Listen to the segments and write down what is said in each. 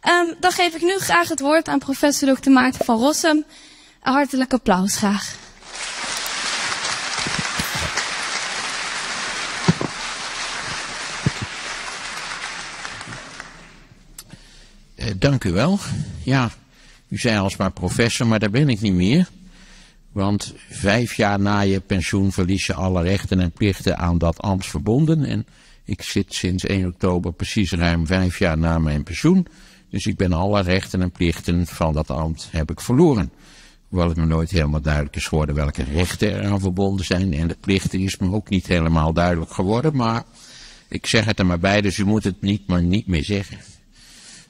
Ehm, dan geef ik nu graag het woord aan professor Dr. Maarten van Rossum. Een hartelijk applaus graag. Eh, dank u wel. Ja, u zei alsmaar professor, maar daar ben ik niet meer. Want vijf jaar na je pensioen verlies je alle rechten en plichten aan dat ambt verbonden. En ik zit sinds 1 oktober precies ruim vijf jaar na mijn pensioen. Dus ik ben alle rechten en plichten van dat ambt heb ik verloren. Hoewel het me nooit helemaal duidelijk is geworden welke rechten er aan verbonden zijn. En de plichten is me ook niet helemaal duidelijk geworden. Maar ik zeg het er maar bij, dus u moet het niet maar niet meer zeggen.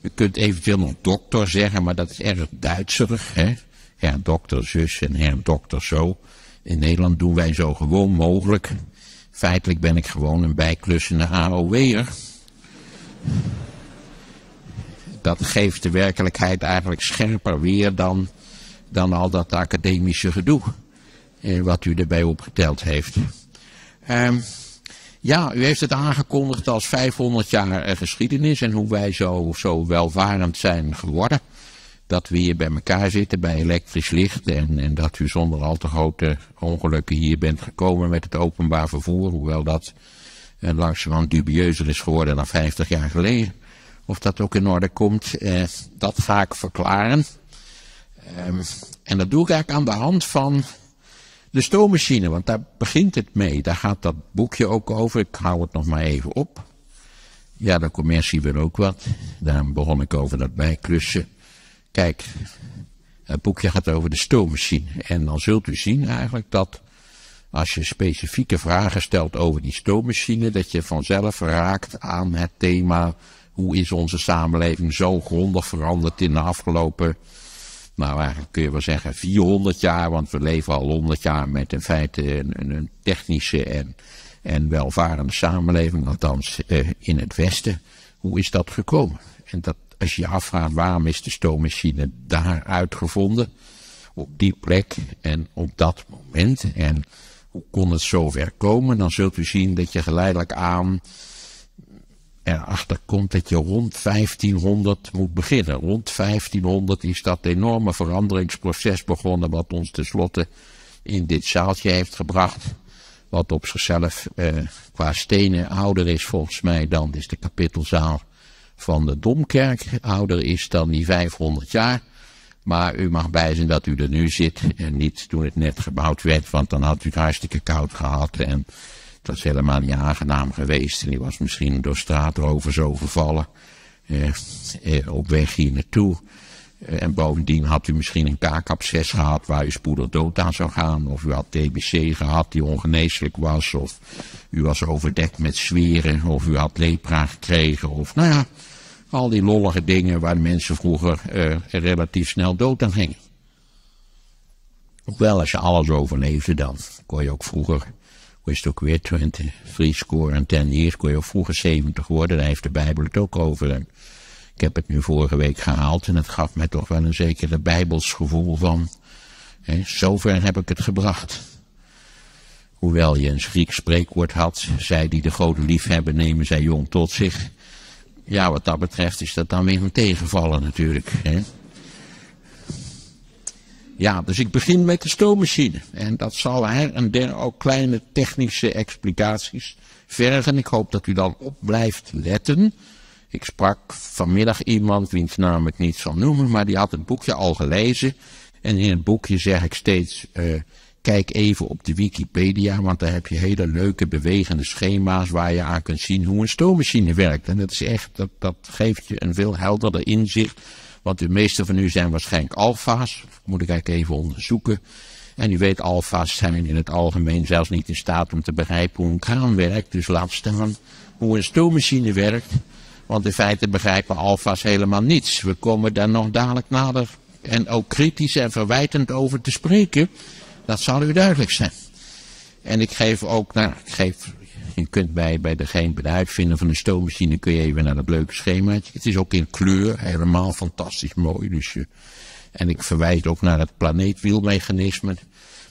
U kunt eventueel nog dokter zeggen, maar dat is erg Duitserig. Hè? Her dokter zus en her dokter zo. In Nederland doen wij zo gewoon mogelijk. Feitelijk ben ik gewoon een bijklussende AOW'er. Dat geeft de werkelijkheid eigenlijk scherper weer dan, dan al dat academische gedoe. Eh, wat u erbij opgeteld heeft. Um, ja, u heeft het aangekondigd als 500 jaar geschiedenis en hoe wij zo, zo welvarend zijn geworden. Dat we hier bij elkaar zitten bij elektrisch licht en, en dat u zonder al te grote ongelukken hier bent gekomen met het openbaar vervoer. Hoewel dat eh, langzamerhand dubieuzer is geworden dan 50 jaar geleden. Of dat ook in orde komt, eh, dat ga ik verklaren. Um, en dat doe ik eigenlijk aan de hand van de stoommachine, want daar begint het mee. Daar gaat dat boekje ook over. Ik hou het nog maar even op. Ja, de commercie wil ook wat. Daarom begon ik over dat bijklussen. Kijk, het boekje gaat over de stoommachine. En dan zult u zien eigenlijk dat als je specifieke vragen stelt over die stoommachine, dat je vanzelf raakt aan het thema hoe is onze samenleving zo grondig veranderd in de afgelopen nou eigenlijk kun je wel zeggen 400 jaar, want we leven al 100 jaar met in feite een, technische en, en welvarende samenleving, althans eh, in het Westen. Hoe is dat gekomen? En dat, als je je afvraagt waarom is de stoommachine daar uitgevonden, op die plek en op dat moment, en hoe kon het zover komen, dan zult u zien dat je geleidelijk aan erachter komt dat je rond 1500 moet beginnen. Rond 1500 is dat enorme veranderingsproces begonnen wat ons tenslotte in dit zaaltje heeft gebracht. Wat op zichzelf eh, qua stenen ouder is volgens mij dan is de kapittelzaal van de Domkerk. Ouder is dan die 500 jaar. Maar u mag bijzien dat u er nu zit en niet toen het net gebouwd werd, want dan had u het hartstikke koud gehad en het was helemaal niet aangenaam geweest. En die was misschien door straatrovers overvallen. Eh, eh, op weg hier naartoe. Eh, en bovendien had u misschien een kaakabsces gehad waar u spoedig dood aan zou gaan. Of u had TBC gehad die ongeneeslijk was. Of u was overdekt met zweren. Of u had lepra gekregen. Of nou ja, al die lollige dingen waar mensen vroeger uh, relatief snel dood aan gingen. Hoewel als je alles overleefde dan kon je ook vroeger is ook weer 20 free score en 10 years. Kon je ook vroeger 70 worden. Daar heeft de Bijbel het ook over. Ik heb het nu vorige week gehaald en het gaf mij toch wel een zekere bijbelsgevoel van. Hè, zover heb ik het gebracht. Hoewel je een Grieks spreekwoord had, zij die de lief liefhebben nemen zij jong tot zich. Ja, wat dat betreft is dat dan weer een tegenvallen natuurlijk. Hè. Ja, dus ik begin met de stoommachine. En dat zal her en der ook kleine technische explicaties vergen. Ik hoop dat u dan op blijft letten. Ik sprak vanmiddag iemand, wiens naam ik niet zal noemen, maar die had het boekje al gelezen. En in het boekje zeg ik steeds, uh, kijk even op de Wikipedia, want daar heb je hele leuke bewegende schema's waar je aan kunt zien hoe een stoommachine werkt. En dat is echt, dat, dat geeft je een veel helderder inzicht want de meeste van u zijn waarschijnlijk alfa's. Moet ik eigenlijk even onderzoeken. En u weet, alfa's zijn in het algemeen zelfs niet in staat om te begrijpen hoe een kraan werkt. Dus laat staan hoe een stoommachine werkt. Want in feite begrijpen alfa's helemaal niets. We komen daar nog dadelijk nader en ook kritisch en verwijtend over te spreken. Dat zal u duidelijk zijn. En ik geef ook, nou, ik geef je kunt bij, bij degene, bij de uitvinder van een stoommachine, kun je even naar dat leuke schemaatje. Het is ook in kleur, helemaal fantastisch mooi. Dus je, en ik verwijs ook naar het planeetwielmechanisme.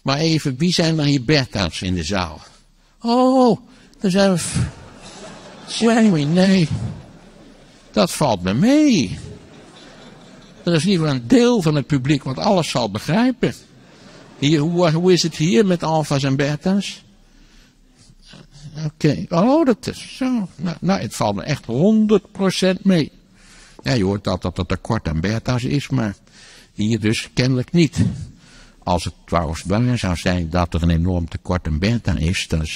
Maar even, wie zijn er hier Bertha's in de zaal? Oh, er zijn we... nee. Dat valt me mee. er is geval een deel van het publiek wat alles zal begrijpen. Hier, hoe, hoe is het hier met alfa's en beta's? Oké, oh, dat is zo. Nou, nou, het valt me echt 100% mee. Ja, je hoort altijd dat er tekort aan beta's is, maar hier dus kennelijk niet. Als het trouwens waar zou zijn dat er een enorm tekort aan beta is, dan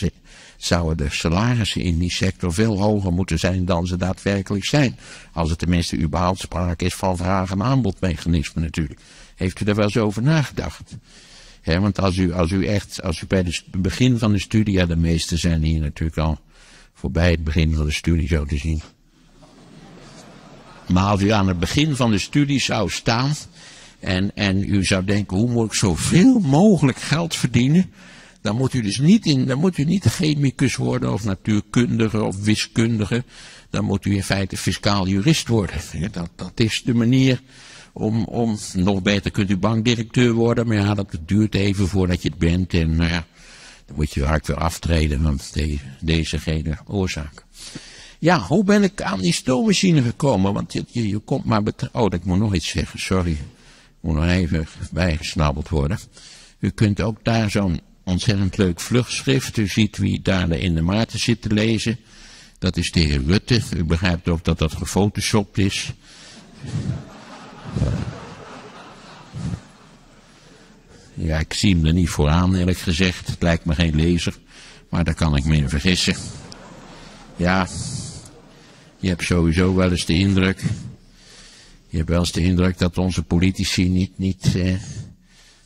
zouden de salarissen in die sector veel hoger moeten zijn dan ze daadwerkelijk zijn. Als er tenminste überhaupt sprake is van vraag- en aanbodmechanisme natuurlijk. Heeft u daar wel eens over nagedacht? Want als u, als u echt, als u bij het begin van de studie, ja de meesten zijn hier natuurlijk al voorbij het begin van de studie zo te zien. Maar als u aan het begin van de studie zou staan en, en u zou denken, hoe moet ik zoveel mogelijk geld verdienen? Dan moet u dus niet in, dan moet u niet chemicus worden of natuurkundige of wiskundige. Dan moet u in feite fiscaal jurist worden. Dat, dat is de manier om, om, nog beter kunt u bankdirecteur worden, maar ja, dat duurt even voordat je het bent. En nou ja, dan moet je eigenlijk weer aftreden van de, deze gene oorzaak. Ja, hoe ben ik aan die stoommachine gekomen? Want je, je, je komt maar Oh, ik moet nog iets zeggen, sorry. Moet nog even bijgesnabbeld worden. U kunt ook daar zo'n ontzettend leuk vluchtschrift. U ziet wie daar in de Maarten zit te lezen. Dat is de heer Rutte. U begrijpt ook dat dat gefotoshopt is. Ja, ik zie hem er niet vooraan, eerlijk gezegd. Het lijkt me geen lezer, maar daar kan ik me in vergissen. Ja, je hebt sowieso wel eens de indruk. Je hebt wel eens de indruk dat onze politici niet, niet eh,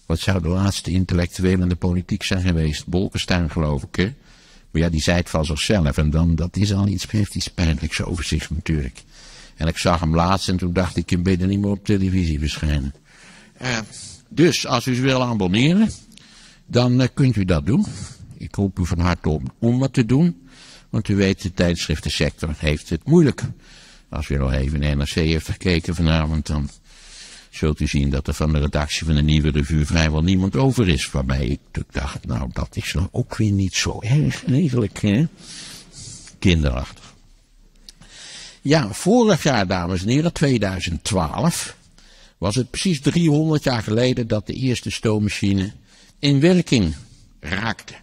wat zou de laatste intellectueel in de politiek zijn geweest? Bolkestein, geloof ik, hè? Maar ja, die zei het van zichzelf. En dan, dat is al iets, heeft iets pijnlijks over zich natuurlijk. En ik zag hem laatst en toen dacht ik, je bent er niet meer op televisie verschijnen. Uh, dus, als u wil abonneren, dan uh, kunt u dat doen. Ik roep u van harte op om wat te doen. Want u weet, de tijdschriftensector heeft het moeilijk. Als u nog even naar NRC heeft gekeken vanavond, dan zult u zien dat er van de redactie van de Nieuwe Revue vrijwel niemand over is. Waarbij ik dacht, nou, dat is dan ook weer niet zo erg eigenlijk, hè? Kinderachtig. Ja, vorig jaar, dames en heren, 2012, was het precies 300 jaar geleden dat de eerste stoommachine in werking raakte.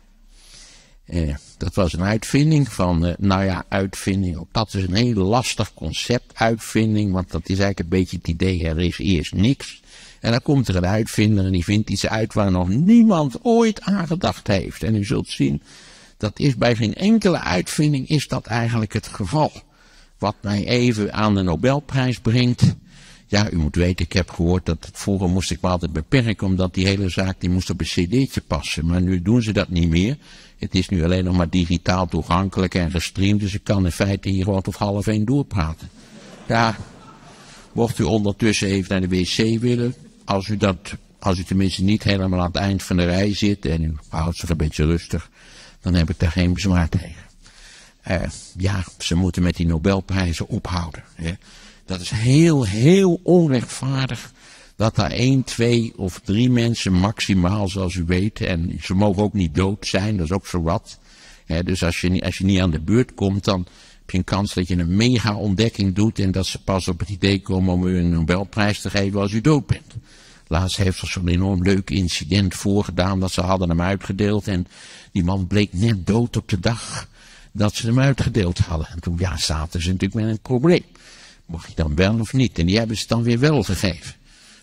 Eh, dat was een uitvinding van, eh, nou ja, uitvinding, ook dat is een heel lastig concept, uitvinding, want dat is eigenlijk een beetje het idee, er is eerst niks. En dan komt er een uitvinder en die vindt iets uit waar nog niemand ooit aan gedacht heeft. En u zult zien, dat is bij geen enkele uitvinding is dat eigenlijk het geval. Wat mij even aan de Nobelprijs brengt. Ja, u moet weten, ik heb gehoord dat vroeger moest ik me altijd beperken, omdat die hele zaak die moest op een cd'tje passen. Maar nu doen ze dat niet meer. Het is nu alleen nog maar digitaal toegankelijk en gestreamd, dus ik kan in feite hier gewoon tot half één doorpraten. Ja, mocht u ondertussen even naar de wc willen, als u dat, als u tenminste niet helemaal aan het eind van de rij zit en u houdt zich een beetje rustig, dan heb ik daar geen bezwaar tegen. Uh, ja, ze moeten met die Nobelprijzen ophouden. Hè. Dat is heel, heel onrechtvaardig dat daar één, twee of drie mensen maximaal, zoals u weet, en ze mogen ook niet dood zijn, dat is ook zo wat. dus als je, als je niet aan de beurt komt, dan heb je een kans dat je een mega ontdekking doet en dat ze pas op het idee komen om u een Nobelprijs te geven als u dood bent. Laatst heeft er zo'n enorm leuk incident voorgedaan dat ze hadden hem uitgedeeld en die man bleek net dood op de dag dat ze hem uitgedeeld hadden. En toen ja, zaten ze natuurlijk met een probleem. Mocht je dan wel of niet? En die hebben ze dan weer wel gegeven.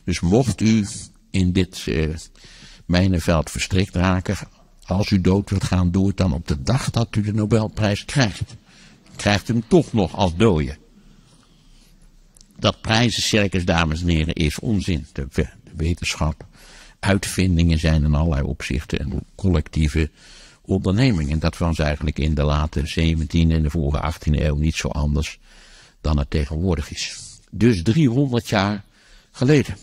Dus mocht u in dit uh, mijnenveld verstrikt raken, als u dood wilt gaan, doe het dan op de dag dat u de Nobelprijs krijgt. Krijgt u hem toch nog als dode. Dat prijzencircus, dames en heren, is onzin. De, de wetenschap, uitvindingen zijn in allerlei opzichten en collectieve ondernemingen. Dat was eigenlijk in de late 17e en de vroege 18e eeuw niet zo anders dan het tegenwoordig is. Dus 300 jaar geleden.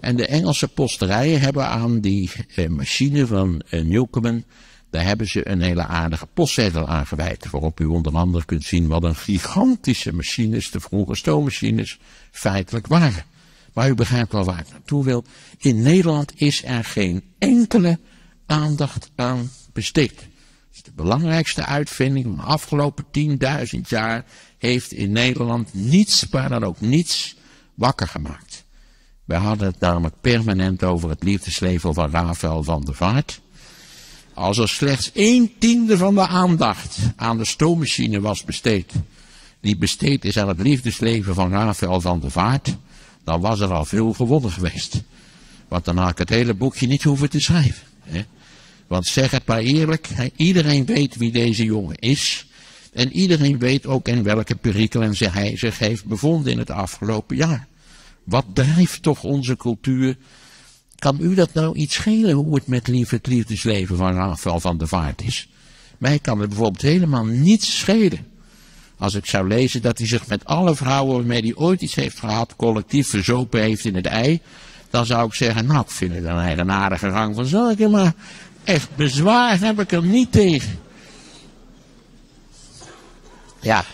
En de Engelse posterijen hebben aan die eh, machine van eh, Newcomen, daar hebben ze een hele aardige postzetel aan gewijd. Waarop u onder andere kunt zien wat een gigantische machines de vroege stoommachines feitelijk waren. Maar u begrijpt wel waar ik naartoe wil. In Nederland is er geen enkele aandacht aan besteed. Dat is de belangrijkste uitvinding van de afgelopen 10.000 jaar heeft in Nederland niets, maar dan ook niets, wakker gemaakt. Wij hadden het namelijk permanent over het liefdesleven van Rafael van der Vaart. Als er slechts een tiende van de aandacht aan de stoommachine was besteed, die besteed is aan het liefdesleven van Rafael van der Vaart, dan was er al veel gewonnen geweest. Want dan had ik het hele boekje niet hoeven te schrijven. Hè? Want zeg het maar eerlijk, iedereen weet wie deze jongen is. En iedereen weet ook in welke perikelen hij zich heeft bevonden in het afgelopen jaar. Wat drijft toch onze cultuur? Kan u dat nou iets schelen hoe het met lief, het liefdesleven van Rafael van der Vaart is? Mij kan het bijvoorbeeld helemaal niets schelen. Als ik zou lezen dat hij zich met alle vrouwen waarmee hij ooit iets heeft gehad, collectief verzopen heeft in het ei, dan zou ik zeggen, nou, ik vind het een eigenaardige gang van zaken, maar echt bezwaar heb ik er niet tegen. Ja.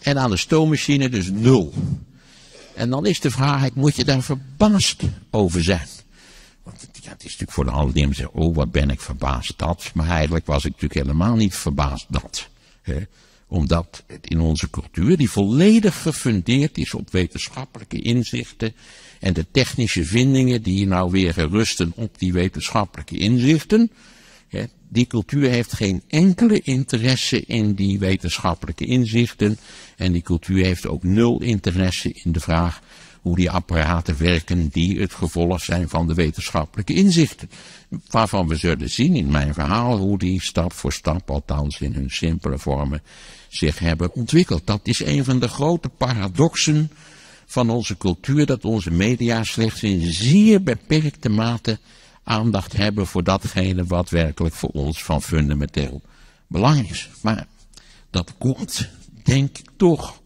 En aan de stoommachine dus nul. En dan is de vraag, moet je daar verbaasd over zijn? Want ja, het is natuurlijk voor de hand die zeggen, oh wat ben ik verbaasd dat. Maar eigenlijk was ik natuurlijk helemaal niet verbaasd dat. Hè? Omdat het in onze cultuur, die volledig gefundeerd is op wetenschappelijke inzichten en de technische vindingen die nou weer rusten op die wetenschappelijke inzichten, die cultuur heeft geen enkele interesse in die wetenschappelijke inzichten. En die cultuur heeft ook nul interesse in de vraag hoe die apparaten werken die het gevolg zijn van de wetenschappelijke inzichten. Waarvan we zullen zien in mijn verhaal hoe die stap voor stap, althans in hun simpele vormen, zich hebben ontwikkeld. Dat is een van de grote paradoxen van onze cultuur, dat onze media slechts in zeer beperkte mate aandacht hebben voor datgene wat werkelijk voor ons van fundamenteel belang is. Maar dat komt, denk ik toch,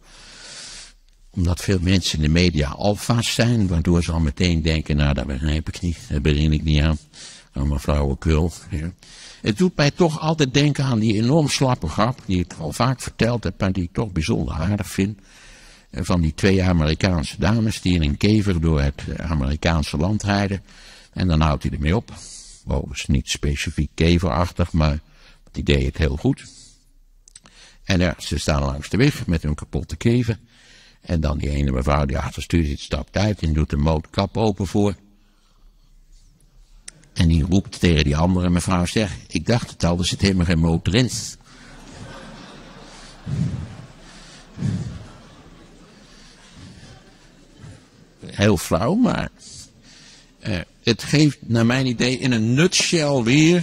omdat veel mensen in de media alfa's zijn, waardoor ze al meteen denken, nou dat begrijp ik niet, dat begin ik niet aan. Allemaal flauwekul. Ja. Het doet mij toch altijd denken aan die enorm slappe grap, die ik al vaak verteld heb, en die ik toch bijzonder aardig vind. Van die twee Amerikaanse dames die in een kever door het Amerikaanse land rijden. En dan houdt hij ermee op. Overigens niet specifiek keverachtig, maar het idee het heel goed. En ja, ze staan langs de weg met hun kapotte kever. En dan die ene mevrouw die achterstuur zit, stapt uit en doet de motorkap open voor. En die roept tegen die andere mevrouw, zeg, ik dacht het al, er zit helemaal geen motor in. Heel flauw, maar uh, het geeft naar mijn idee in een nutshell weer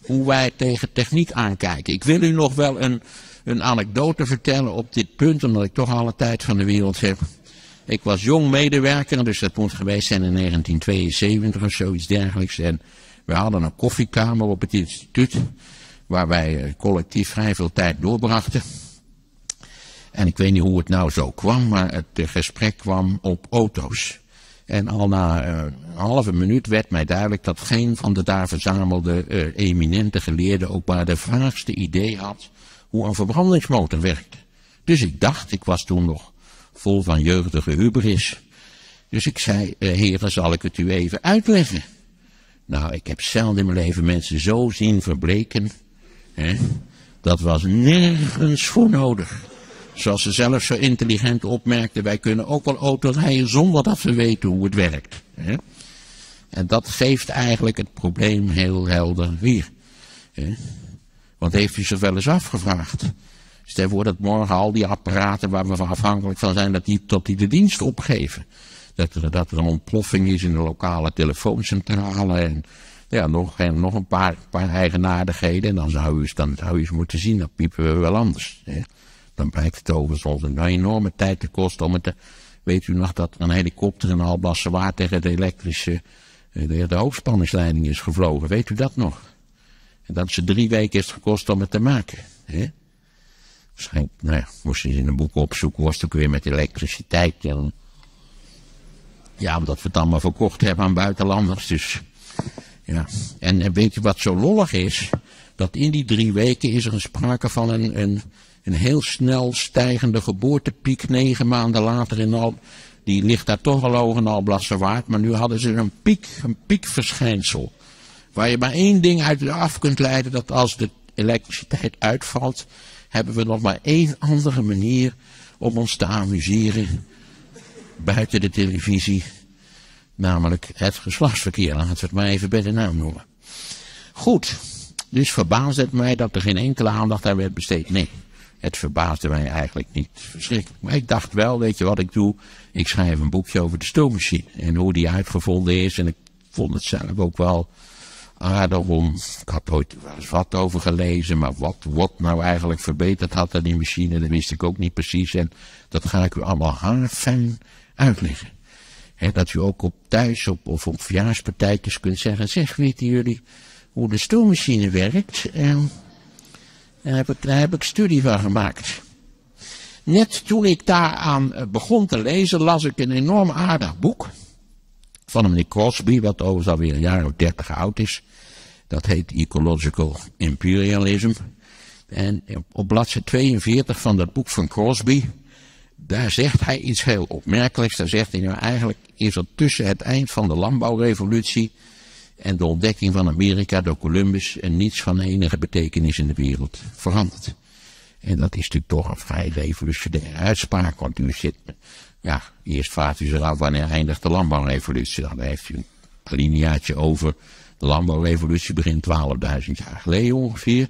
hoe wij tegen techniek aankijken. Ik wil u nog wel een, een anekdote vertellen op dit punt, omdat ik toch alle tijd van de wereld heb. Ik was jong medewerker, dus dat moet geweest zijn in 1972 of zoiets dergelijks. En we hadden een koffiekamer op het instituut, waar wij eh, collectief vrij veel tijd doorbrachten. En ik weet niet hoe het nou zo kwam, maar het gesprek kwam op auto's. En al na uh, een halve minuut werd mij duidelijk dat geen van de daar verzamelde uh, eminente geleerden ook maar de vaagste idee had hoe een verbrandingsmotor werkt. Dus ik dacht, ik was toen nog vol van jeugdige hubris. Dus ik zei, uh, heren, zal ik het u even uitleggen? Nou, ik heb zelden in mijn leven mensen zo zien verbleken. Hè? Dat was nergens voor nodig. Zoals ze zelf zo intelligent opmerkte, wij kunnen ook wel auto rijden zonder dat we weten hoe het werkt. Hè? En dat geeft eigenlijk het probleem heel helder weer. Hè? Want heeft u zich wel eens afgevraagd? Stel voor dat morgen al die apparaten waar we van afhankelijk van zijn, dat die, tot die de dienst opgeven. Dat er, dat er een ontploffing is in de lokale telefooncentrale en ja, nog, en nog een paar, paar eigenaardigheden. En dan zou, u, dan zou u eens moeten zien, dan piepen we wel anders. Hè? Dan blijkt het overigens een enorme tijd te kosten om het te... Weet u nog dat een helikopter in Albassewaard tegen de elektrische... Eh, de, de hoofdspanningsleiding is gevlogen. Weet u dat nog? En dat ze drie weken heeft gekost om het te maken. Hè? Waarschijnlijk, nou ja, moest je in een boek opzoeken, was het ook weer met elektriciteit. En, ja, omdat we het allemaal verkocht hebben aan buitenlanders. Dus, ja. En, weet je wat zo lollig is? Dat in die drie weken is er sprake van een, een, een heel snel stijgende geboortepiek. Negen maanden later in al, die ligt daar toch al hoog in Alblasserwaard. Maar nu hadden ze een piek, een piekverschijnsel. Waar je maar één ding uit af kunt leiden, dat als de elektriciteit uitvalt, hebben we nog maar één andere manier om ons te amuseren buiten de televisie. Namelijk het geslachtsverkeer, laten we het maar even bij de naam noemen. Goed, dus verbaasde het mij dat er geen enkele aandacht aan werd besteed. Nee, het verbaasde mij eigenlijk niet verschrikkelijk. Maar ik dacht wel, weet je wat ik doe? Ik schrijf een boekje over de stoommachine en hoe die uitgevonden is. En ik vond het zelf ook wel aardig om. Ik had ooit wat over gelezen, maar wat, wat nou eigenlijk verbeterd had aan die machine, dat wist ik ook niet precies. En dat ga ik u allemaal haarfijn uitleggen. dat u ook op thuis op, of op verjaarspartijtjes kunt zeggen, zeg, weten jullie hoe de stoommachine werkt? En daar heb, ik, daar heb ik studie van gemaakt. Net toen ik daaraan eh, begon te lezen, las ik een enorm aardig boek. Van meneer Crosby, wat overigens alweer een jaar of dertig oud is. Dat heet Ecological Imperialism. En op bladzijde 42 van dat boek van Crosby, daar zegt hij iets heel opmerkelijks. Daar zegt hij nou eigenlijk is er tussen het eind van de landbouwrevolutie en de ontdekking van Amerika door Columbus en niets van enige betekenis in de wereld veranderd. En dat is natuurlijk toch een vrij revolutionaire uitspraak, want u zit, ja, eerst vaart u zich af wanneer eindigt de landbouwrevolutie. Dan heeft u een lineaatje over. De landbouwrevolutie begint 12.000 jaar geleden ongeveer.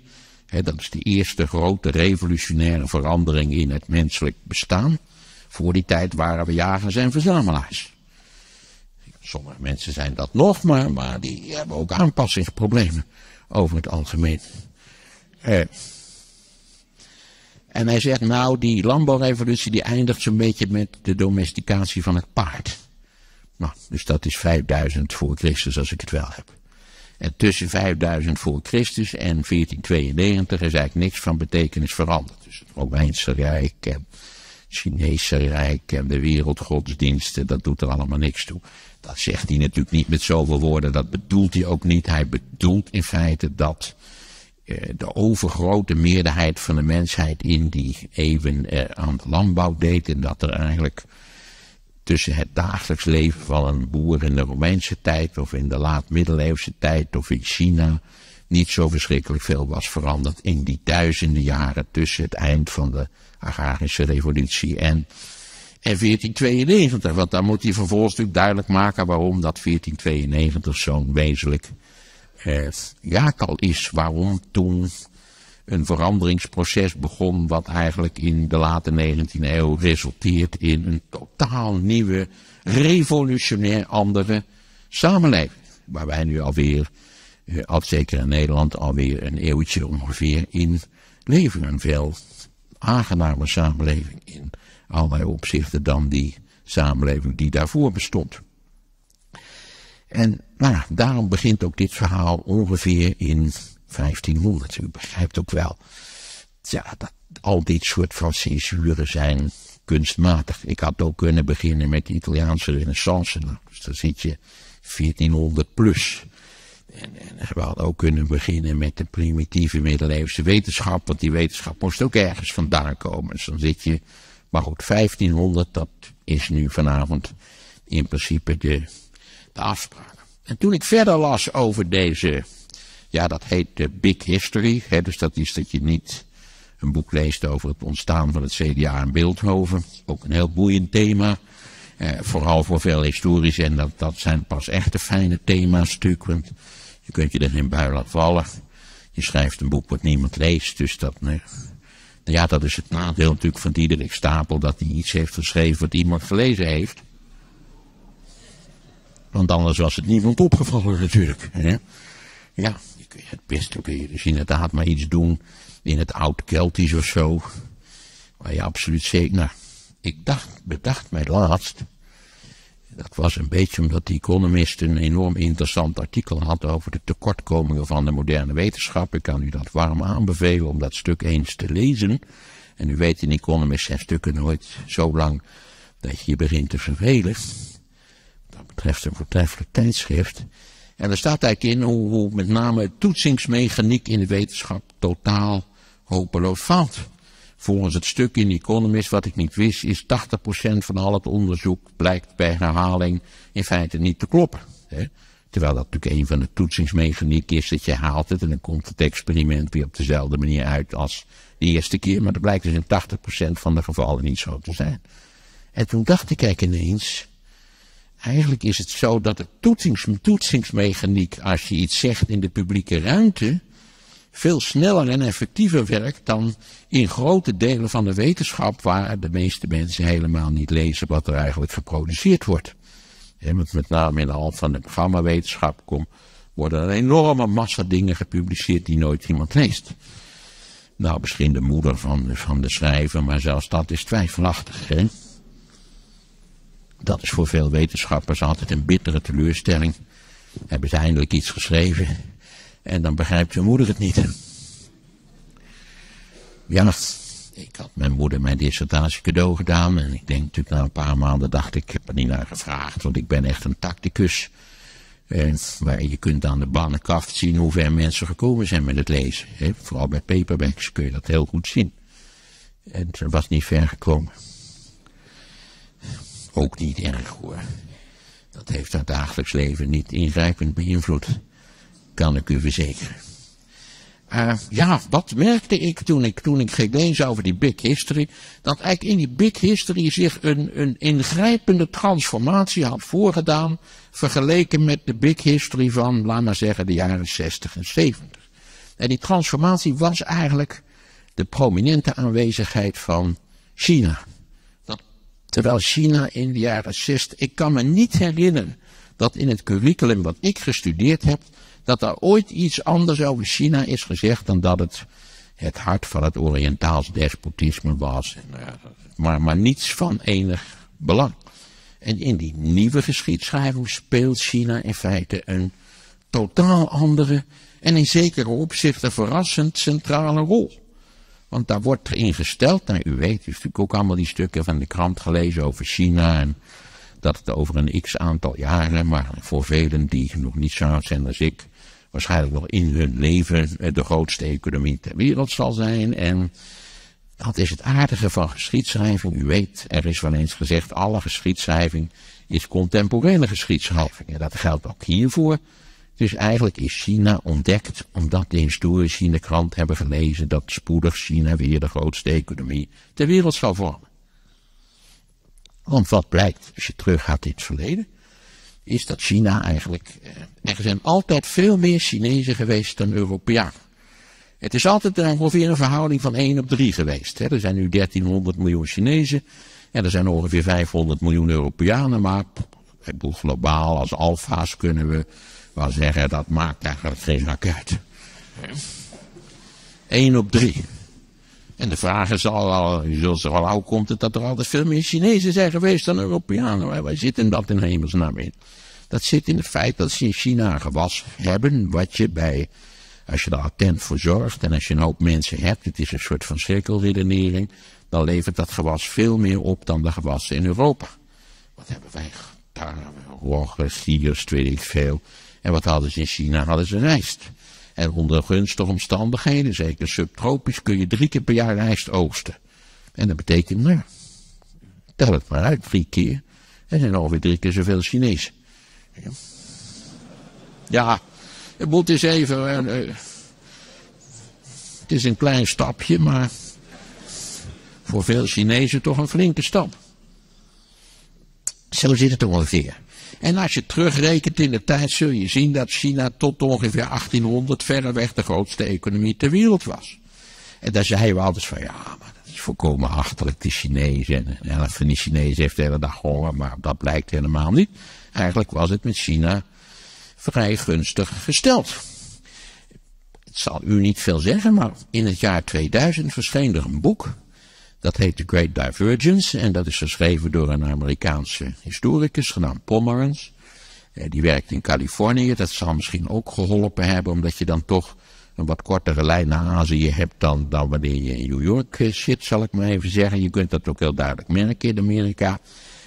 dat is de eerste grote revolutionaire verandering in het menselijk bestaan. Voor die tijd waren we jagers en verzamelaars. Sommige mensen zijn dat nog, maar, maar die hebben ook aanpassingsproblemen over het algemeen. Eh. En hij zegt, nou, die landbouwrevolutie die eindigt zo'n beetje met de domesticatie van het paard. Nou, dus dat is 5000 voor Christus als ik het wel heb. En tussen 5000 voor Christus en 1492 is eigenlijk niks van betekenis veranderd. Dus het Romeinse Rijk en Chinese Rijk en de wereldgodsdiensten, dat doet er allemaal niks toe. Dat zegt hij natuurlijk niet met zoveel woorden, dat bedoelt hij ook niet. Hij bedoelt in feite dat eh, de overgrote meerderheid van de mensheid in die eeuwen eh, aan de landbouw deed. En dat er eigenlijk tussen het dagelijks leven van een boer in de Romeinse tijd of in de laat-middeleeuwse tijd of in China niet zo verschrikkelijk veel was veranderd in die duizenden jaren tussen het eind van de agrarische revolutie en en 1492. Want dan moet hij vervolgens natuurlijk duidelijk maken waarom dat 1492 zo'n wezenlijk eh, jaartal is. Waarom toen een veranderingsproces begon wat eigenlijk in de late 19e eeuw resulteert in een totaal nieuwe, revolutionair andere samenleving. Waar wij nu alweer, eh, al zeker in Nederland, alweer een eeuwtje ongeveer in leven. Aangename samenleving in allerlei opzichten dan die samenleving die daarvoor bestond. En nou, daarom begint ook dit verhaal ongeveer in 1500. U begrijpt ook wel, ja, dat al dit soort van censuren zijn kunstmatig. Ik had ook kunnen beginnen met de Italiaanse renaissance. Nou, dus dan zit je 1400 plus. En, en we hadden ook kunnen beginnen met de primitieve middeleeuwse wetenschap, want die wetenschap moest ook ergens vandaan komen. Dus dan zit je maar goed, 1500, dat is nu vanavond in principe de, de afspraak. En toen ik verder las over deze, ja dat heet de Big History, hè, dus dat is dat je niet een boek leest over het ontstaan van het CDA in Beeldhoven. Ook een heel boeiend thema. Eh, vooral voor veel historisch en dat, dat zijn pas echte fijne thema's stuk, want je kunt je er geen bui laten vallen. Je schrijft een boek wat niemand leest, dus dat, nee, nou ja, dat is het nadeel natuurlijk van Diederik Stapel, dat hij iets heeft geschreven wat iemand gelezen heeft. Want anders was het niemand opgevallen natuurlijk. Hè? Ja, het beste kun je dus inderdaad maar iets doen in het oud-Keltisch of zo. Waar je absoluut zeker, nou, ik dacht, bedacht mij laatst dat was een beetje omdat die Economist een enorm interessant artikel had over de tekortkomingen van de moderne wetenschap. Ik kan u dat warm aanbevelen om dat stuk eens te lezen. En u weet in Economist zijn stukken nooit zo lang dat je je begint te vervelen. Dat betreft een voortreffelijk tijdschrift. En er staat eigenlijk in hoe, met name toetsingsmechaniek in de wetenschap totaal hopeloos faalt. Volgens het stuk in Economist, wat ik niet wist, is 80% van al het onderzoek blijkt bij herhaling in feite niet te kloppen. Hè? Terwijl dat natuurlijk een van de toetsingsmechanieken is dat je haalt het en dan komt het experiment weer op dezelfde manier uit als de eerste keer. Maar dat blijkt dus in 80% van de gevallen niet zo te zijn. En toen dacht ik eigenlijk ineens, Eigenlijk is het zo dat de toetsings, toetsingsmechaniek, als je iets zegt in de publieke ruimte, veel sneller en effectiever werkt dan in grote delen van de wetenschap, waar de meeste mensen helemaal niet lezen wat er eigenlijk geproduceerd wordt. met name in de hand van de programmawetenschap worden er een enorme massa dingen gepubliceerd die nooit iemand leest. Nou, misschien de moeder van, van de schrijver, maar zelfs dat is twijfelachtig. Dat is voor veel wetenschappers altijd een bittere teleurstelling. Hebben ze eindelijk iets geschreven en dan begrijpt hun moeder het niet. Ja, ik had mijn moeder mijn dissertatie cadeau gedaan. En ik denk natuurlijk na een paar maanden dacht ik, ik heb er niet naar gevraagd. Want ik ben echt een tacticus. En je kunt aan de bannenkaft zien hoe ver mensen gekomen zijn met het lezen. Vooral bij paperbacks kun je dat heel goed zien. En ze was niet ver gekomen. Ook niet erg hoor. Dat heeft haar dagelijks leven niet ingrijpend beïnvloed kan ik u verzekeren. Uh, ja, wat merkte ik toen ik, toen ik ging lezen over die Big History? Dat eigenlijk in die Big History zich een, een ingrijpende transformatie had voorgedaan. Vergeleken met de Big History van, laat maar zeggen, de jaren 60 en 70. En die transformatie was eigenlijk de prominente aanwezigheid van China. Dat, terwijl China in de jaren 60, ik kan me niet herinneren dat in het curriculum wat ik gestudeerd heb, dat er ooit iets anders over China is gezegd dan dat het het hart van het Oriëntaals despotisme was. Eh, maar, maar niets van enig belang. En in die nieuwe geschiedschrijving speelt China in feite een totaal andere en in zekere opzichten verrassend centrale rol. Want daar wordt ingesteld, nou u weet, u heeft natuurlijk ook allemaal die stukken van de krant gelezen over China en dat het over een x aantal jaren, maar voor velen die nog niet zo oud zijn als ik, waarschijnlijk wel in hun leven de grootste economie ter wereld zal zijn. En dat is het aardige van geschiedschrijving. U weet, er is wel eens gezegd, alle geschiedschrijving is contemporaine geschiedschrijving. En dat geldt ook hiervoor. Dus eigenlijk is China ontdekt omdat de historici in de krant hebben gelezen dat spoedig China weer de grootste economie ter wereld zal vormen. Want wat blijkt, als je teruggaat in het verleden, is dat China eigenlijk, eh, er zijn altijd veel meer Chinezen geweest dan Europeanen. Het is altijd ongeveer een verhouding van 1 op 3 geweest. Hè. Er zijn nu 1300 miljoen Chinezen en er zijn ongeveer 500 miljoen Europeanen, maar ik bedoel, globaal als alfa's kunnen we wel zeggen dat maakt eigenlijk geen zak uit. 1 op 3. En de vraag is al, je zult zeggen, hoe komt het dat er altijd veel meer Chinezen zijn geweest dan Europeanen? Waar zit in dat in hemelsnaam in? Dat zit in het feit dat ze in China een gewas hebben, wat je bij, als je er attent voor zorgt en als je een hoop mensen hebt, het is een soort van cirkelredenering, dan levert dat gewas veel meer op dan de gewassen in Europa. Wat hebben wij? Tarwe, rogge, stiers, weet ik veel. En wat hadden ze in China? Hadden ze rijst. En onder gunstige omstandigheden, zeker subtropisch, kun je drie keer per jaar rijst oogsten. En dat betekent, nou, tel het maar uit, drie keer. Er zijn ongeveer drie keer zoveel Chinezen. Ja, het moet eens even. Uh, het is een klein stapje, maar voor veel Chinezen toch een flinke stap. Zo zit het ongeveer. En als je terugrekent in de tijd, zul je zien dat China tot ongeveer 1800 verreweg de grootste economie ter wereld was. En daar zeiden we altijd van, ja, maar dat is volkomen achterlijk, de Chinezen. En helft van die Chinezen heeft de hele dag honger, maar dat blijkt helemaal niet. Eigenlijk was het met China vrij gunstig gesteld. Het zal u niet veel zeggen, maar in het jaar 2000 verscheen er een boek dat heet The Great Divergence en dat is geschreven door een Amerikaanse historicus genaamd Pomerance. Eh, die werkt in Californië. Dat zal misschien ook geholpen hebben, omdat je dan toch een wat kortere lijn naar Azië hebt dan, dan wanneer je in New York eh, zit, zal ik maar even zeggen. Je kunt dat ook heel duidelijk merken in Amerika.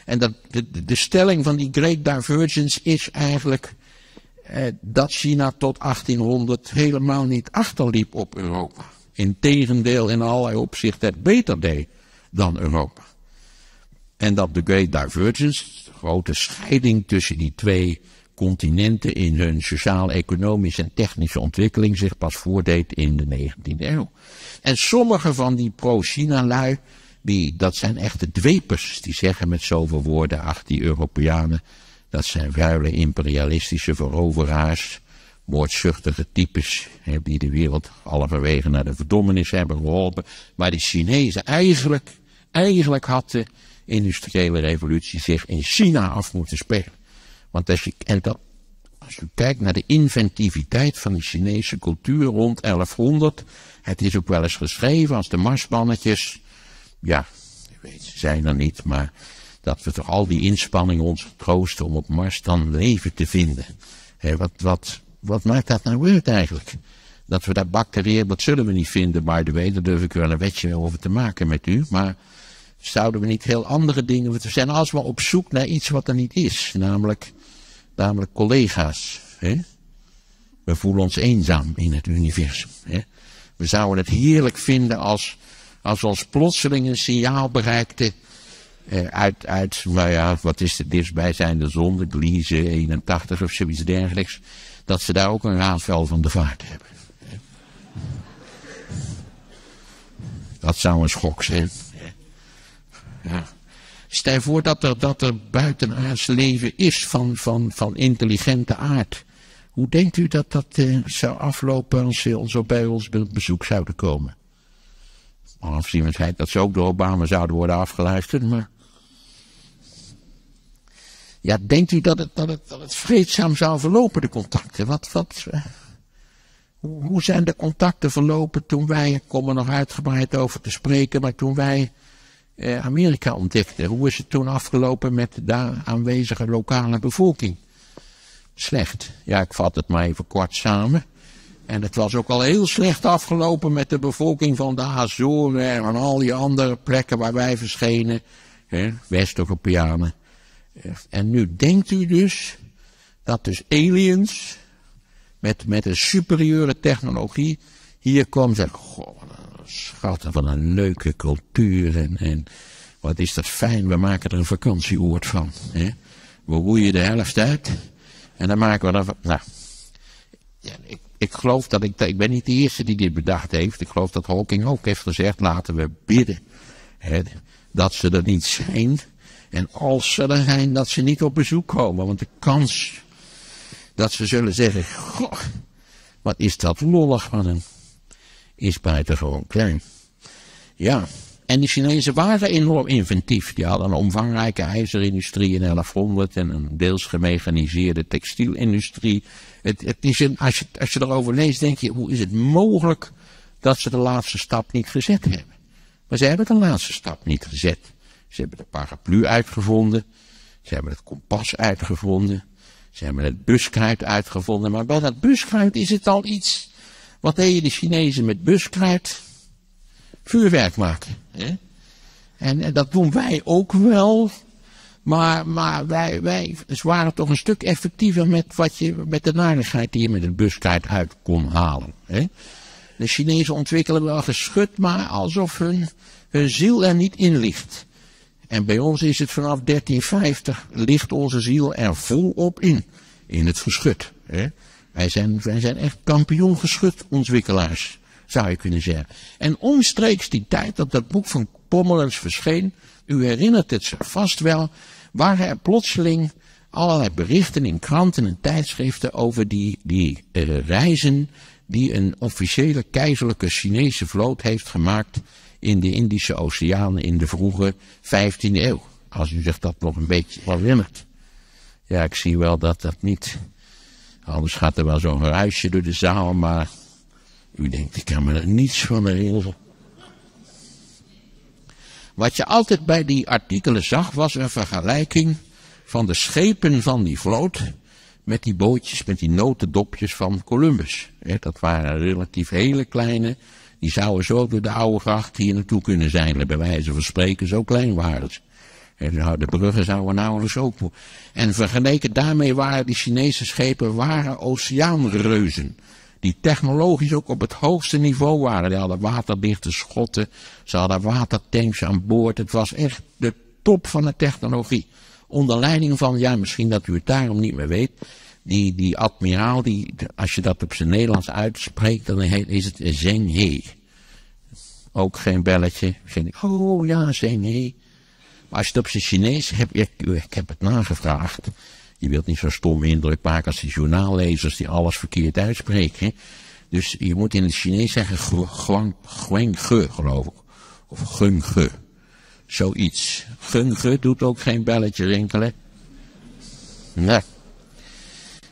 En dat, de, de stelling van die Great Divergence is eigenlijk eh, dat China tot 1800 helemaal niet achterliep op Europa integendeel in allerlei opzichten het beter deed dan Europa. En dat de Great Divergence, de grote scheiding tussen die twee continenten in hun sociaal-economische en technische ontwikkeling zich pas voordeed in de 19e eeuw. En sommige van die pro-China-lui, die, dat zijn echte dwepers, die zeggen met zoveel woorden, ach die Europeanen, Dat zijn vuile imperialistische veroveraars, moordzuchtige types, die de wereld halverwege naar de verdommenis hebben geholpen. Maar die Chinezen eigenlijk, eigenlijk had de industriële revolutie zich in China af moeten spelen. Want als je, en dat, als je kijkt naar de inventiviteit van de Chinese cultuur rond 1100, het is ook wel eens geschreven als de marsmannetjes, ja, weet, ze zijn er niet, maar dat we toch al die inspanningen ons troosten om op Mars dan leven te vinden. wat, wat, wat maakt dat nou uit eigenlijk? Dat we daar bacteriën, dat zullen we niet vinden, maar de way, daar durf ik wel een wetje over te maken met u. Maar zouden we niet heel andere dingen, we zijn alsmaar op zoek naar iets wat er niet is. Namelijk, namelijk collega's. Hè? We voelen ons eenzaam in het universum. Hè? We zouden het heerlijk vinden als, als ons plotseling een signaal bereikte eh, uit, uit, nou ja, wat is de dichtstbijzijnde zon, de Gliese 81 of zoiets dergelijks, dat ze daar ook een raadvel van de vaart hebben. Dat zou een schok zijn. Ja. Stel voor dat er, dat er buitenaards leven is van, van, van intelligente aard. Hoe denkt u dat dat eh, zou aflopen als ze zo bij ons bezoek zouden komen? Afzien van het feit dat ze ook door Obama zouden worden afgeluisterd, maar... Ja, denkt u dat het, dat het, vreedzaam zou verlopen, de contacten? Wat, wat, uh, hoe zijn de contacten verlopen toen wij, ik kom er nog uitgebreid over te spreken, maar toen wij eh, Amerika ontdekten? Hoe is het toen afgelopen met de daar aanwezige lokale bevolking? Slecht. Ja, ik vat het maar even kort samen. En het was ook al heel slecht afgelopen met de bevolking van de Azoren en al die andere plekken waar wij verschenen. West-Europeanen. En nu denkt u dus dat dus aliens met, met een superieure technologie hier komen en zeggen, goh, schatten van een leuke cultuur en, wat is dat fijn, we maken er een vakantieoord van. Hè? We roeien de helft uit en dan maken we er nou, ja, ik, ik geloof dat ik, ik ben niet de eerste die dit bedacht heeft. Ik geloof dat Hawking ook heeft gezegd, laten we bidden hè, dat ze er niet zijn. En als er zijn, dat ze niet op bezoek komen. Want de kans dat ze zullen zeggen, goh, wat is dat lollig van een is buitengewoon klein. Ja, en de Chinezen waren enorm inventief. Die hadden een omvangrijke ijzerindustrie in 1100 en een deels gemechaniseerde textielindustrie. Het, het is een, als, je, als je erover leest, denk je, hoe is het mogelijk dat ze de laatste stap niet gezet hebben? Maar ze hebben de laatste stap niet gezet. Ze hebben de paraplu uitgevonden. Ze hebben het kompas uitgevonden. Ze hebben het buskruid uitgevonden. Maar bij dat buskruid is het al iets wat deden de Chinezen met buskruid? Vuurwerk maken. Hè? En, en, dat doen wij ook wel. Maar, maar wij, wij waren toch een stuk effectiever met, wat je, met de narigheid die je met een buskruid uit kon halen. Hè? De Chinezen ontwikkelen wel geschut, maar alsof hun, hun ziel er niet in ligt. En bij ons is het vanaf 1350, ligt onze ziel er volop in. In het geschut. Hè? Wij zijn, wij zijn echt kampioen ontwikkelaars, zou je kunnen zeggen. En omstreeks die tijd dat dat boek van Pommelens verscheen, u herinnert het zich vast wel, waren er plotseling allerlei berichten in kranten en tijdschriften over die, die uh, reizen die een officiële keizerlijke Chinese vloot heeft gemaakt in de Indische Oceaan in de vroege 15e eeuw. Als u zich dat nog een beetje herinnert. Ja, ik zie wel dat dat niet Anders gaat er wel zo'n ruisje door de zaal, maar u denkt, ik kan me er niets van herinneren. Wat je altijd bij die artikelen zag, was een vergelijking van de schepen van die vloot met die bootjes, met die notendopjes van Columbus. Dat waren relatief hele kleine, die zouden zo door de oude gracht hier naartoe kunnen zeilen, bij wijze van spreken, zo klein waren ze. De bruggen zouden nauwelijks ook. En vergeleken daarmee waren die Chinese schepen waren oceaanreuzen. Die technologisch ook op het hoogste niveau waren. Die hadden waterdichte schotten. Ze hadden watertanks aan boord. Het was echt de top van de technologie. Onder leiding van, ja, misschien dat u het daarom niet meer weet. Die, die admiraal, die, als je dat op zijn Nederlands uitspreekt, dan is het Zheng He. Ook geen belletje. Oh ja, Zheng He. Maar als je het op zijn Chinees hebt, ik, ik heb het nagevraagd. Je wilt niet zo'n stom indruk maken als die journaallezers die alles verkeerd uitspreken. Dus je moet in het Chinees zeggen Guang Ge, geloof ik. Of Gung Ge. Zoiets. Gung Ge doet ook geen belletje rinkelen. Nee.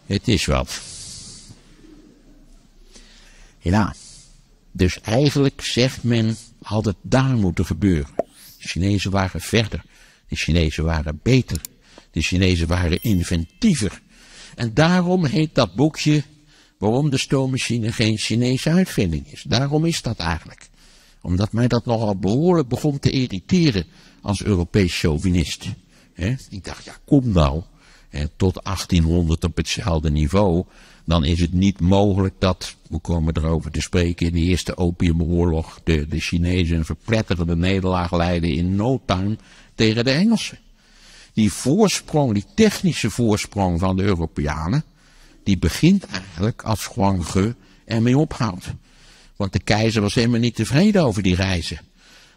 Het is wat. Ja. Dus eigenlijk zegt men, had het daar moeten gebeuren. De Chinezen waren verder. De Chinezen waren beter. De Chinezen waren inventiever. En daarom heet dat boekje waarom de stoommachine geen Chinese uitvinding is. Daarom is dat eigenlijk. Omdat mij dat nogal behoorlijk begon te irriteren als Europees chauvinist. Ik dacht, ja kom nou, tot 1800 op hetzelfde niveau dan is het niet mogelijk dat, we komen erover te spreken, in de Eerste Opiumoorlog de, de Chinezen een verpletterende nederlaag leiden in no time tegen de Engelsen. Die voorsprong, die technische voorsprong van de Europeanen, die begint eigenlijk als Ge ermee ophoudt. Want de keizer was helemaal niet tevreden over die reizen.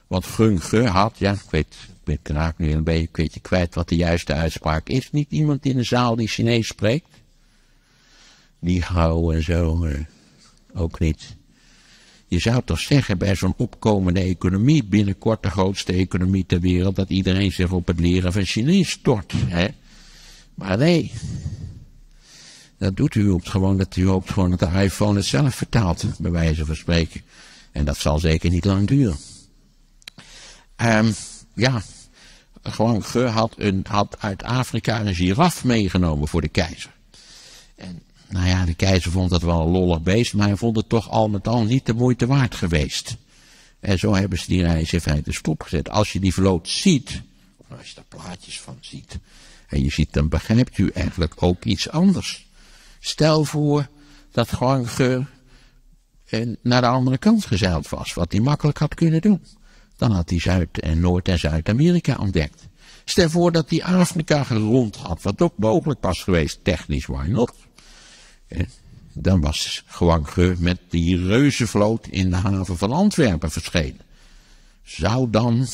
Want Ge had, ja, ik weet, ben nu een beetje kwijt wat de juiste uitspraak is. Niet iemand in de zaal die Chinees spreekt die gauw en zo, eh, ook niet. Je zou toch zeggen bij zo'n opkomende economie, binnenkort de grootste economie ter wereld, dat iedereen zich op het leren van Chinees stort. Hè? Maar nee, dat doet u op gewoon dat u hoopt gewoon dat de iPhone het zelf vertaalt, bij wijze van spreken. En dat zal zeker niet lang duren. Um, ja, gewoon Ge had, een, had uit Afrika een giraf meegenomen voor de keizer. En nou ja, de keizer vond dat wel een lollig beest, maar hij vond het toch al met al niet de moeite waard geweest. En zo hebben ze die reis in feite stopgezet. Als je die vloot ziet, of als je daar plaatjes van ziet, en je ziet, dan begrijpt u eigenlijk ook iets anders. Stel voor dat Geur naar de andere kant gezeild was, wat hij makkelijk had kunnen doen. Dan had hij Zuid- en Noord- en Zuid-Amerika ontdekt. Stel voor dat hij Afrika gerond had, wat ook mogelijk was geweest, technisch, why not? dan was Ge met die reuzenvloot in de haven van Antwerpen verschenen. Zou dan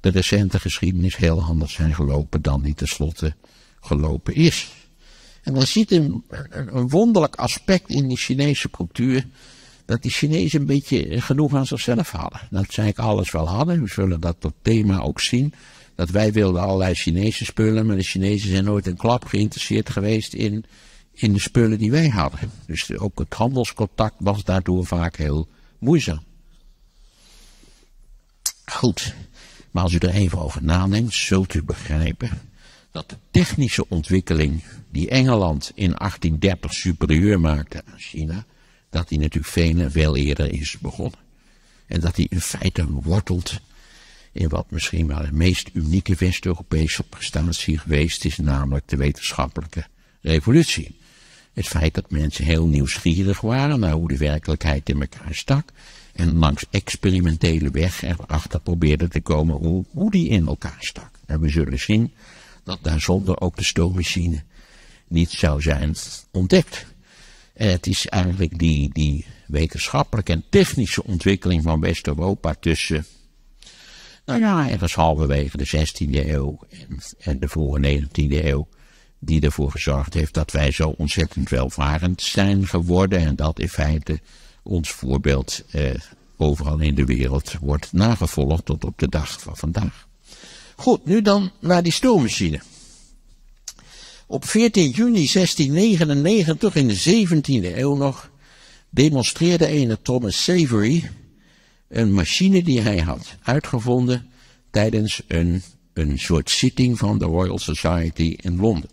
de recente geschiedenis heel anders zijn gelopen dan die tenslotte gelopen is. En dan ziet een, een wonderlijk aspect in die Chinese cultuur, dat die Chinezen een beetje genoeg aan zichzelf hadden. Dat zij alles wel hadden, we zullen dat tot thema ook zien. Dat wij wilden allerlei Chinese spullen, maar de Chinezen zijn nooit een klap geïnteresseerd geweest in in de spullen die wij hadden. Dus ook het handelscontact was daardoor vaak heel moeizaam. Goed, maar als u er even over nadenkt, zult u begrijpen dat de technische ontwikkeling die Engeland in 1830 superieur maakte aan China, dat die natuurlijk veel veel eerder is begonnen. En dat die in feite wortelt in wat misschien wel de meest unieke West-Europese prestatie geweest is, namelijk de wetenschappelijke revolutie. Het feit dat mensen heel nieuwsgierig waren naar hoe de werkelijkheid in elkaar stak. En langs experimentele weg erachter probeerden te komen hoe, hoe die in elkaar stak. En we zullen zien dat daar zonder ook de stoommachine niet zou zijn ontdekt. Het is eigenlijk die, die wetenschappelijke en technische ontwikkeling van West-Europa tussen, nou ja, ergens halverwege de 16e eeuw en, en de vroege 19e eeuw die ervoor gezorgd heeft dat wij zo ontzettend welvarend zijn geworden en dat in feite ons voorbeeld eh, overal in de wereld wordt nagevolgd tot op de dag van vandaag. Goed, nu dan naar die stoommachine. Op 14 juni 1699, in de 17e eeuw nog, demonstreerde ene Thomas Savery een machine die hij had uitgevonden tijdens een, een soort zitting van de Royal Society in Londen.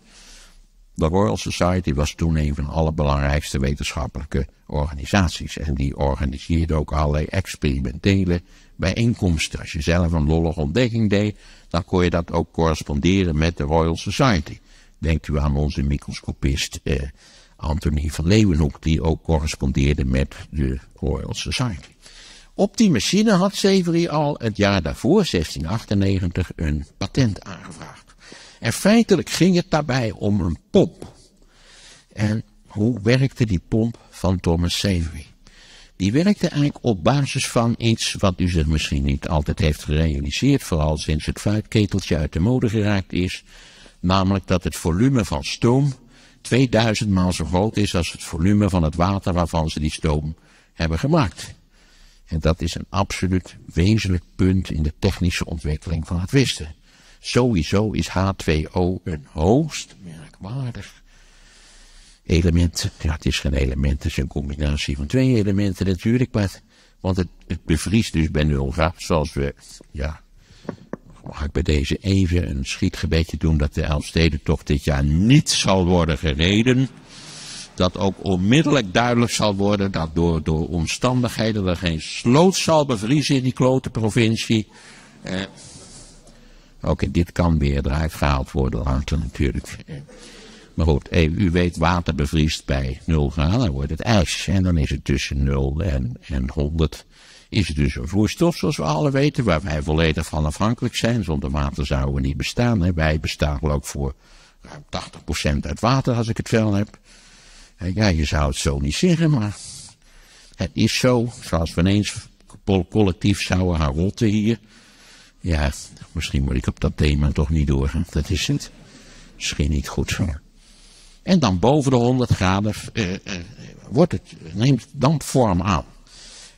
De Royal Society was toen een van de allerbelangrijkste wetenschappelijke organisaties. En die organiseerde ook allerlei experimentele bijeenkomsten. Als je zelf een lollige ontdekking deed, dan kon je dat ook corresponderen met de Royal Society. Denkt u aan onze microscopist eh, Anthony van Leeuwenhoek, die ook correspondeerde met de Royal Society. Op die machine had Severy al het jaar daarvoor, 1698, een patent aangevraagd. En feitelijk ging het daarbij om een pomp. En hoe werkte die pomp van Thomas Savery? Die werkte eigenlijk op basis van iets wat u zich misschien niet altijd heeft gerealiseerd, vooral sinds het fruitketeltje uit de mode geraakt is. Namelijk dat het volume van stoom 2000 maal zo groot is als het volume van het water waarvan ze die stoom hebben gemaakt. En dat is een absoluut wezenlijk punt in de technische ontwikkeling van het wisten. Sowieso is H2O een hoogst merkwaardig element. Ja, het is geen element, het is een combinatie van twee elementen natuurlijk. Want het, het bevriest dus bij 0 graden, zoals we, ja, mag ik bij deze even een schietgebedje doen dat de Elfstedentocht dit jaar niet zal worden gereden. Dat ook onmiddellijk duidelijk zal worden dat door, door omstandigheden er geen sloot zal bevriezen in die klote provincie. Eh, Oké, dit kan weer eruit gehaald worden later natuurlijk. Maar goed, eh, u weet, water bevriest bij 0 graden, dan wordt het ijs. En dan is het tussen 0 en, en 100 is het dus een vloeistof, zoals we alle weten, waar wij volledig van afhankelijk zijn. Zonder water zouden we niet bestaan. Hè. Wij bestaan ook voor ruim 80% uit water, als ik het wel heb. Ja, je zou het zo niet zeggen, maar het is zo. Zoals we ineens collectief zouden gaan rotten hier. Ja, misschien moet ik op dat thema toch niet doorgaan. Dat is het. Misschien niet goed. En dan boven de 100 graden eh, eh, wordt het, neemt dampvorm aan.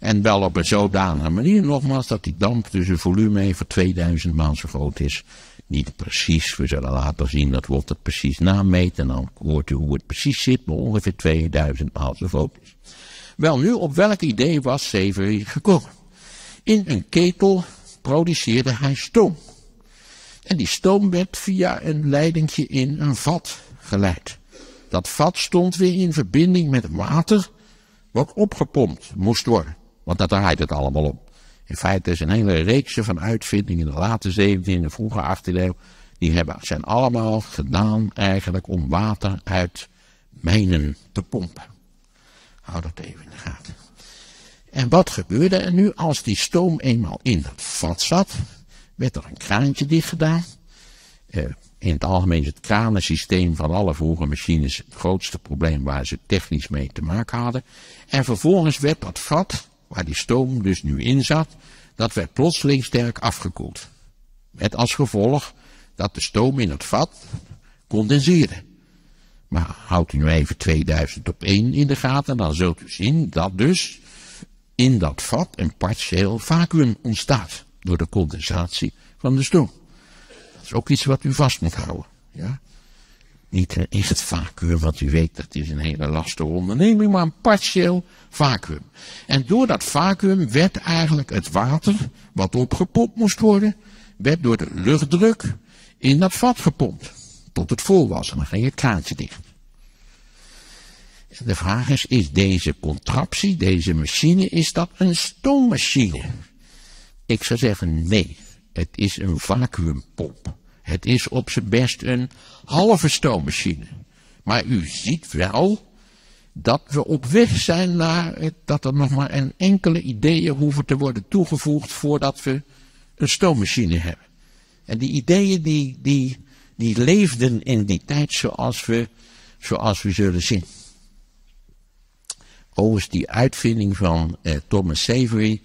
En wel op een zodanige manier, nogmaals, dat die damp dus een volume even 2000 maal zo groot is. Niet precies, we zullen later zien dat wordt het precies nameten. En dan hoort u hoe het precies zit, maar ongeveer 2000 maal zo groot is. Wel nu, op welk idee was Severy gekomen? In een ketel produceerde hij stoom. En die stoom werd via een leidingje in een vat geleid. Dat vat stond weer in verbinding met water, wat opgepompt moest worden. Want dat draait het allemaal om. In feite is een hele reeks van uitvindingen in de late 17e en vroege 18e eeuw. Die hebben, zijn allemaal gedaan eigenlijk om water uit mijnen te pompen. Hou dat even in de gaten. En wat gebeurde er nu als die stoom eenmaal in dat vat zat? Werd er een kraantje dicht gedaan. Eh, in het algemeen is het kranensysteem van alle vroege machines het grootste probleem waar ze technisch mee te maken hadden. En vervolgens werd dat vat waar die stoom dus nu in zat, dat werd plotseling sterk afgekoeld. Met als gevolg dat de stoom in het vat condenseerde. Maar houdt u nu even 2000 op 1 in de gaten, dan zult u zien dat dus in dat vat een partieel vacuüm ontstaat door de condensatie van de stoom. Dat is ook iets wat u vast moet houden. Ja? Niet in het vacuüm, want u weet dat is een hele lastige onderneming, maar een partieel vacuüm. En door dat vacuüm werd eigenlijk het water, wat opgepompt moest worden, werd door de luchtdruk in dat vat gepompt. Tot het vol was en dan ging het kraantje dicht. de vraag is, is deze contraptie, deze machine, is dat een stoommachine? Ik zou zeggen nee, het is een vacuümpomp. Het is op zijn best een halve stoommachine. Maar u ziet wel dat we op weg zijn naar dat er nog maar een enkele ideeën hoeven te worden toegevoegd voordat we een stoommachine hebben. En die ideeën die, die, die leefden in die tijd zoals we, zoals we zullen zien. Overigens die uitvinding van eh, Thomas Savery,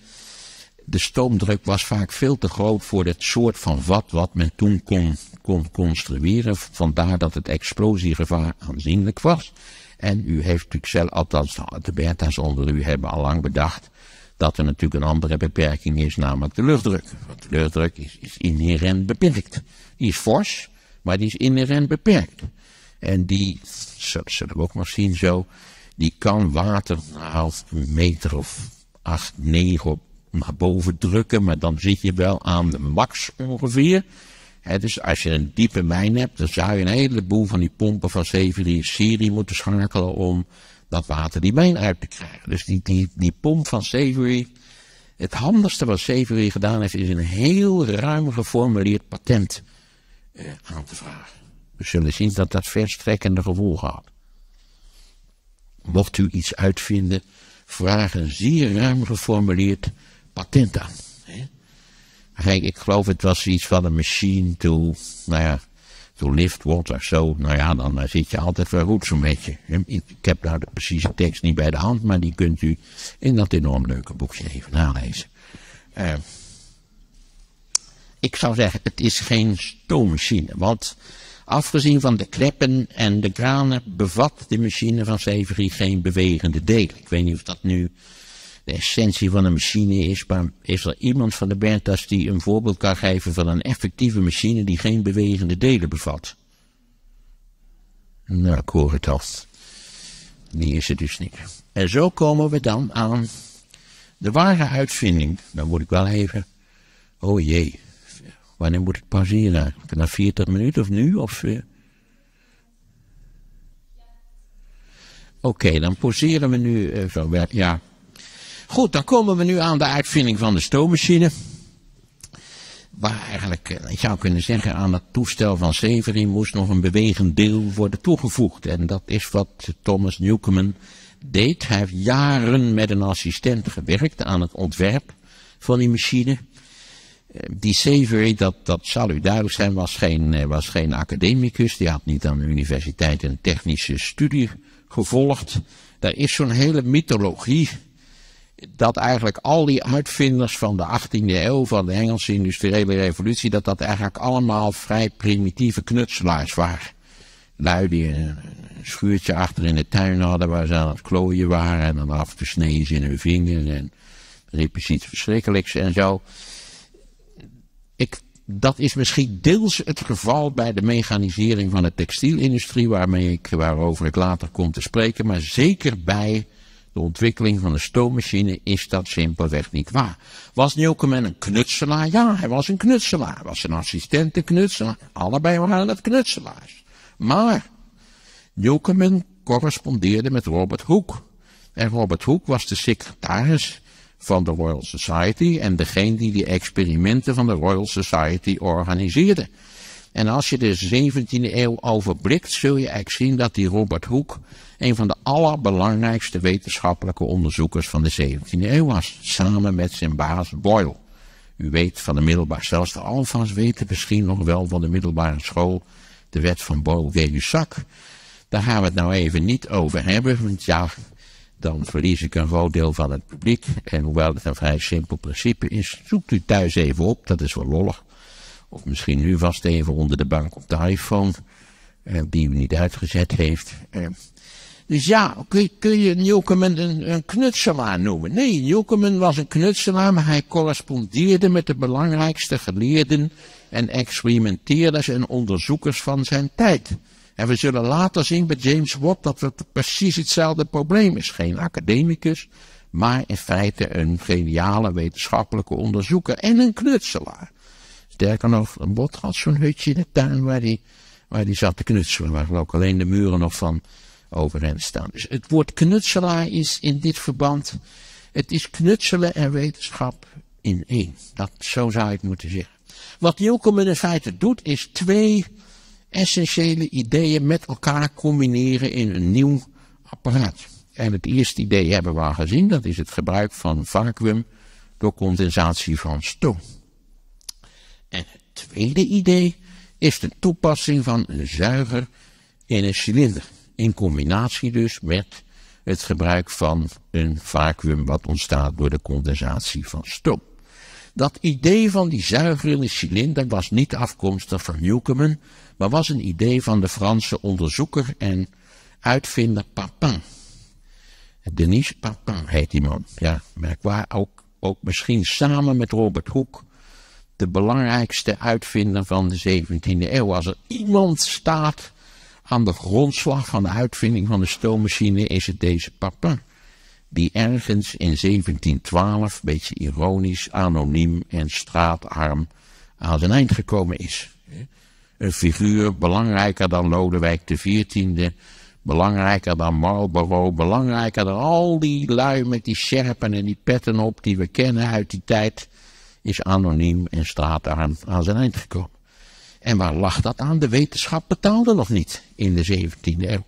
de stoomdruk was vaak veel te groot voor het soort van vat wat men toen kon, kon construeren. Vandaar dat het explosiegevaar aanzienlijk was. En u heeft natuurlijk zelf, althans de Bertha's onder u hebben al lang bedacht dat er natuurlijk een andere beperking is, namelijk de luchtdruk. Want de luchtdruk is, inherent beperkt. Die is fors, maar die is inherent beperkt. En die, zullen we ook nog zien zo, die kan water nou, een meter of acht, negen op naar boven drukken, maar dan zit je wel aan de max ongeveer dus als je een diepe mijn hebt, dan zou je een heleboel van die pompen van Severy moeten schakelen om dat water die mijn uit te krijgen. Dus die, die, die pomp van Severy, het handigste wat Severy gedaan heeft, is een heel ruim geformuleerd patent eh, aan te vragen. We zullen zien dat dat verstrekkende gevolgen had. Mocht u iets uitvinden, vraag een zeer ruim geformuleerd patent aan. Kijk, ik geloof het was iets van een machine to, nou ja, to lift water. Zo, nou ja, dan uh, zit je altijd wel goed zo'n beetje. Ik heb nou de precieze tekst niet bij de hand, maar die kunt u in dat enorm leuke boekje even nalezen. Uh, ik zou zeggen, het is geen stoommachine, want Afgezien van de kleppen en de kranen bevat de machine van Severy geen bewegende delen. Ik weet niet of dat nu de essentie van een machine is, maar is er iemand van de Bertas die een voorbeeld kan geven van een effectieve machine die geen bewegende delen bevat? Nou, ik hoor het al. Die is het dus niet. En zo komen we dan aan de ware uitvinding. Dan moet ik wel even. Oh jee. Wanneer moet het pauzeren? Na 40 minuten of nu? Of, uh... Oké, dan pauzeren we nu uh, zo. Ja. Goed, dan komen we nu aan de uitvinding van de stoommachine. Waar eigenlijk, eh, ik zou kunnen zeggen, aan het toestel van Severin moest nog een bewegend deel worden toegevoegd. En dat is wat Thomas Newcomen deed. Hij heeft jaren met een assistent gewerkt aan het ontwerp van die machine. Eh, die Severy, dat, dat zal u duidelijk zijn, was geen, eh, was geen academicus. Die had niet aan de universiteit een technische studie gevolgd. Daar is zo'n hele mythologie dat eigenlijk al die uitvinders van de 18e eeuw, van de Engelse industriële revolutie, dat dat eigenlijk allemaal vrij primitieve knutselaars waren. Lui die een schuurtje achter in de tuin hadden waar ze aan het klooien waren en dan af te snezen in hun vinger en riepen iets verschrikkelijks en zo. Ik, dat is misschien deels het geval bij de mechanisering van de textielindustrie, waarmee ik, waarover ik later kom te spreken, maar zeker bij de ontwikkeling van de stoommachine is dat simpelweg niet waar. Was Newcomen een knutselaar? Ja, hij was een knutselaar. Was zijn assistent een knutselaar? Allebei waren het knutselaars. Maar Newcomen correspondeerde met Robert Hooke. En Robert Hooke was de secretaris van de Royal Society en degene die die experimenten van de Royal Society organiseerde. En als je de 17e eeuw overblikt, zul je eigenlijk zien dat die Robert Hooke een van de allerbelangrijkste wetenschappelijke onderzoekers van de 17e eeuw was, samen met zijn baas Boyle. U weet van de middelbare, zelfs de alfa's weten misschien nog wel van de middelbare school, de wet van Boyle-Gay-Lussac. Daar gaan we het nou even niet over hebben, want ja, dan verlies ik een groot deel van het publiek. En hoewel het een vrij simpel principe is, zoekt u thuis even op, dat is wel lollig. Of misschien nu vast even onder de bank op de iPhone, eh, die u niet uitgezet heeft. Eh, dus ja, kun, kun je Newcomen een, een, knutselaar noemen? Nee, Newcomen was een knutselaar, maar hij correspondeerde met de belangrijkste geleerden en experimenteerders en onderzoekers van zijn tijd. En we zullen later zien bij James Watt dat het precies hetzelfde probleem is. Geen academicus, maar in feite een geniale wetenschappelijke onderzoeker en een knutselaar. Sterker nog, Watt had zo'n hutje in de tuin waar hij, waar hij zat te knutselen, waar ook alleen de muren nog van overeind staan. Dus het woord knutselaar is in dit verband, het is knutselen en wetenschap in één. Dat, zo zou het moeten zeggen. Wat Newcomen in feite doet, is twee essentiële ideeën met elkaar combineren in een nieuw apparaat. En het eerste idee hebben we al gezien, dat is het gebruik van vacuüm door condensatie van stoom. En het tweede idee is de toepassing van een zuiger in een cilinder. In combinatie dus met het gebruik van een vacuüm wat ontstaat door de condensatie van stoom. Dat idee van die zuiger in de cilinder was niet afkomstig van Newcomen, maar was een idee van de Franse onderzoeker en uitvinder Papin. Denis Papin heet die man. Ja, merkwaar ook, ook misschien samen met Robert Hooke de belangrijkste uitvinder van de 17e eeuw. Als er iemand staat aan de grondslag van de uitvinding van de stoommachine, is het deze Papin. Die ergens in 1712, beetje ironisch, anoniem en straatarm aan zijn eind gekomen is. Een figuur belangrijker dan Lodewijk XIV, belangrijker dan Marlborough, belangrijker dan al die lui met die sjerpen en die petten op die we kennen uit die tijd is anoniem en straatarm aan zijn eind gekomen. En waar lag dat aan? De wetenschap betaalde nog niet in de 17e eeuw.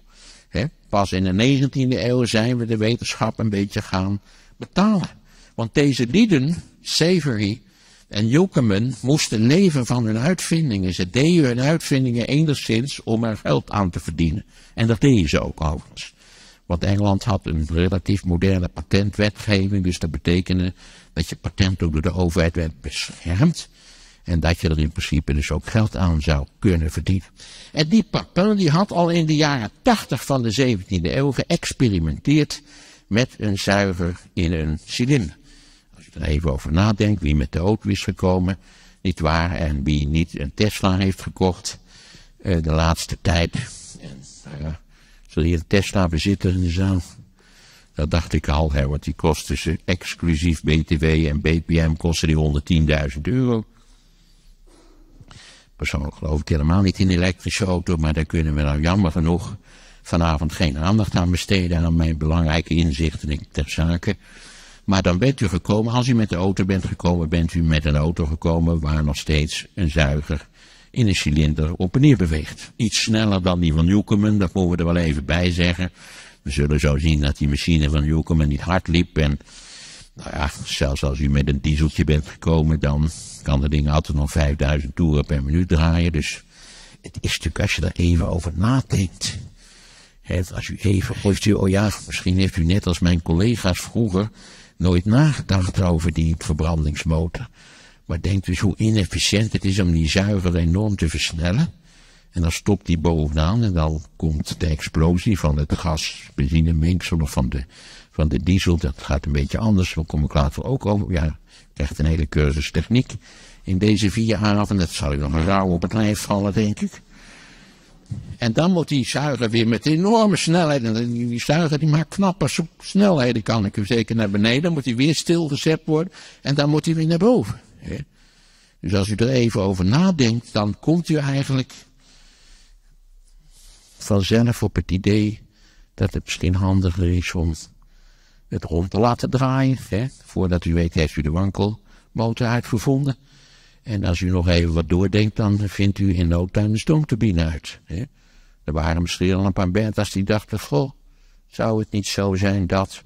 pas in de 19e eeuw zijn we de wetenschap een beetje gaan betalen. Want deze lieden, Savery en Newcomen, moesten leven van hun uitvindingen. Ze deden hun uitvindingen enigszins om er geld aan te verdienen. En dat deden ze ook overigens. Want Engeland had een relatief moderne patentwetgeving, dus dat betekende dat je patent ook door de overheid werd beschermd. En dat je er in principe dus ook geld aan zou kunnen verdienen. En die Papin die had al in de jaren 80 van de 17e eeuw geëxperimenteerd met een zuiger in een cilinder. Als je er even over nadenkt, wie met de auto is gekomen, niet waar, en wie niet een Tesla heeft gekocht uh, de laatste tijd. En, nou ja, zul je een Tesla bezitter in de zaal? Dat dacht ik al, hè, want die kost tussen exclusief BTW en BPM kostte die 110.000 euro. Persoonlijk geloof ik helemaal niet in elektrische auto, maar daar kunnen we nou jammer genoeg vanavond geen aandacht aan besteden en aan mijn belangrijke inzichten ter zake. Maar dan bent u gekomen, als u met de auto bent gekomen, bent u met een auto gekomen waar nog steeds een zuiger in een cilinder op en neer beweegt. Iets sneller dan die van Newcomen, dat moeten we er wel even bij zeggen. We zullen zo zien dat die machine van Newcomen niet hard liep en nou ja, zelfs als u met een dieseltje bent gekomen, dan kan dat ding altijd nog 5000 toeren per minuut draaien. Dus het is natuurlijk, als je daar even over nadenkt. als u even, u, oh ja, misschien heeft u net als mijn collega's vroeger nooit nagedacht over die verbrandingsmotor. Maar denkt dus hoe inefficiënt het is om die zuiger enorm te versnellen. En dan stopt die bovenaan en dan komt de explosie van het gas, benzinemengsel of van de, van de diesel. Dat gaat een beetje anders, daar kom ik later ook over. Ja, krijgt een hele cursus techniek in deze vier avonden. Dat zal u nog een rauw op het lijf vallen, denk ik. En dan moet die zuiger weer met enorme snelheid. En die zuiger die maakt knappe snelheden, kan ik u zeker naar beneden. Dan moet hij weer stilgezet worden. En dan moet hij weer naar boven. Dus als u er even over nadenkt, dan komt u eigenlijk vanzelf op het idee dat het misschien handiger is om het rond te laten draaien. Hè? Voordat u weet heeft u de wankelmotor uitgevonden. En als u nog even wat doordenkt, dan vindt u in no time de stoomturbine uit. Hè? Er waren misschien al een paar Bertha's die dachten, goh, zou het niet zo zijn dat...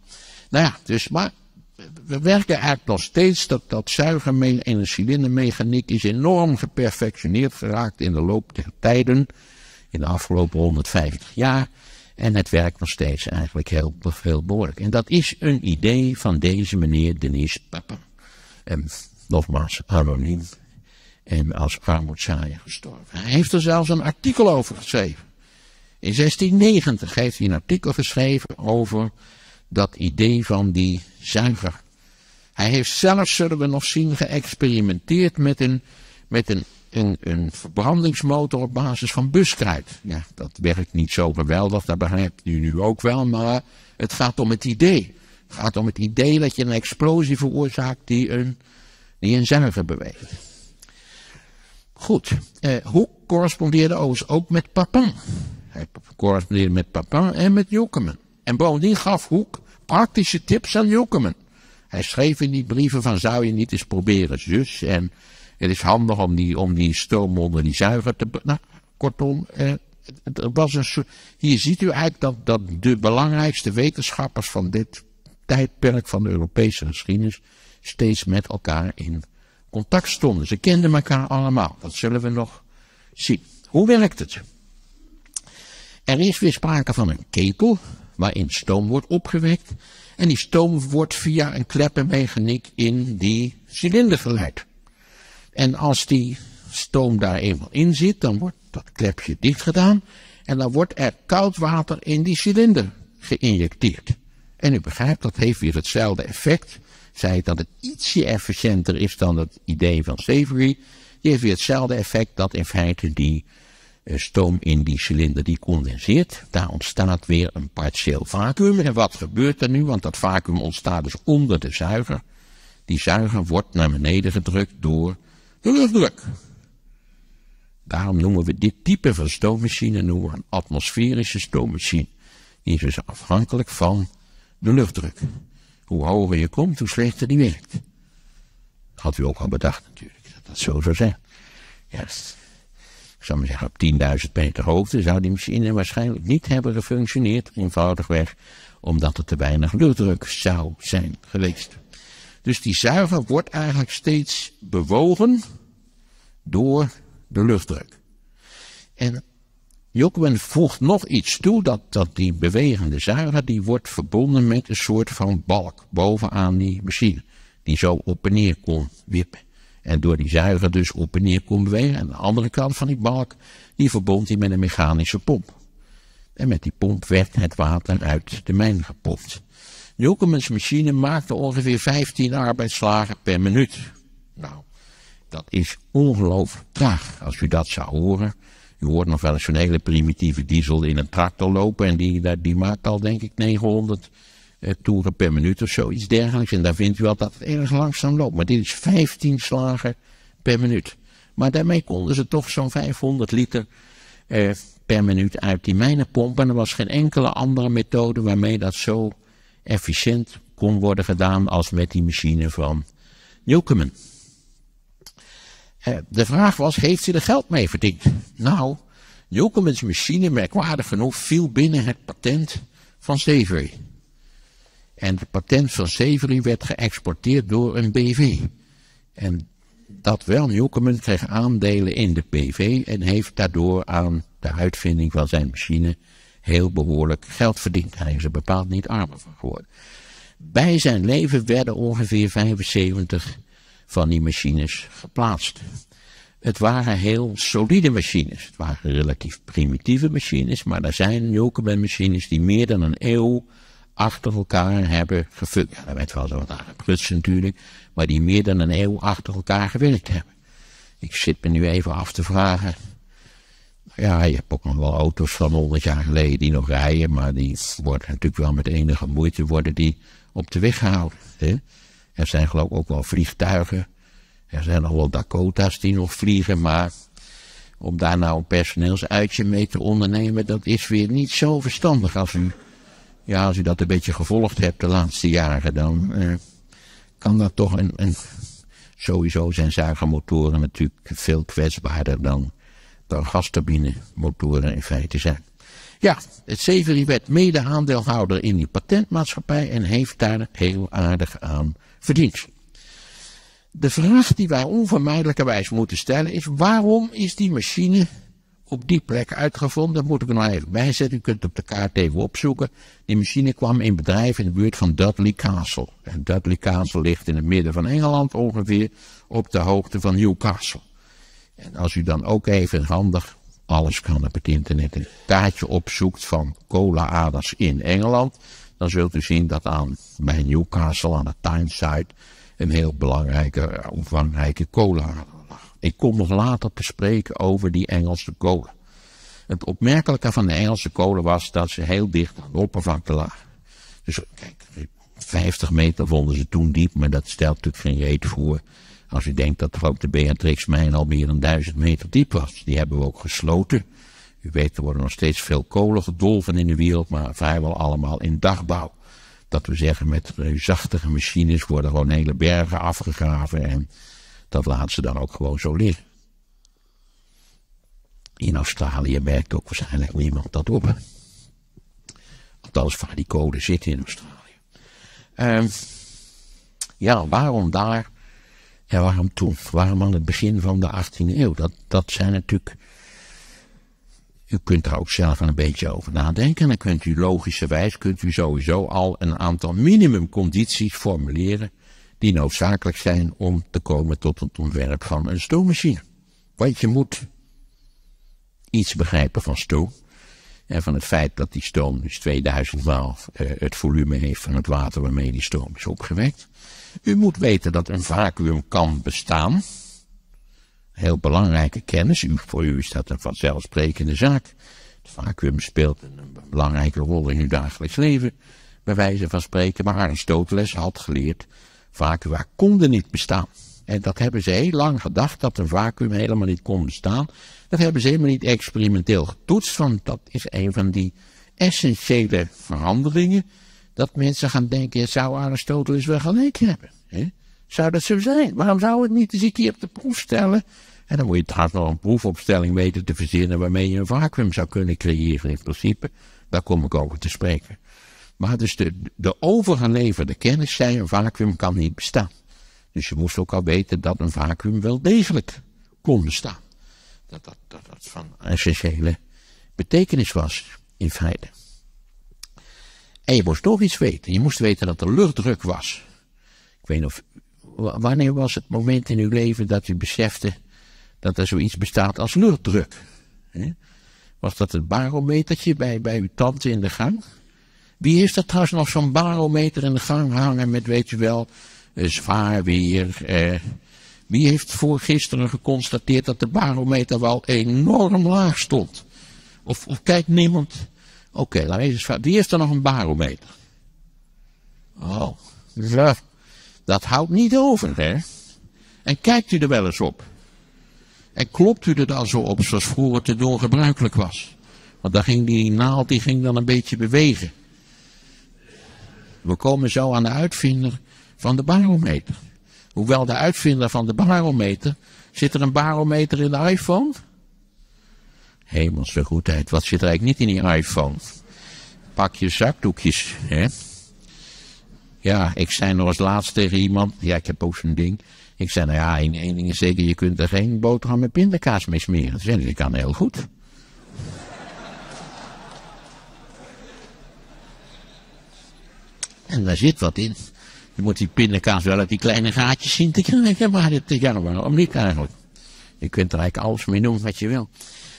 Nou ja, dus maar we werken eigenlijk nog steeds, dat, dat zuigermeen en een cilindermechaniek is enorm geperfectioneerd geraakt in de loop der tijden, in de afgelopen 150 jaar. En het werkt nog steeds eigenlijk heel, heel behoorlijk. En dat is een idee van deze meneer Denis Pepper. En nogmaals, anoniem. En als armoedzaaier gestorven. Hij heeft er zelfs een artikel over geschreven. In 1690 heeft hij een artikel geschreven over dat idee van die zuiger. Hij heeft zelfs, zullen we nog zien, geëxperimenteerd met een, met een, een, een verbrandingsmotor op basis van buskruid. Ja, dat werkt niet zo geweldig, dat begrijpt u nu ook wel, maar het gaat om het idee. Het gaat om het idee dat je een explosie veroorzaakt die een, die een zuiger beweegt. Goed, eh, Hoek correspondeerde overigens ook met Papin. Hij correspondeerde met Papin en met Jokemen. En bovendien gaf Hoek praktische tips aan Jokemen. Hij schreef in die brieven van zou je niet eens proberen zus. En het is handig om die, om die stoom onder die zuiger te... Nou, kortom, eh, het was een hier ziet u eigenlijk dat, dat de belangrijkste wetenschappers van dit tijdperk van de Europese geschiedenis steeds met elkaar in contact stonden. Ze kenden elkaar allemaal. Dat zullen we nog zien. Hoe werkt het? Er is weer sprake van een ketel waarin stoom wordt opgewekt. En die stoom wordt via een kleppenmechaniek in die cilinder geleid. En als die stoom daar eenmaal in zit, dan wordt dat klepje dicht gedaan. En dan wordt er koud water in die cilinder geïnjecteerd. En u begrijpt, dat heeft weer hetzelfde effect. Zei dat het ietsje efficiënter is dan het idee van Savory. Die heeft weer hetzelfde effect dat in feite die eh, stoom in die cilinder die condenseert. Daar ontstaat weer een partieel vacuüm. En wat gebeurt er nu? Want dat vacuüm ontstaat dus onder de zuiger. Die zuiger wordt naar beneden gedrukt door luchtdruk. Daarom noemen we dit type van stoommachine noemen we een atmosferische stoommachine. Die is dus afhankelijk van de luchtdruk. Hoe hoger je komt, hoe slechter die werkt. Had u ook al bedacht natuurlijk, dat dat zo zou zijn. Ik zou maar zeggen, op 10.000 meter hoogte zou die machine waarschijnlijk niet hebben gefunctioneerd. Eenvoudigweg omdat er te weinig luchtdruk zou zijn geweest. Dus die zuiger wordt eigenlijk steeds bewogen door de luchtdruk. En Jokwen voegt nog iets toe, dat, dat die bewegende zuiger, die wordt verbonden met een soort van balk bovenaan die machine. Die zo op en neer kon wippen. En door die zuiger dus op en neer kon bewegen. En de andere kant van die balk, die verbond hij met een mechanische pomp. En met die pomp werd het water uit de mijn gepompt. Newcomen's machine maakte ongeveer 15 arbeidsslagen per minuut. Nou, dat is ongelooflijk traag als u dat zou horen. U hoort nog wel eens zo'n hele primitieve diesel in een tractor lopen en die, die maakt al denk ik 900 eh, toeren per minuut of zoiets dergelijks. En daar vindt u al dat het erg langzaam loopt. Maar dit is 15 slagen per minuut. Maar daarmee konden ze toch zo'n 500 liter eh, per minuut uit die mijnen pompen. En er was geen enkele andere methode waarmee dat zo efficiënt kon worden gedaan als met die machine van Newcomen. Eh, de vraag was, heeft hij er geld mee verdiend? Nou, Newcomen's machine, merkwaardig genoeg, viel binnen het patent van Severy. En het patent van Severy werd geëxporteerd door een BV. En dat wel, Newcomen kreeg aandelen in de BV en heeft daardoor aan de uitvinding van zijn machine heel behoorlijk geld verdiend. Hij is er bepaald niet armer van geworden. Bij zijn leven werden ongeveer 75 van die machines geplaatst. Het waren heel solide machines. Het waren relatief primitieve machines, maar er zijn Newcomen machines die meer dan een eeuw achter elkaar hebben gefunctioneerd. Ja, daar werd wel wat aan geprutst natuurlijk, maar die meer dan een eeuw achter elkaar gewerkt hebben. Ik zit me nu even af te vragen. Ja, je hebt ook nog wel auto's van 100 jaar geleden die nog rijden, maar die worden natuurlijk wel met enige moeite worden die op de weg gehouden. Hè? Er zijn geloof ik ook wel vliegtuigen. Er zijn nog wel Dakota's die nog vliegen, maar om daar nou een personeelsuitje mee te ondernemen, dat is weer niet zo verstandig als u, ja, als u dat een beetje gevolgd hebt de laatste jaren, dan eh, kan dat toch een, een, sowieso zijn zuigermotoren natuurlijk veel kwetsbaarder dan, dan gasturbinemotoren in feite zijn. Ja, het Severi werd mede aandeelhouder in die patentmaatschappij en heeft daar heel aardig aan verdiend. De vraag die wij onvermijdelijkerwijs moeten stellen is: waarom is die machine op die plek uitgevonden? Dat moet ik er nog even bijzetten. U kunt het op de kaart even opzoeken. Die machine kwam in bedrijf in de buurt van Dudley Castle. En Dudley Castle ligt in het midden van Engeland ongeveer op de hoogte van Newcastle. En als u dan ook even handig alles kan op het internet een kaartje opzoekt van cola-aders in Engeland, dan zult u zien dat aan, bij Newcastle aan de Tyneside een heel belangrijke, omvangrijke cola lag. Ik kom nog later te spreken over die Engelse kolen. Het opmerkelijke van de Engelse kolen was dat ze heel dicht aan de oppervlakte lagen. Dus kijk, 50 meter vonden ze toen diep, maar dat stelt natuurlijk geen reet voor. Als u denkt dat ook de Beatrix Mijn al meer dan 1000 meter diep was. Die hebben we ook gesloten. U weet, er worden nog steeds veel kolen gedolven in de wereld, maar vrijwel allemaal in dagbouw. Dat we zeggen, met reusachtige machines worden gewoon hele bergen afgegraven en dat laten ze dan ook gewoon zo liggen. In Australië merkt ook waarschijnlijk niemand dat op. Althans, waar die code zit in Australië. Uh, ja, waarom daar en waarom toen? Waarom aan het begin van de 18e eeuw? Dat, dat zijn natuurlijk. U kunt er ook zelf een beetje over nadenken. En dan kunt u logischerwijs, kunt u sowieso al een aantal minimumcondities formuleren. die noodzakelijk zijn om te komen tot het ontwerp van een stoommachine. Want je moet iets begrijpen van stoom. En van het feit dat die stoom dus 2000 maal uh, het volume heeft van het water waarmee die stoom is opgewekt. U moet weten dat een vacuüm kan bestaan. Heel belangrijke kennis. U, voor u is dat een vanzelfsprekende zaak. Het vacuüm speelt een belangrijke rol in uw dagelijks leven. Bij wijze van spreken. Maar Aristoteles had geleerd. Vacua konden niet bestaan. En dat hebben ze heel lang gedacht, dat een vacuüm helemaal niet kon bestaan. Dat hebben ze helemaal niet experimenteel getoetst, want dat is een van die essentiële veranderingen dat mensen gaan denken, zou Aristoteles wel gelijk hebben? Hè? Zou dat zo zijn? Waarom zou het niet eens een keer op de proef stellen? En dan moet je trouwens nog een proefopstelling weten te verzinnen waarmee je een vacuüm zou kunnen creëren in principe. Daar kom ik over te spreken. Maar dus de, de overgeleverde kennis zei een vacuüm kan niet bestaan. Dus je moest ook al weten dat een vacuüm wel degelijk kon bestaan. Dat dat, dat, dat van essentiële betekenis was, in feite. En je moest nog iets weten. Je moest weten dat er luchtdruk was. Ik weet niet of, wanneer was het moment in uw leven dat u besefte dat er zoiets bestaat als luchtdruk? Was dat het barometertje bij, bij uw tante in de gang? Wie heeft dat trouwens nog zo'n barometer in de gang hangen met, weet u wel, zwaar weer? Eh, wie heeft voor gisteren geconstateerd dat de barometer wel enorm laag stond? Of kijkt niemand? Oké, okay, laat eens Wie heeft er nog een barometer? Oh, ja, dat houdt niet over, hè? En kijkt u er wel eens op? En klopt u er dan zo op zoals vroeger te doen gebruikelijk was? Want dan ging die naald die ging dan een beetje bewegen. We komen zo aan de uitvinder van de barometer. Hoewel de uitvinder van de barometer. Zit er een barometer in de iPhone? Hemelse goedheid, wat zit er eigenlijk niet in die iPhone? Pak je zakdoekjes, hè? Ja, ik zei nog als laatste tegen iemand. Ja, ik heb ook zo'n ding. Ik zei, nou ja, één, één ding is zeker, je kunt er geen boterham met pindakaas mee smeren. Ze ik kan heel goed. En daar zit wat in. Je moet die pindakaas wel uit die kleine gaatjes zien te krijgen, maar dit, ja, waarom niet eigenlijk? Je kunt er eigenlijk alles mee doen wat je wil.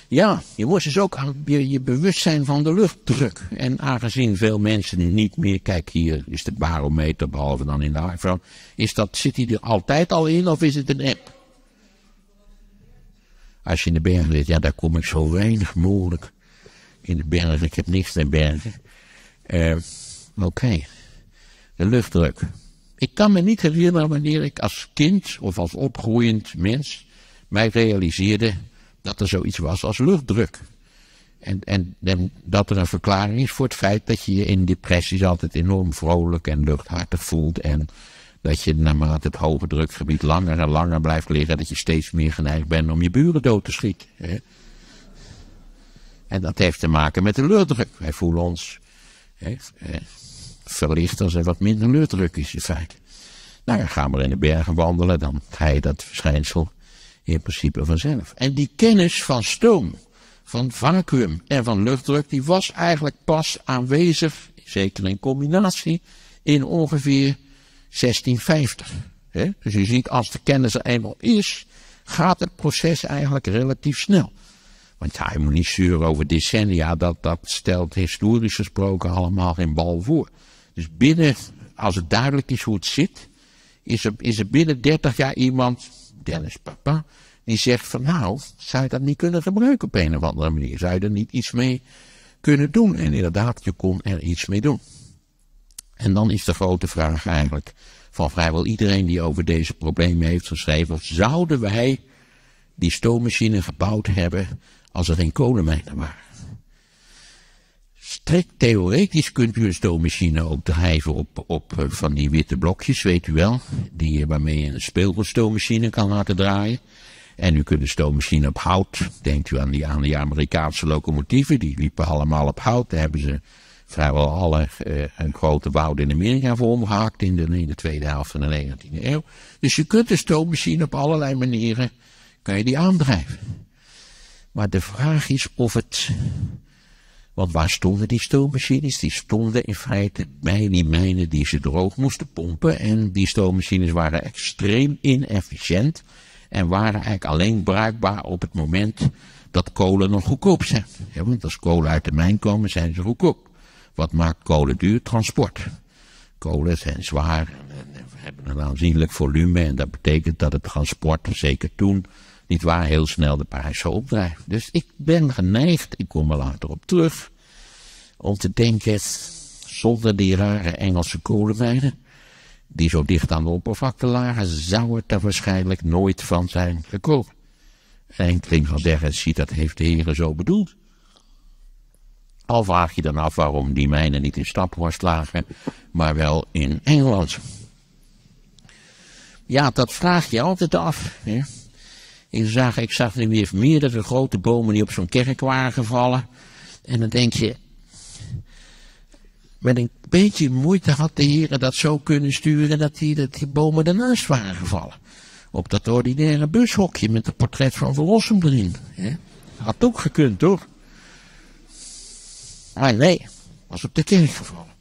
Ja, je moet dus ook je, je bewust zijn van de luchtdruk. En aangezien veel mensen niet meer, kijk hier is de barometer, behalve dan in de iPhone, is dat, zit hij er altijd al in of is het een app? Als je in de bergen zit, ja daar kom ik zo weinig mogelijk in de bergen. Ik heb niks in bergen. Uh, Oké, de luchtdruk. Ik kan me niet herinneren wanneer ik als kind of als opgroeiend mens mij realiseerde dat er zoiets was als luchtdruk. En, en, dat er een verklaring is voor het feit dat je je in depressies altijd enorm vrolijk en luchthartig voelt. En dat je naarmate het hoge drukgebied langer en langer blijft liggen, dat je steeds meer geneigd bent om je buren dood te schieten. Hè? En dat heeft te maken met de luchtdruk. Wij voelen ons hè, eh, verlicht als er wat minder luchtdruk is in feite. Nou, ja, ga maar in de bergen wandelen, dan ga je dat verschijnsel in principe vanzelf. En die kennis van stoom, van vacuüm en van luchtdruk, die was eigenlijk pas aanwezig, zeker in combinatie, in ongeveer 1650. Dus je ziet, als de kennis er eenmaal is, gaat het proces eigenlijk relatief snel. Want ja, je moet niet zeuren over decennia, dat, dat stelt historisch gesproken allemaal geen bal voor. Dus binnen, als het duidelijk is hoe het zit, is is er binnen 30 jaar iemand Dennis Papa, die zegt van nou, zou je dat niet kunnen gebruiken op een of andere manier? Zou je er niet iets mee kunnen doen? En inderdaad, je kon er iets mee doen. En dan is de grote vraag eigenlijk van vrijwel iedereen die over deze problemen heeft geschreven, zouden wij die stoommachine gebouwd hebben als er geen kolenmijnen waren? Strikt theoretisch kunt u een stoommachine ook drijven op, op eh, van die witte blokjes, weet u wel. Die, waarmee je een speelgoedstoommachine kan laten draaien. En u kunt een stoommachine op hout. Denkt u aan die, aan die Amerikaanse locomotieven, die liepen allemaal op hout. Daar hebben ze vrijwel alle uh, grote wouden in Amerika voor omgehakt in de, in de tweede helft van de 19e eeuw. Dus je kunt een stoommachine op allerlei manieren, kan je die aandrijven. Maar de vraag is of het want waar stonden die stoommachines? Die stonden in feite bij die mijnen die ze droog moesten pompen. En die stoommachines waren extreem inefficiënt. En waren eigenlijk alleen bruikbaar op het moment dat kolen nog goedkoop zijn. Ja, want als kolen uit de mijn komen, zijn ze goedkoop. Wat maakt kolen duur? Transport. Kolen zijn zwaar en hebben een aanzienlijk volume. En dat betekent dat het transport, zeker toen, niet waar, heel snel de zou opdrijven. Dus ik ben geneigd, ik kom er later op terug, om te denken, zonder die rare Engelse kolenmijnen, die zo dicht aan de oppervlakte lagen, zou het er waarschijnlijk nooit van zijn gekomen. Enkeling van zeggen, ziet dat heeft de heren zo bedoeld. Al vraag je dan af waarom die mijnen niet in Staphorst lagen, maar wel in Engeland. Ja, dat vraag je altijd af. Hè? Ik zag, ik zag er weer meerdere grote bomen die op zo'n kerk waren gevallen. En dan denk je, met een beetje moeite had de heren dat zo kunnen sturen dat die, dat die bomen ernaast waren gevallen. Op dat ordinaire bushokje met het portret van Verlossum erin. Hè? Had ook gekund hoor. Maar nee, was op de kerk gevallen.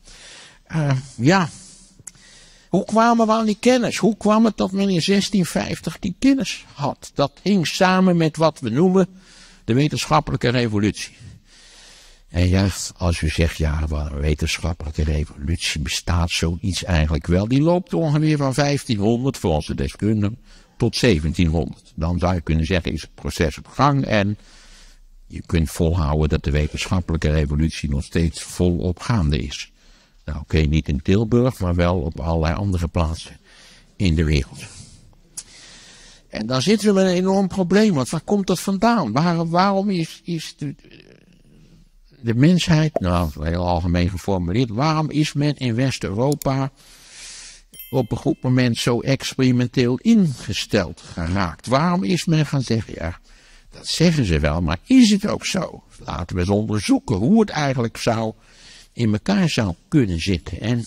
Uh, ja, Hoe kwamen we aan die kennis? Hoe kwam het dat men in 1650 die kennis had? Dat hing samen met wat we noemen de wetenschappelijke revolutie. En juist als u zegt, ja, een wetenschappelijke revolutie bestaat zoiets eigenlijk wel. Die loopt ongeveer van 1500 volgens de deskundigen tot 1700. Dan zou je kunnen zeggen, is het proces op gang en je kunt volhouden dat de wetenschappelijke revolutie nog steeds volop gaande is. Nou, oké, niet in Tilburg, maar wel op allerlei andere plaatsen in de wereld. En dan zitten we met een enorm probleem, want waar komt dat vandaan? Waar, waarom is, is de, de mensheid, nou, heel algemeen geformuleerd, waarom is men in West-Europa op een goed moment zo experimenteel ingesteld geraakt? Waarom is men gaan zeggen, ja, dat zeggen ze wel, maar is het ook zo? Laten we eens onderzoeken hoe het eigenlijk zou in elkaar zou kunnen zitten. En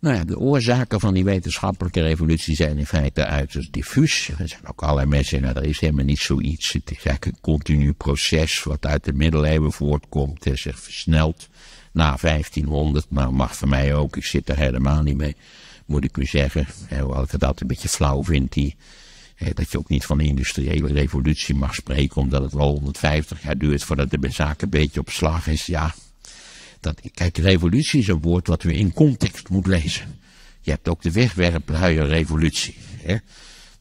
nou ja, de oorzaken van die wetenschappelijke revolutie zijn in feite uiterst diffuus. Er zijn ook allerlei mensen, nou, er is helemaal niet zoiets. Het is eigenlijk een continu proces wat uit de middeleeuwen voortkomt en zich versnelt na 1500. Nou, mag voor mij ook, ik zit er helemaal niet mee, moet ik u zeggen. Hoewel ik het altijd een beetje flauw vind, die, dat je ook niet van de industriële revolutie mag spreken, omdat het wel 150 jaar duurt voordat de zaak een beetje op slag is. Ja, dat, kijk, revolutie is een woord wat we in context moet lezen. Je hebt ook de wegwerpluier-revolutie.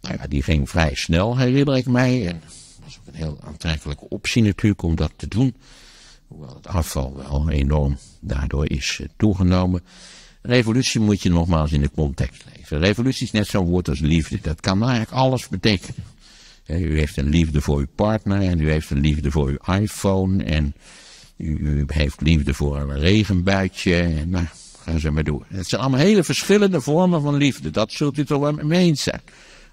Nou ja, die ging vrij snel, herinner ik mij. En dat was ook een heel aantrekkelijke optie natuurlijk om dat te doen. Hoewel het afval wel enorm daardoor is eh, toegenomen. Revolutie moet je nogmaals in de context lezen. Revolutie is net zo'n woord als liefde. Dat kan eigenlijk alles betekenen. U heeft een liefde voor uw partner en u heeft een liefde voor uw iPhone en u, heeft liefde voor een regenbuitje. En nou, gaan ze maar door. Het zijn allemaal hele verschillende vormen van liefde. Dat zult u toch wel mee eens zijn.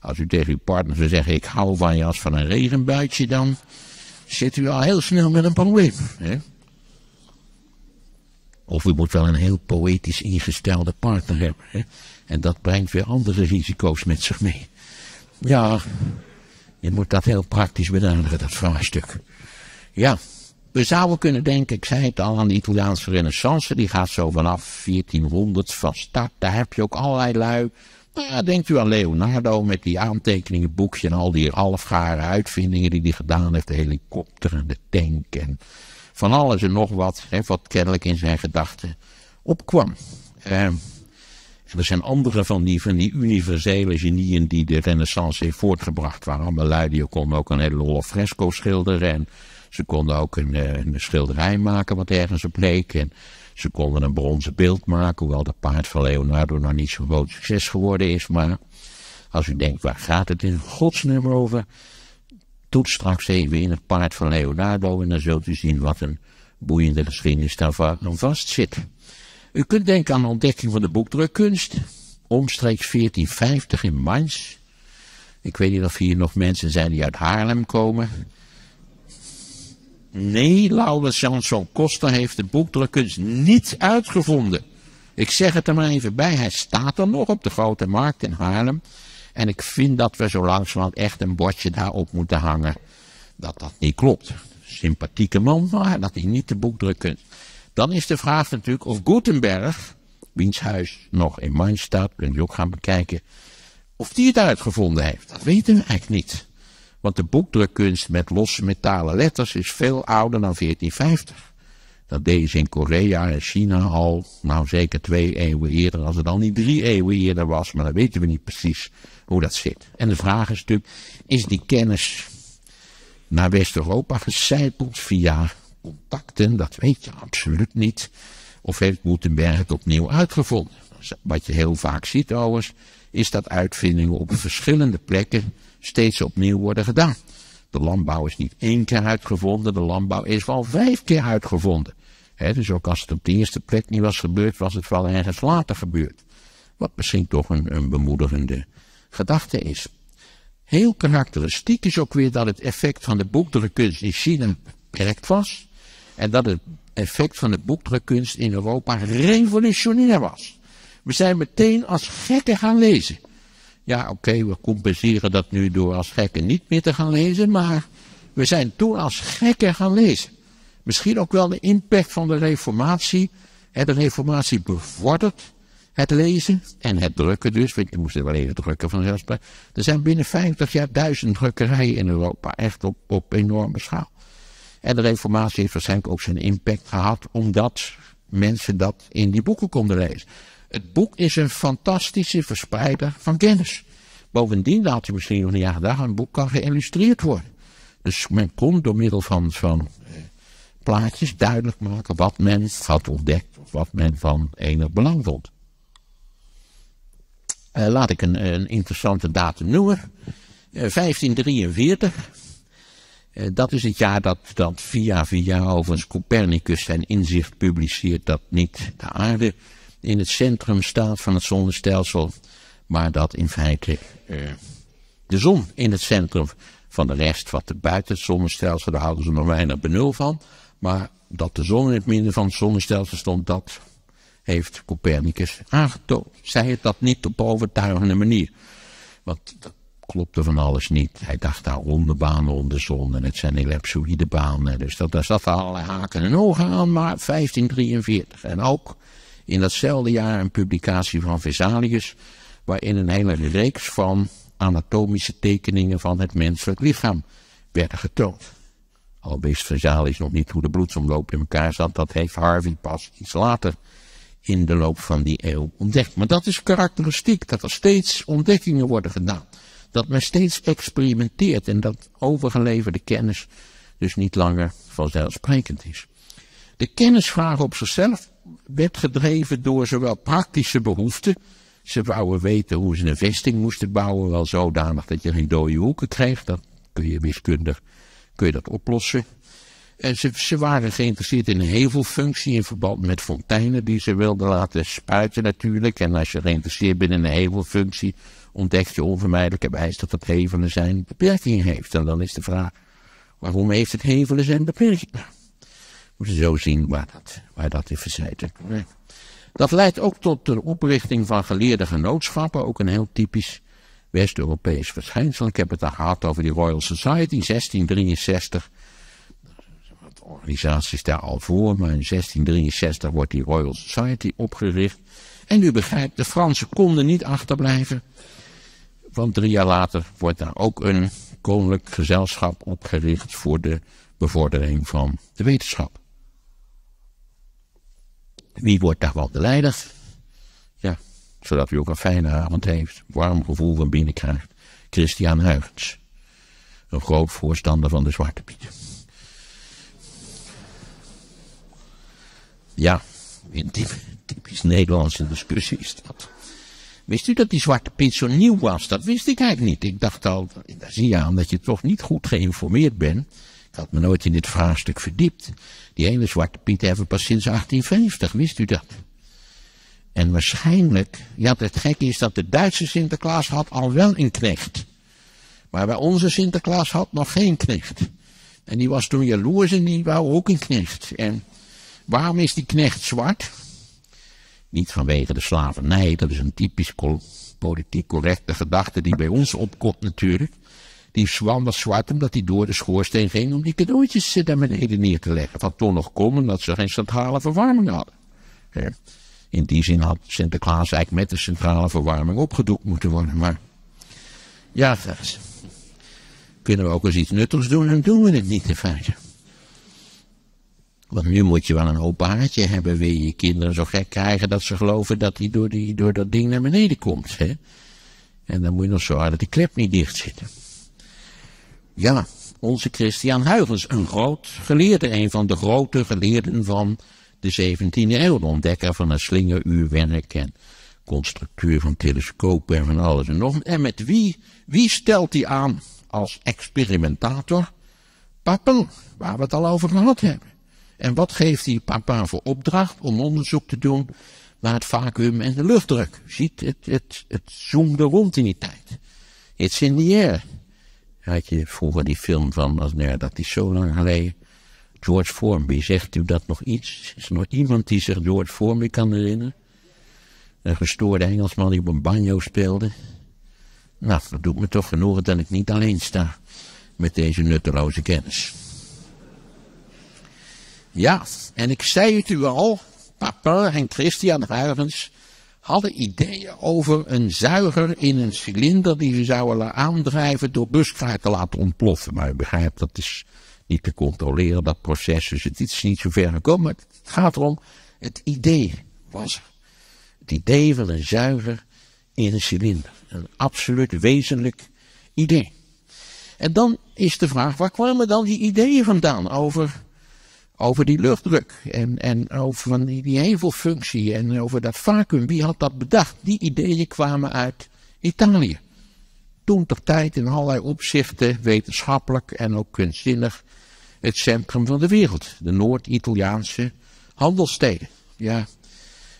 Als u tegen uw partner zou zeggen, ik hou van je als van een regenbuitje, dan zit u al heel snel met een probleem. Hè? Of u moet wel een heel poëtisch ingestelde partner hebben. Hè? En dat brengt weer andere risico's met zich mee. Ja, je moet dat heel praktisch benaderen, dat vraagstuk. Ja, we zouden kunnen denken, ik zei het al, aan de Italiaanse renaissance. Die gaat zo vanaf 1400 van start. Daar heb je ook allerlei lui. Nou ja, denkt u aan Leonardo met die aantekeningenboekje en al die halfgare uitvindingen die hij gedaan heeft. De helikopter en de tank en van alles en nog wat. Hè, wat kennelijk in zijn gedachten opkwam. Eh, er zijn andere van die, van die universele genieën die de renaissance heeft voortgebracht. Waar allemaal lui die ook een hele lol fresco schilderen en ze konden ook een, eh, een schilderij maken wat ergens op leek. En ze konden een bronzen beeld maken, hoewel de paard van Leonardo nog niet zo'n groot succes geworden is. Maar als u denkt, waar gaat het in godsnummer over? Toet straks even in het paard van Leonardo en dan zult u zien wat een boeiende geschiedenis daarvan vast zit. U kunt denken aan de ontdekking van de boekdrukkunst. Omstreeks 1450 in Mainz. Ik weet niet of hier nog mensen zijn die uit Haarlem komen. Nee, Laurens Jansson Costa heeft de boekdrukkunst niet uitgevonden. Ik zeg het er maar even bij, hij staat er nog op de Grote Markt in Haarlem. En ik vind dat we zo langzamerhand echt een bordje daarop moeten hangen. Dat dat niet klopt. Sympathieke man, maar dat is niet de boekdrukkunst. Dan is de vraag natuurlijk of Gutenberg, wiens huis nog in Mainz staat, kunt u ook gaan bekijken, of die het uitgevonden heeft. Dat weten we eigenlijk niet. Want de boekdrukkunst met losse metalen letters is veel ouder dan 1450. Dat deden ze in Korea en China al, nou zeker twee eeuwen eerder, als het al niet drie eeuwen eerder was, maar dan weten we niet precies hoe dat zit. En de vraag is natuurlijk, is die kennis naar West-Europa gecijpeld via contacten? Dat weet je absoluut niet. Of heeft Gutenberg het opnieuw uitgevonden? Wat je heel vaak ziet overigens, is dat uitvindingen op verschillende plekken steeds opnieuw worden gedaan. De landbouw is niet één keer uitgevonden, de landbouw is wel vijf keer uitgevonden. dus ook als het op de eerste plek niet was gebeurd, was het wel ergens later gebeurd. Wat misschien toch een, een bemoedigende gedachte is. Heel karakteristiek is ook weer dat het effect van de boekdrukkunst in China beperkt was. En dat het effect van de boekdrukkunst in Europa revolutionair was. We zijn meteen als gekken gaan lezen. Ja, oké, we compenseren dat nu door als gekken niet meer te gaan lezen, maar we zijn toen als gekken gaan lezen. Misschien ook wel de impact van de reformatie. De reformatie bevordert Het lezen en het drukken dus, want je moest het wel even drukken vanzelfsprekend. Er zijn binnen 50 jaar duizend drukkerijen in Europa, echt op, op enorme schaal. En de reformatie heeft waarschijnlijk ook zijn impact gehad, omdat mensen dat in die boeken konden lezen. Het boek is een fantastische verspreider van kennis. Bovendien laat je misschien nog niet aan gedacht, een boek kan geïllustreerd worden. Dus men kon door middel van, van eh, plaatjes duidelijk maken wat men had ontdekt, of wat men van enig belang vond. Uh, laat ik een, een, interessante datum noemen. Uh, 1543. Uh, dat is het jaar dat, dat via via overigens Copernicus zijn inzicht publiceert dat niet de aarde in het centrum staat van het zonnestelsel, maar dat in feite uh, de zon in het centrum van de rest wat er buiten het zonnestelsel, daar houden ze nog weinig benul van, maar dat de zon in het midden van het zonnestelsel stond, dat heeft Copernicus aangetoond. Zij het dat niet op overtuigende manier. Want dat klopte van alles niet. Hij dacht daar ronde banen om de zon en het zijn ellipsoïde banen. Dus dat, daar zat allerlei haken en ogen aan, maar 1543. En ook in datzelfde jaar een publicatie van Vesalius, waarin een hele reeks van anatomische tekeningen van het menselijk lichaam werden getoond. Al wist Vesalius nog niet hoe de bloedsomloop in elkaar zat, dat heeft Harvey pas iets later in de loop van die eeuw ontdekt. Maar dat is karakteristiek, dat er steeds ontdekkingen worden gedaan. Dat men steeds experimenteert en dat overgeleverde kennis dus niet langer vanzelfsprekend is. De kennisvraag op zichzelf werd gedreven door zowel praktische behoeften. Ze wouden weten hoe ze een vesting moesten bouwen, wel zodanig dat je geen dode hoeken kreeg. Dat kun je wiskundig kun je dat oplossen. En ze, ze, waren geïnteresseerd in een hevelfunctie in verband met fonteinen die ze wilden laten spuiten natuurlijk. En als je geïnteresseerd bent in een hevelfunctie, ontdek je onvermijdelijk bewijs dat het hevelen zijn beperkingen heeft. En dan is de vraag, waarom heeft het hevelen zijn beperkingen? Moeten zo zien waar dat, waar dat in verzeidt. Dat leidt ook tot de oprichting van geleerde genootschappen, ook een heel typisch West-Europees verschijnsel. Ik heb het al gehad over die Royal Society, 1663 organisatie is daar al voor, maar in 1663 wordt die Royal Society opgericht. En u begrijpt, de Fransen konden niet achterblijven. Want drie jaar later wordt daar ook een koninklijk gezelschap opgericht voor de bevordering van de wetenschap. Wie wordt daar wel de leider? Ja, zodat u ook een fijne avond heeft, warm gevoel van binnen krijgt. Christian Huygens, een groot voorstander van de Zwarte Piet. Ja, een typisch Nederlandse discussie is dat. Wist u dat die Zwarte Piet zo nieuw was? Dat wist ik eigenlijk niet. Ik dacht al, daar zie je aan dat je toch niet goed geïnformeerd bent. Had me nooit in dit vraagstuk verdiept. Die hele Zwarte Piet hebben pas sinds 1850, wist u dat? En waarschijnlijk, ja, het gekke is dat de Duitse Sinterklaas had al wel een knecht. Maar bij onze Sinterklaas had nog geen knecht. En die was toen jaloers en die wou ook een knecht. En Waarom is die knecht zwart? Niet vanwege de slavernij, dat is een typisch politiek correcte gedachte die bij ons opkomt natuurlijk. Die zwam was zwart omdat hij door de schoorsteen ging om die cadeautjes daar beneden neer te leggen. Van toen nog komen dat ze geen centrale verwarming hadden. In die zin had Sinterklaas eigenlijk met de centrale verwarming opgedoekt moeten worden. Maar ja, kunnen we ook eens iets nuttigs doen en doen we het niet in feite. Want nu moet je wel een open haartje hebben, wil je je kinderen zo gek krijgen dat ze geloven dat hij door, die, door dat ding naar beneden komt. Hè? En dan moet je nog zorgen dat die klep niet dicht zit. Ja, onze Christian Huygens, een groot geleerde, een van de grote geleerden van de 17e eeuw. De ontdekker van het slingeruurwerk en constructeur van telescopen en van alles en nog. En met wie, wie stelt hij aan als experimentator? Pappen, waar we het al over gehad hebben. En wat geeft die papa voor opdracht om onderzoek te doen naar het vacuüm en de luchtdruk? Ziet, het, het, het zoomde rond in die tijd. It's in the air. Had je vroeger die film van, nee, dat is zo lang geleden. George Formby, zegt u dat nog iets? Is er nog iemand die zich George Formby kan herinneren? Een gestoorde Engelsman die op een banjo speelde. Nou, dat doet me toch genoegen dat ik niet alleen sta met deze nutteloze kennis. Ja, en ik zei het u al, papa en Christian Huygens hadden ideeën over een zuiger in een cilinder die ze zouden aandrijven door buskruid te laten ontploffen. Maar u begrijpt, dat is niet te controleren, dat proces, dus het is niet zo ver gekomen. het gaat erom, het idee was er. Het idee van een zuiger in een cilinder. Een absoluut wezenlijk idee. En dan is de vraag, waar kwamen dan die ideeën vandaan over, over die luchtdruk en, en over die, die hevelfunctie en over dat vacuüm? Wie had dat bedacht? Die ideeën kwamen uit Italië. Toen ter tijd in allerlei opzichten, wetenschappelijk en ook kunstzinnig, het centrum van de wereld. De Noord-Italiaanse handelsteden. Ja,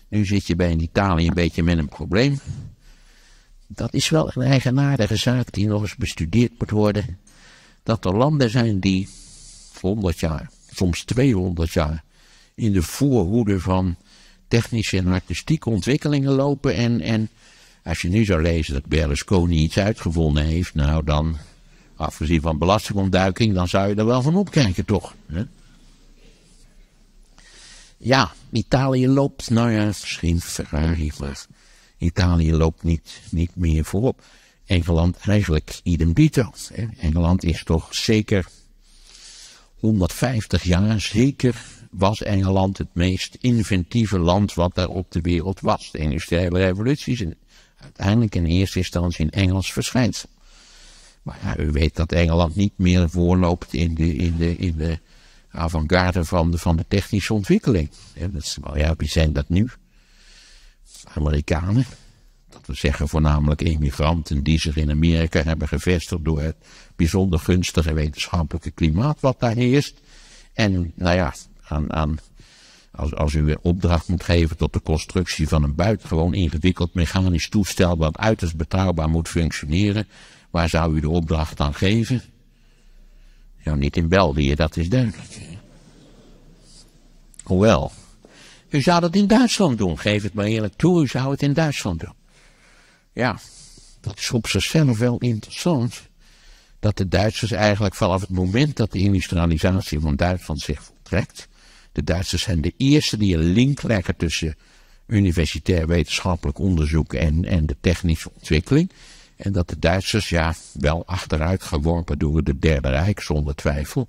nu zit je bij in Italië een beetje met een probleem. Dat is wel een eigenaardige zaak die nog eens bestudeerd moet worden. Dat er landen zijn die 100 jaar, soms 200 jaar, in de voorhoede van technische en artistieke ontwikkelingen lopen. En, en als je nu zou lezen dat Berlusconi iets uitgevonden heeft, nou dan, afgezien van belastingontduiking, dan zou je er wel van opkijken, toch? Hè? Ja, Italië loopt, nou ja, misschien Ferrari, Italië loopt niet, niet meer voorop. Engeland eigenlijk idem dito. Engeland is toch zeker 150 jaar, zeker was Engeland het meest inventieve land wat er op de wereld was. De industriële revolutie is uiteindelijk in eerste instantie in Engels verschijnsel. Maar ja, u weet dat Engeland niet meer voorloopt in de, in de, in de avant-garde van de, van de technische ontwikkeling. Ja, dat is, ja, wie zijn dat nu? Amerikanen. We zeggen voornamelijk immigranten die zich in Amerika hebben gevestigd door het bijzonder gunstige wetenschappelijke klimaat wat daar heerst. En nou ja, aan, aan, als, als u een opdracht moet geven tot de constructie van een buitengewoon ingewikkeld mechanisch toestel wat uiterst betrouwbaar moet functioneren, waar zou u de opdracht aan geven? Ja, niet in België, dat is duidelijk. Hoewel, u zou dat in Duitsland doen. Geef het maar eerlijk toe, u zou het in Duitsland doen. Ja, dat is op zichzelf wel interessant. Dat de Duitsers eigenlijk vanaf het moment dat de industrialisatie van Duitsland zich voltrekt. De Duitsers zijn de eerste die een link leggen tussen universitair wetenschappelijk onderzoek en, en de technische ontwikkeling. En dat de Duitsers, ja, wel achteruit geworpen door het Derde Rijk, zonder twijfel.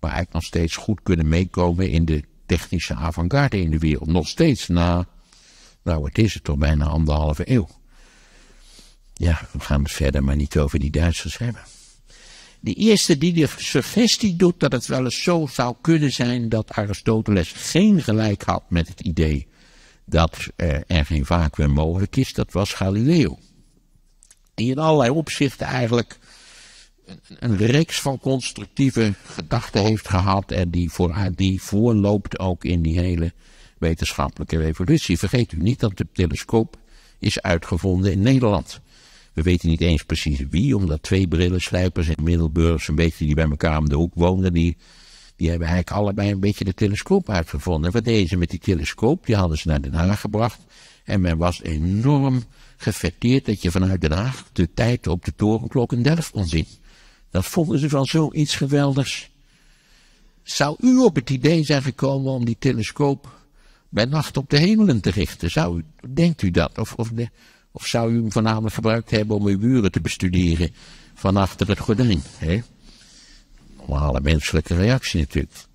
Maar eigenlijk nog steeds goed kunnen meekomen in de technische avant-garde in de wereld. Nog steeds na, nou wat is het toch, bijna anderhalve eeuw. Ja, we gaan het verder maar niet over die Duitsers hebben. De eerste die de suggestie doet dat het wel eens zo zou kunnen zijn dat Aristoteles geen gelijk had met het idee dat er geen vacuüm mogelijk is, dat was Galileo. Die in allerlei opzichten eigenlijk een reeks van constructieve gedachten heeft gehad en die, voor, die voorloopt ook in die hele wetenschappelijke revolutie. Vergeet u niet dat de telescoop is uitgevonden in Nederland. We weten niet eens precies wie, omdat twee brillenslijpers in Middelburg, een beetje die bij elkaar om de hoek woonden, die, die hebben eigenlijk allebei een beetje de telescoop uitgevonden. En wat deden ze met die telescoop? Die hadden ze naar Den Haag gebracht. En men was enorm gefetteerd dat je vanuit Den Haag de tijd op de torenklok in Delft kon zien. Dat vonden ze van zoiets geweldigs. Zou u op het idee zijn gekomen om die telescoop bij nacht op de hemelen te richten? Zou denkt u dat? Of, of, de, of zou u hem voornamelijk gebruikt hebben om uw buren te bestuderen van achter het gordijn? Hè? Normale menselijke reactie natuurlijk.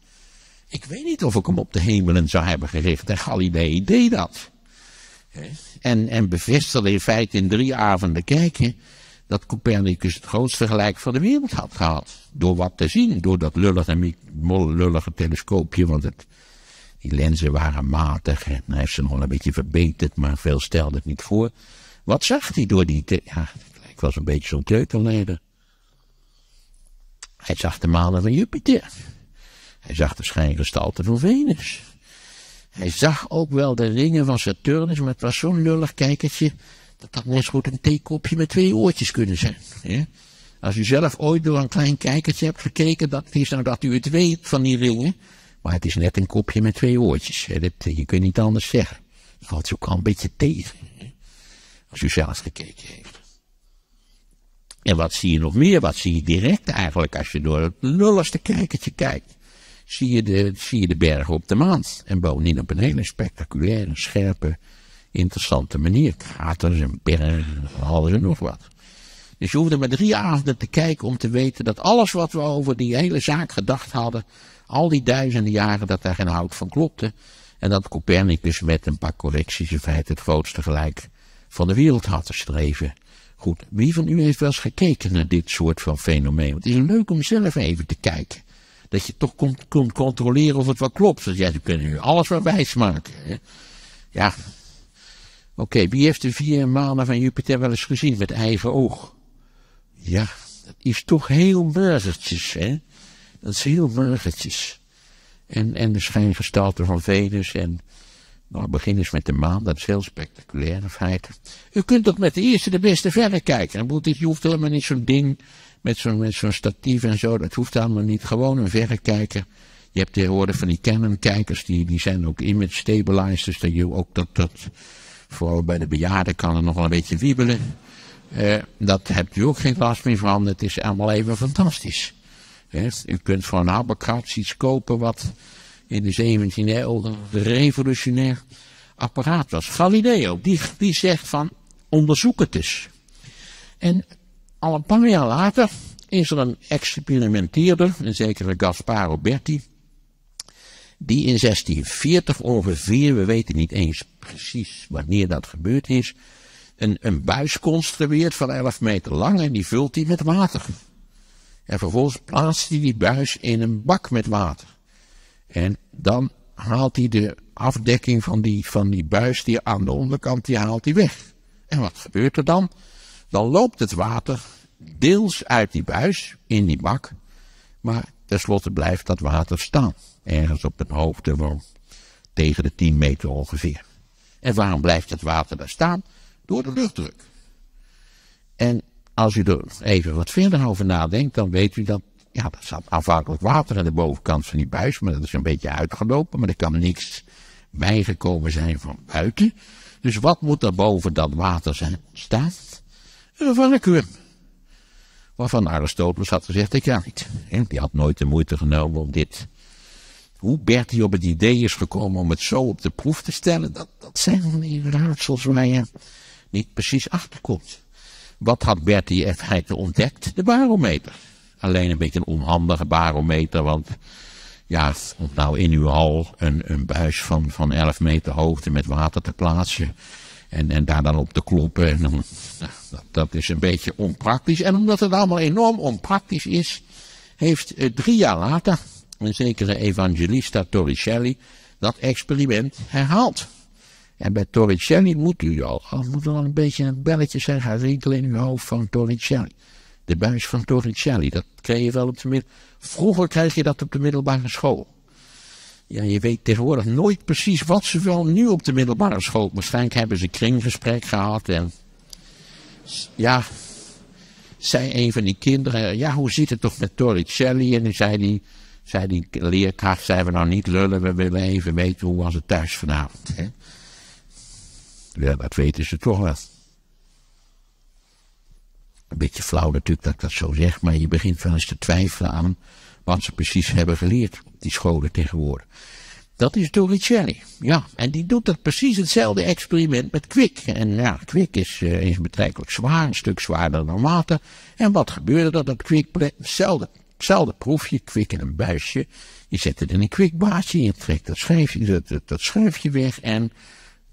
Ik weet niet of ik hem op de hemelen zou hebben gericht. En Galilei deed dat. En, en bevestigde in feite in drie avonden kijken dat Copernicus het grootste gelijk van de wereld had gehad. Door wat te zien, door dat lullige, lullige telescoopje, want het, die lenzen waren matig en hij heeft ze nog een beetje verbeterd, maar veel stelde het niet voor. Wat zag hij door die, ja, ik was een beetje zo'n keukenleider. Hij zag de manen van Jupiter. Hij zag de schijngestalte van Venus. Hij zag ook wel de ringen van Saturnus, maar het was zo'n lullig kijkertje dat had net zo goed een theekopje met twee oortjes kunnen zijn. Als u zelf ooit door een klein kijkertje hebt gekeken, dat is nou dat u het weet van die ringen. Maar het is net een kopje met twee oortjes. Dat, je kunt niet anders zeggen. Dat valt ook al een beetje tegen. Als u zelf gekeken heeft. En wat zie je nog meer? Wat zie je direct eigenlijk als je door het lulligste kijkertje kijkt? Zie je de, zie je de bergen op de maan. En bovendien op een hele spectaculaire, scherpe, interessante manier. Kraters en bergen en alles en nog wat. Dus je hoefde maar drie avonden te kijken om te weten dat alles wat we over die hele zaak gedacht hadden, al die duizenden jaren, dat daar geen hout van klopte. En dat Copernicus met een paar correcties in feite het grootste gelijk van de wereld had te streven. Goed, wie van u heeft wel eens gekeken naar dit soort van fenomeen? het is leuk om zelf even te kijken. Dat je toch kunt, kunt controleren of het wel klopt. Jij ja, kunnen nu alles wel wijsmaken. Hè? Ja. Oké, wie heeft de vier maanden van Jupiter wel eens gezien met eigen oog? Ja, dat is toch heel burgertjes, hè? Dat is heel burgertjes. En, en de schijngestalte van Venus en nou, begin eens met de maan, dat is heel spectaculair in feite. U kunt toch met de eerste de beste verder kijken. Je hoeft helemaal niet zo'n ding met zo'n zo'n statief en zo, dat hoeft allemaal niet. Gewoon een verrekijker. Je hebt tegenwoordig van die Canon-kijkers, die, die zijn ook image stabilized, dus dat je ook dat, dat, vooral bij de bejaarden kan het nog wel een beetje wiebelen. Uh, dat hebt u ook geen last meer van, het is allemaal even fantastisch. u kunt voor een Abercrombie iets kopen wat in de 17e eeuw een revolutionair apparaat was. Galileo, die, die zegt van onderzoek het eens. En al een paar jaar later is er een experimenteerder, een zekere Gasparo Berti, die in 1640 ongeveer, we weten niet eens precies wanneer dat gebeurd is, een, een buis construeert van 11 meter lang en die vult hij met water. En vervolgens plaatst hij die buis in een bak met water. En dan haalt hij de afdekking van die, van die buis die aan de onderkant, die haalt hij weg. En wat gebeurt er dan? Dan loopt het water deels uit die buis in die bak, maar tenslotte blijft dat water staan. Ergens op een hoogte van tegen de 10 meter ongeveer. En waarom blijft het water daar staan? Door de luchtdruk. En als u er even wat verder over nadenkt, dan weet u dat ja, er zat aanvankelijk water aan de bovenkant van die buis, maar dat is een beetje uitgelopen, maar er kan niks bijgekomen zijn van buiten. Dus wat moet er boven dat water zijn staan? Een vacuüm. Waarvan Aristoteles had gezegd, dat kan niet. Die had nooit de moeite genomen om dit. Hoe Bertie op het idee is gekomen om het zo op de proef te stellen, dat, dat zijn die raadsels waar je niet precies achterkomt. Wat had Bertie in feite ontdekt? De barometer. Alleen een beetje een onhandige barometer, want ja, om nou in uw hal een, een buis van, van 11 meter hoogte met water te plaatsen en, en daar dan op te kloppen, en dan, nou, dat, dat, is een beetje onpraktisch. En omdat het allemaal enorm onpraktisch is, heeft eh, drie jaar later een zekere Evangelista Torricelli dat experiment herhaald. En bij Torricelli moet u al, moet er al een beetje een belletje zijn gaan rinkelen in uw hoofd van Torricelli. De buis van Torricelli, dat kreeg je wel op de middel... Vroeger kreeg je dat op de middelbare school. Ja, je weet tegenwoordig nooit precies wat ze wel nu op de middelbare school. Waarschijnlijk hebben ze kringgesprek gehad en... Ja, zei een van die kinderen, ja, hoe zit het toch met Torricelli? En zei die, zei die leerkracht, zei we nou niet lullen, we willen even weten hoe was het thuis vanavond. Hè? Ja, dat weten ze toch wel. Een beetje flauw natuurlijk dat ik dat zo zeg, maar je begint wel eens te twijfelen aan wat ze precies hebben geleerd die scholen tegenwoordig. Dat is Torricelli. Ja, en die doet dat precies hetzelfde experiment met kwik. En ja, kwik is, uh, is betrekkelijk zwaar, een stuk zwaarder dan water. En wat gebeurde er? Dat kwik, hetzelfde, hetzelfde proefje, kwik in een buisje. Je zet het in een kwikbaasje, je trekt dat schuifje, dat, dat schuifje weg en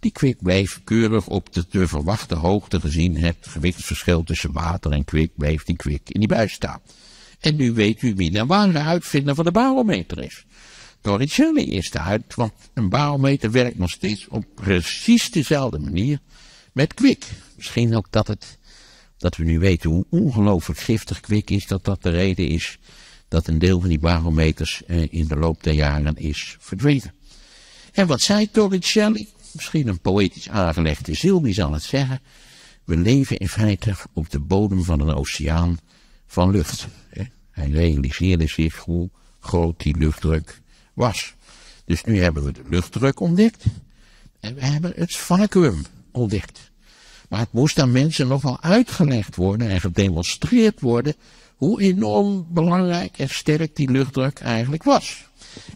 die kwik bleef keurig op de te verwachte hoogte gezien het gewichtsverschil tussen water en kwik bleef die kwik in die buis staan. En nu weet u wie de ware uitvinder van de barometer is. Torricelli is de uit, want een barometer werkt nog steeds op precies dezelfde manier met kwik. Misschien ook dat het, dat we nu weten hoe ongelooflijk giftig kwik is, dat dat de reden is dat een deel van die barometers eh, in de loop der jaren is verdwenen. En wat zei Torricelli? Misschien een poëtisch aangelegde ziel, die zal het zeggen. We leven in feite op de bodem van een oceaan van lucht. Hij realiseerde zich hoe groot die luchtdruk was. Dus nu hebben we de luchtdruk ontdekt. En we hebben het vacuüm ontdekt. Maar het moest aan mensen nogal uitgelegd worden en gedemonstreerd worden hoe enorm belangrijk en sterk die luchtdruk eigenlijk was.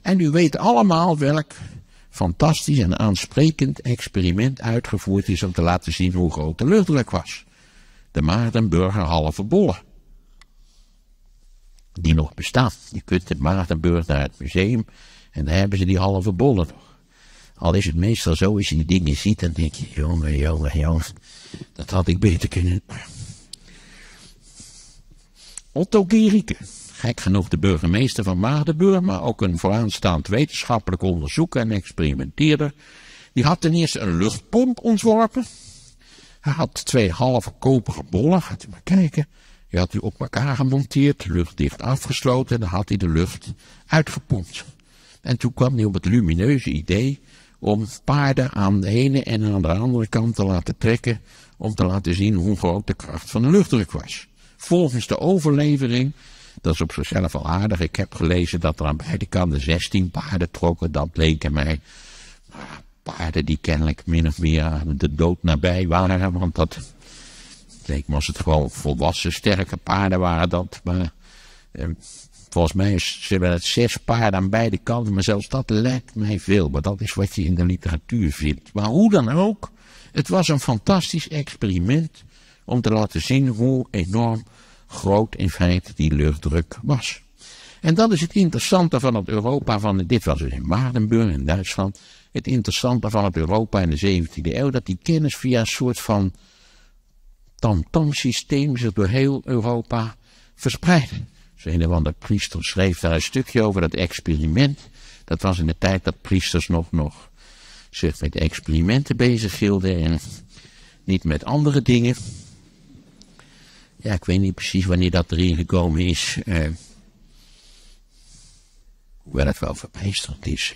En u weet allemaal welk fantastisch en aansprekend experiment uitgevoerd is om te laten zien hoe groot de luchtdruk was. De Maartenburger halve bollen. Die nog bestaan. Je kunt de Maartenburg naar het museum en daar hebben ze die halve bollen nog. Al is het meestal zo, als je die dingen ziet, dan denk je, jongen, jongen, jongen, dat had ik beter kunnen. Otto Gierike, gek genoeg de burgemeester van Maardenburg, maar ook een vooraanstaand wetenschappelijk onderzoeker en experimenteerder, die had ten eerste een luchtpomp ontworpen. Hij had twee halve koperen bollen, gaat u maar kijken. Die had hij op elkaar gemonteerd, luchtdicht afgesloten en dan had hij de lucht uitgepompt. En toen kwam hij op het lumineuze idee om paarden aan de ene en aan de andere kant te laten trekken, om te laten zien hoe groot de kracht van de luchtdruk was. Volgens de overlevering, dat is op zichzelf al aardig, ik heb gelezen dat er aan beide kanten 16 paarden trokken, dat bleken mij paarden die kennelijk min of meer de dood nabij waren, want dat leek me als het gewoon volwassen sterke paarden waren dat, maar eh, Volgens mij zullen het zes paarden aan beide kanten, maar zelfs dat lijkt mij veel. Maar dat is wat je in de literatuur vindt. Maar hoe dan ook, het was een fantastisch experiment om te laten zien hoe enorm groot in feite die luchtdruk was. En dat is het interessante van het Europa van, dit was dus in Waardenburg in Duitsland, het interessante van het Europa in de 17e eeuw, dat die kennis via een soort van tam-tam-systeem zich door heel Europa verspreidde. Een of priester schreef daar een stukje over dat experiment. Dat was in de tijd dat priesters nog, nog zich met experimenten bezig hielden en niet met andere dingen. Ja, ik weet niet precies wanneer dat erin gekomen is. Uh, hoewel het wel verbijsterend is.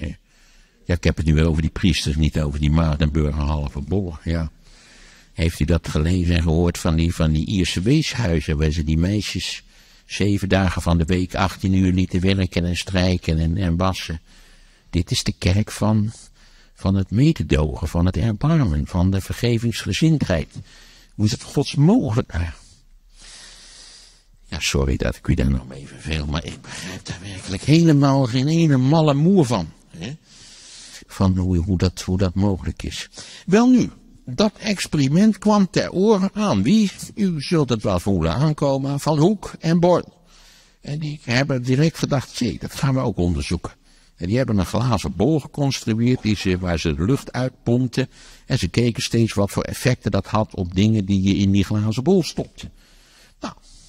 Ja, ik heb het nu wel over die priesters, niet over die Maardenburger halve bol. Ja. Heeft u dat gelezen en gehoord van die, van die Ierse weeshuizen, waar ze die meisjes zeven dagen van de week, 18 uur lieten werken en strijken en, en wassen. Dit is de kerk van, van het mededogen, van het erbarmen, van de vergevingsgezindheid. Hoe is het gods mogelijk? Ja, sorry dat ik u daar nog mee verveel, maar ik begrijp daar werkelijk helemaal geen ene malle moer van. Hè? Van hoe, hoe, dat, hoe dat mogelijk is. Wel nu, dat experiment kwam ter oren aan wie, u zult het wel voelen aankomen, Van Hoek en Born. En die hebben direct gedacht, zie, dat gaan we ook onderzoeken. En die hebben een glazen bol geconstrueerd die ze, waar ze de lucht uitpompten. En ze keken steeds wat voor effecten dat had op dingen die je in die glazen bol stopte.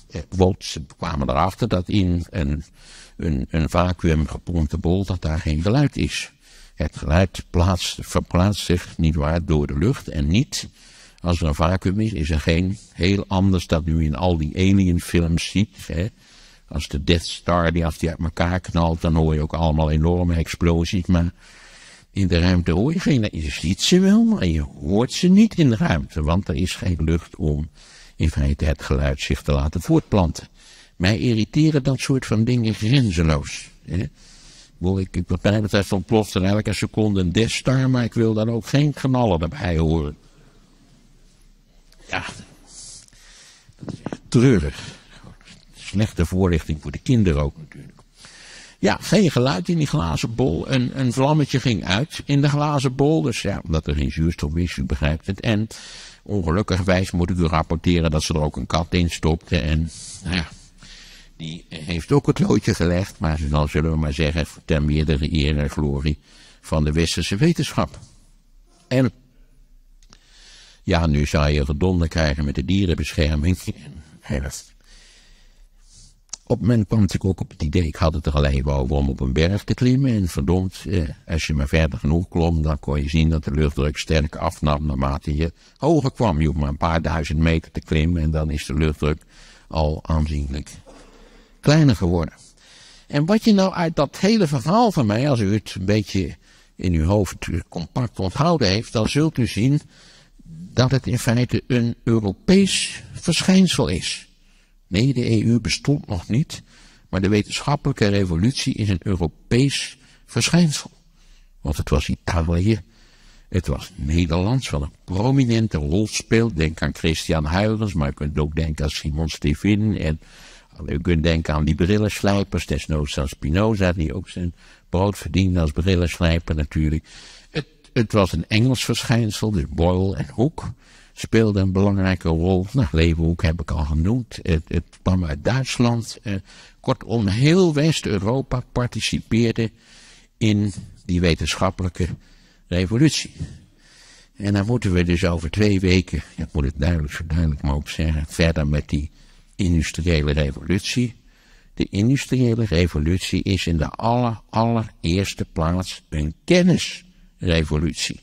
Eh, ze kwamen erachter dat in een, een, een vacuüm gepompte bol dat daar geen geluid is. Het geluid plaatst, verplaatst zich, niet waar, door de lucht en niet. Als er een vacuüm is, is er geen heel anders dat u in al die alienfilms ziet. Hè. Als de Death Star die als die uit elkaar knalt, dan hoor je ook allemaal enorme explosies. Maar in de ruimte hoor je geen, je ziet ze wel, maar je hoort ze niet in de ruimte. Want er is geen lucht om in feite het geluid zich te laten voortplanten. Mij irriteren dat soort van dingen grenzeloos. Hè. Ik, ik wat mij betreft ontploft er elke seconde een Death Star, maar ik wil dan ook geen knallen erbij horen. Ja, treurig. Slechte voorlichting voor de kinderen ook natuurlijk. Ja, geen geluid in die glazen bol. Een, een vlammetje ging uit in de glazen bol. Dus ja, omdat er geen zuurstof is, u begrijpt het. En ongelukkigwijs moet ik u rapporteren dat ze er ook een kat in stopte. En nou ja, die heeft ook het loodje gelegd, maar dan zullen we maar zeggen, ten meerdere eer en glorie van de westerse wetenschap. En ja, nu zou je gedonder krijgen met de dierenbescherming. En op het moment kwam ik ook op het idee, ik had het er alleen over om op een berg te klimmen. En verdomd, eh, als je maar verder genoeg klom, dan kon je zien dat de luchtdruk sterk afnam naarmate je hoger kwam. Je hoeft maar een paar duizend meter te klimmen en dan is de luchtdruk al aanzienlijk kleiner geworden. En wat je nou uit dat hele verhaal van mij, als u het een beetje in uw hoofd compact onthouden heeft, dan zult u zien dat het in feite een Europees verschijnsel is. Nee, de EU bestond nog niet, maar de wetenschappelijke revolutie is een Europees verschijnsel. Want het was Italië, het was Nederlands, wat een prominente rol speelt. Denk aan Christian Huygens, maar je kunt ook denken aan Simon Stevin en u kunt denken aan die brillenslijpers, desnoods aan Spinoza, die ook zijn brood verdiende als brillenslijper natuurlijk. Het, het was een Engels verschijnsel, dus Boyle en Hoek speelden een belangrijke rol. Nou, Leeuwenhoek heb ik al genoemd. Het, het kwam uit Duitsland. Eh, kortom, heel West-Europa participeerde in die wetenschappelijke revolutie. En dan moeten we dus over twee weken, ik moet het duidelijk zo duidelijk mogelijk zeggen, verder met die industriële revolutie. De industriële revolutie is in de aller, allereerste plaats een kennisrevolutie.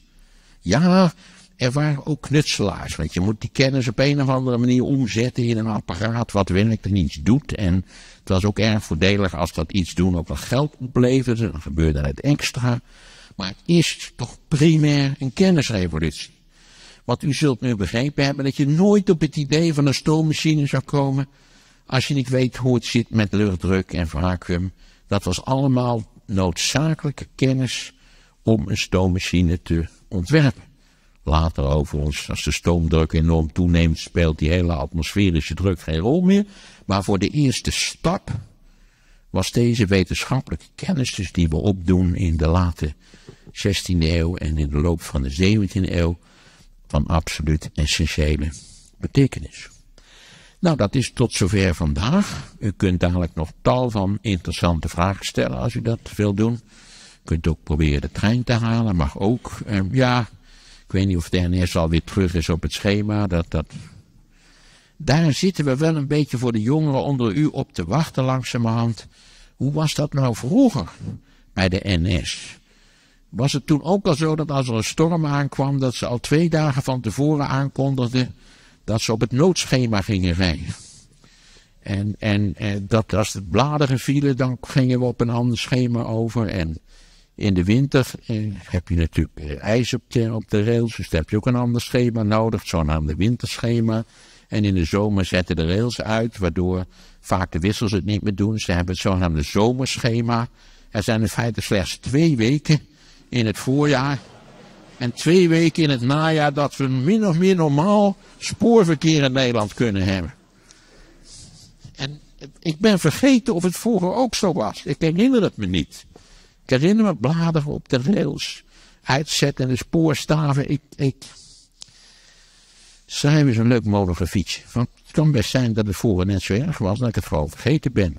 Ja, er waren ook knutselaars, want je moet die kennis op een of andere manier omzetten in een apparaat wat werkelijk en iets doet. En het was ook erg voordelig als dat iets doen ook wel geld opleverde, dan gebeurde het extra. Maar het is toch primair een kennisrevolutie. Want u zult nu begrepen hebben dat je nooit op het idee van een stoommachine zou komen als je niet weet hoe het zit met luchtdruk en vacuüm. Dat was allemaal noodzakelijke kennis om een stoommachine te ontwerpen. Later overigens, als de stoomdruk enorm toeneemt, speelt die hele atmosferische druk geen rol meer. Maar voor de eerste stap was deze wetenschappelijke kennis dus die we opdoen in de late 16e eeuw en in de loop van de 17e eeuw van absoluut essentiële betekenis. Nou, dat is tot zover vandaag. U kunt dadelijk nog tal van interessante vragen stellen als u dat wil doen. U kunt ook proberen de trein te halen, mag ook. Eh, ja, ik weet niet of de NS alweer terug is op het schema. Dat, dat... Daar zitten we wel een beetje voor de jongeren onder u op te wachten langzamerhand. Hoe was dat nou vroeger bij de NS? Was het toen ook al zo dat als er een storm aankwam, dat ze al twee dagen van tevoren aankondigden dat ze op het noodschema gingen rijden? En, en, en dat als het bladeren vielen, dan gingen we op een ander schema over. En in de winter eh, heb je natuurlijk eh, ijs op de, op de rails, dus daar heb je ook een ander schema nodig, het zogenaamde winterschema. En in de zomer zetten de rails uit, waardoor vaak de wissels het niet meer doen. Ze hebben het zogenaamde zomerschema. Er zijn in feite slechts twee weken in het voorjaar en twee weken in het najaar dat we min of meer normaal spoorverkeer in Nederland kunnen hebben. En ik ben vergeten of het vroeger ook zo was. Ik herinner het me niet. Ik herinner me bladeren op de rails, uitzetten en de spoorstaven. Ik, ik schrijf eens een leuk mogelijk fietsje. Want het kan best zijn dat het vroeger net zo erg was dat ik het gewoon vergeten ben.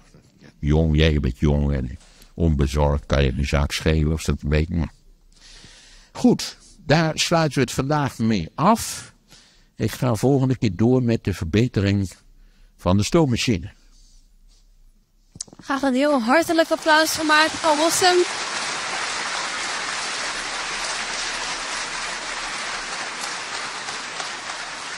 Jong, jij bent jong en onbezorgd, kan je een zaak schelen of dat een beetje. Goed, daar sluiten we het vandaag mee af. Ik ga volgende keer door met de verbetering van de stoommachine. Graag een heel hartelijk applaus voor Maarten van Rossum.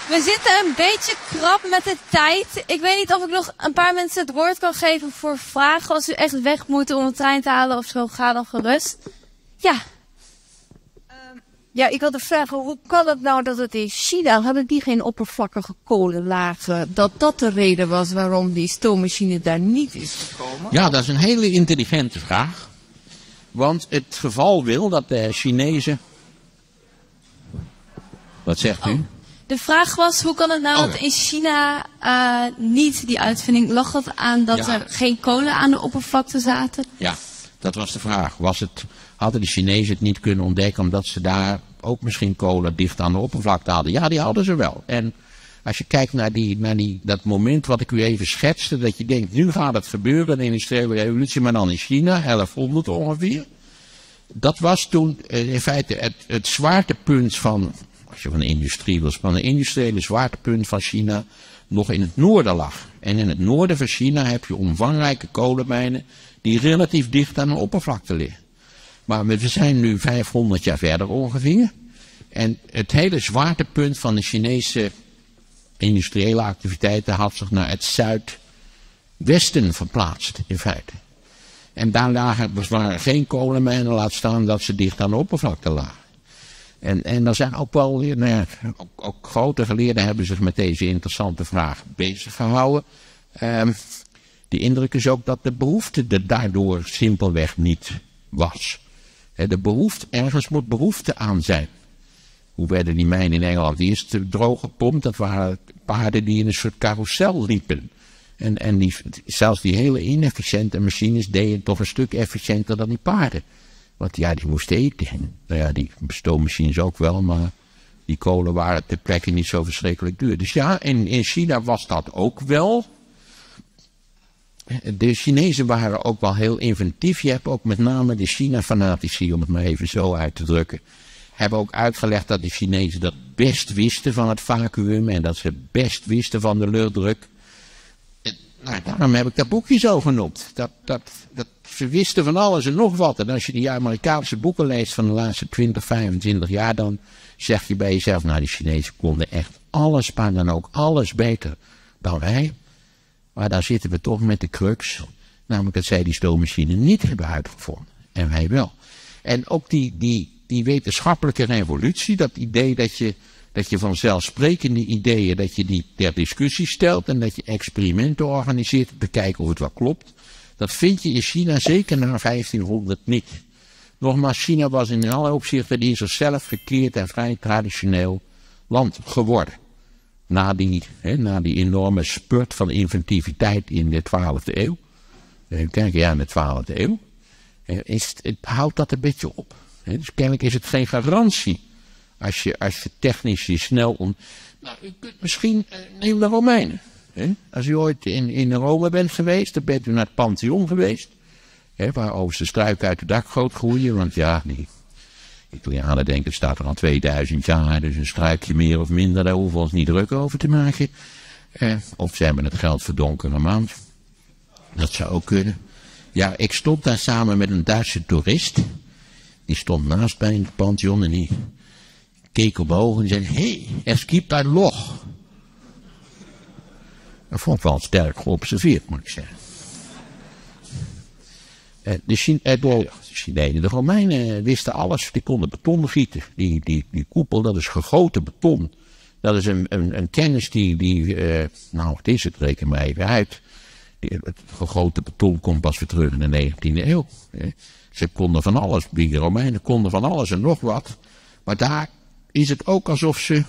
We zitten een beetje krap met de tijd. Ik weet niet of ik nog een paar mensen het woord kan geven voor vragen. Als u echt weg moet om de trein te halen of zo, ga dan gerust. Ja. Ja, ik wilde vragen, hoe kan het nou dat het in China, hadden die geen oppervlakkige kolenlagen, dat dat de reden was waarom die stoommachine daar niet is gekomen? Ja, dat is een hele intelligente vraag. Want het geval wil dat de Chinezen. Wat zegt u? De vraag was, hoe kan het nou Oh, dat in China eh, niet die uitvinding, lag het aan dat Ja. er geen kolen aan de oppervlakte zaten? Ja, dat was de vraag. Was het, hadden de Chinezen het niet kunnen ontdekken omdat ze daar ook misschien kolen dicht aan de oppervlakte hadden? Ja, die hadden ze wel. En als je kijkt naar, die, naar die, dat moment wat ik u even schetste, dat je denkt, nu gaat het gebeuren, de industriële revolutie, maar dan in China, 1100 ongeveer. Dat was toen eh, in feite het, het zwaartepunt van, als je van de industrie wil, van de industriële zwaartepunt van China nog in het noorden lag. En in het noorden van China heb je omvangrijke kolenmijnen die relatief dicht aan de oppervlakte liggen. Maar we zijn nu 500 jaar verder ongeveer. En het hele zwaartepunt van de Chinese industriële activiteiten had zich naar het zuidwesten verplaatst, in feite. En daar lagen, waren geen kolenmijnen, laat staan dat ze dicht aan de oppervlakte lagen. En, en er zijn ook wel, nou ja, ook, ook grote geleerden hebben zich met deze interessante vraag bezig gehouden. Ehm, de indruk is ook dat de behoefte er daardoor simpelweg niet was. De behoefte, ergens moet behoefte aan zijn. Hoe werden die mijnen in Engeland eerst droog gepompt? Dat waren paarden die in een soort carousel liepen. En, en die, zelfs die hele inefficiënte machines deden toch een stuk efficiënter dan die paarden. Want ja, die moesten eten. Nou ja, die stoommachines ook wel, maar die kolen waren ter plekke niet zo verschrikkelijk duur. Dus ja, in, in China was dat ook wel. De Chinezen waren ook wel heel inventief. Je hebt ook met name de China-fanatici, om het maar even zo uit te drukken, hebben ook uitgelegd dat de Chinezen dat best wisten van het vacuüm en dat ze best wisten van de luchtdruk. Nou, daarom heb ik dat boekje zo genoemd. Dat, dat, dat, ze wisten van alles en nog wat. En als je die Amerikaanse boeken leest van de laatste 20, 25 jaar, dan zeg je bij jezelf, nou die Chinezen konden echt alles, maar dan ook alles beter dan wij. Maar daar zitten we toch met de crux. Namelijk dat zij die stoommachine niet hebben uitgevonden. En wij wel. En ook die, die, die wetenschappelijke revolutie, dat idee dat je, dat je vanzelfsprekende ideeën, dat je die ter discussie stelt en dat je experimenten organiseert te kijken of het wel klopt. Dat vind je in China zeker na 1500 niet. Nogmaals, China was in alle opzichten een zichzelf gekeerd en vrij traditioneel land geworden. Na die, hè, na die enorme spurt van inventiviteit in de 12e eeuw. Kijk, ja, in de 12e eeuw. Is, het houdt dat een beetje op. Dus kennelijk is het geen garantie. Als je, als je technisch je snel om. Nou, u kunt misschien. Eh, neem de Romeinen. Hè? Als u ooit in, in Rome bent geweest, dan bent u naar het Pantheon geweest. Hè, waar overigens de struiken uit het groot groeien. Want ja, die Italianen denken het staat er al 2000 jaar. Dus een struikje meer of minder, daar hoeven we ons niet druk over te maken. Eh, of ze hebben het geld voor donkere maand. Dat zou ook kunnen. Ja, ik stond daar samen met een Duitse toerist. Die stond naast mij in het Pantheon en die keek omhoog en zei: Hé, hey, es gibt ein Loch. Dat vond ik wel sterk geobserveerd, moet ik zeggen. Eh, de, Chine, eh, de Chinezen, de Romeinen wisten alles. Die konden beton gieten. Die, die, die koepel, dat is gegoten beton. Dat is een, een, een kennis die, die uh, nou wat is het, reken maar even uit. Die, het gegoten beton komt pas weer terug in de 19e eeuw. Ze konden van alles, die Romeinen konden van alles en nog wat. Maar daar is het ook alsof ze,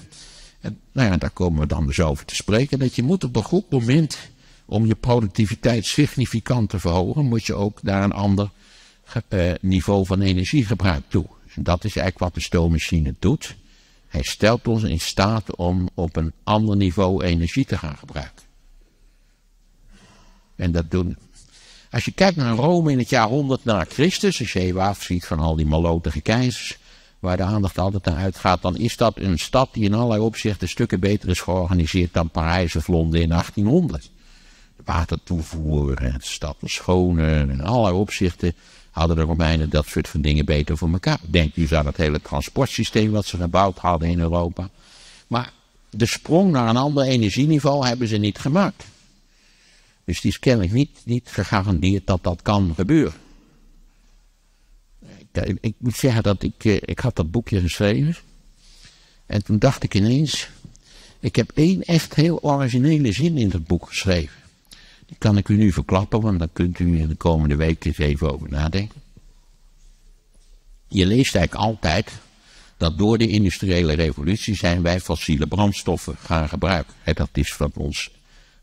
nou ja, daar komen we dan dus over te spreken, dat je moet op een goed moment om je productiviteit significant te verhogen, moet je ook naar een ander uh, niveau van energiegebruik toe. En dat is eigenlijk wat de stoommachine doet. Hij stelt ons in staat om op een ander niveau energie te gaan gebruiken. En dat doen. Als je kijkt naar Rome in het jaar 100 na Christus, als je even afziet van al die malotige keizers, waar de aandacht altijd naar uitgaat, dan is dat een stad die in allerlei opzichten stukken beter is georganiseerd dan Parijs of Londen in 1800 watertoevoer en de stad was. In allerlei opzichten hadden de Romeinen dat soort van dingen beter voor elkaar. Denk dus aan het hele transportsysteem wat ze gebouwd hadden in Europa. Maar de sprong naar een ander energieniveau hebben ze niet gemaakt. Dus die is kennelijk niet, niet gegarandeerd dat dat kan gebeuren. Ik, ik moet zeggen dat ik, eh, ik had dat boekje geschreven. En toen dacht ik ineens, ik heb één echt heel originele zin in dat boek geschreven. Kan ik u nu verklappen, want dan kunt u in de komende week eens even over nadenken. Je leest eigenlijk altijd dat door de industriële revolutie zijn wij fossiele brandstoffen gaan gebruiken. En dat is van ons.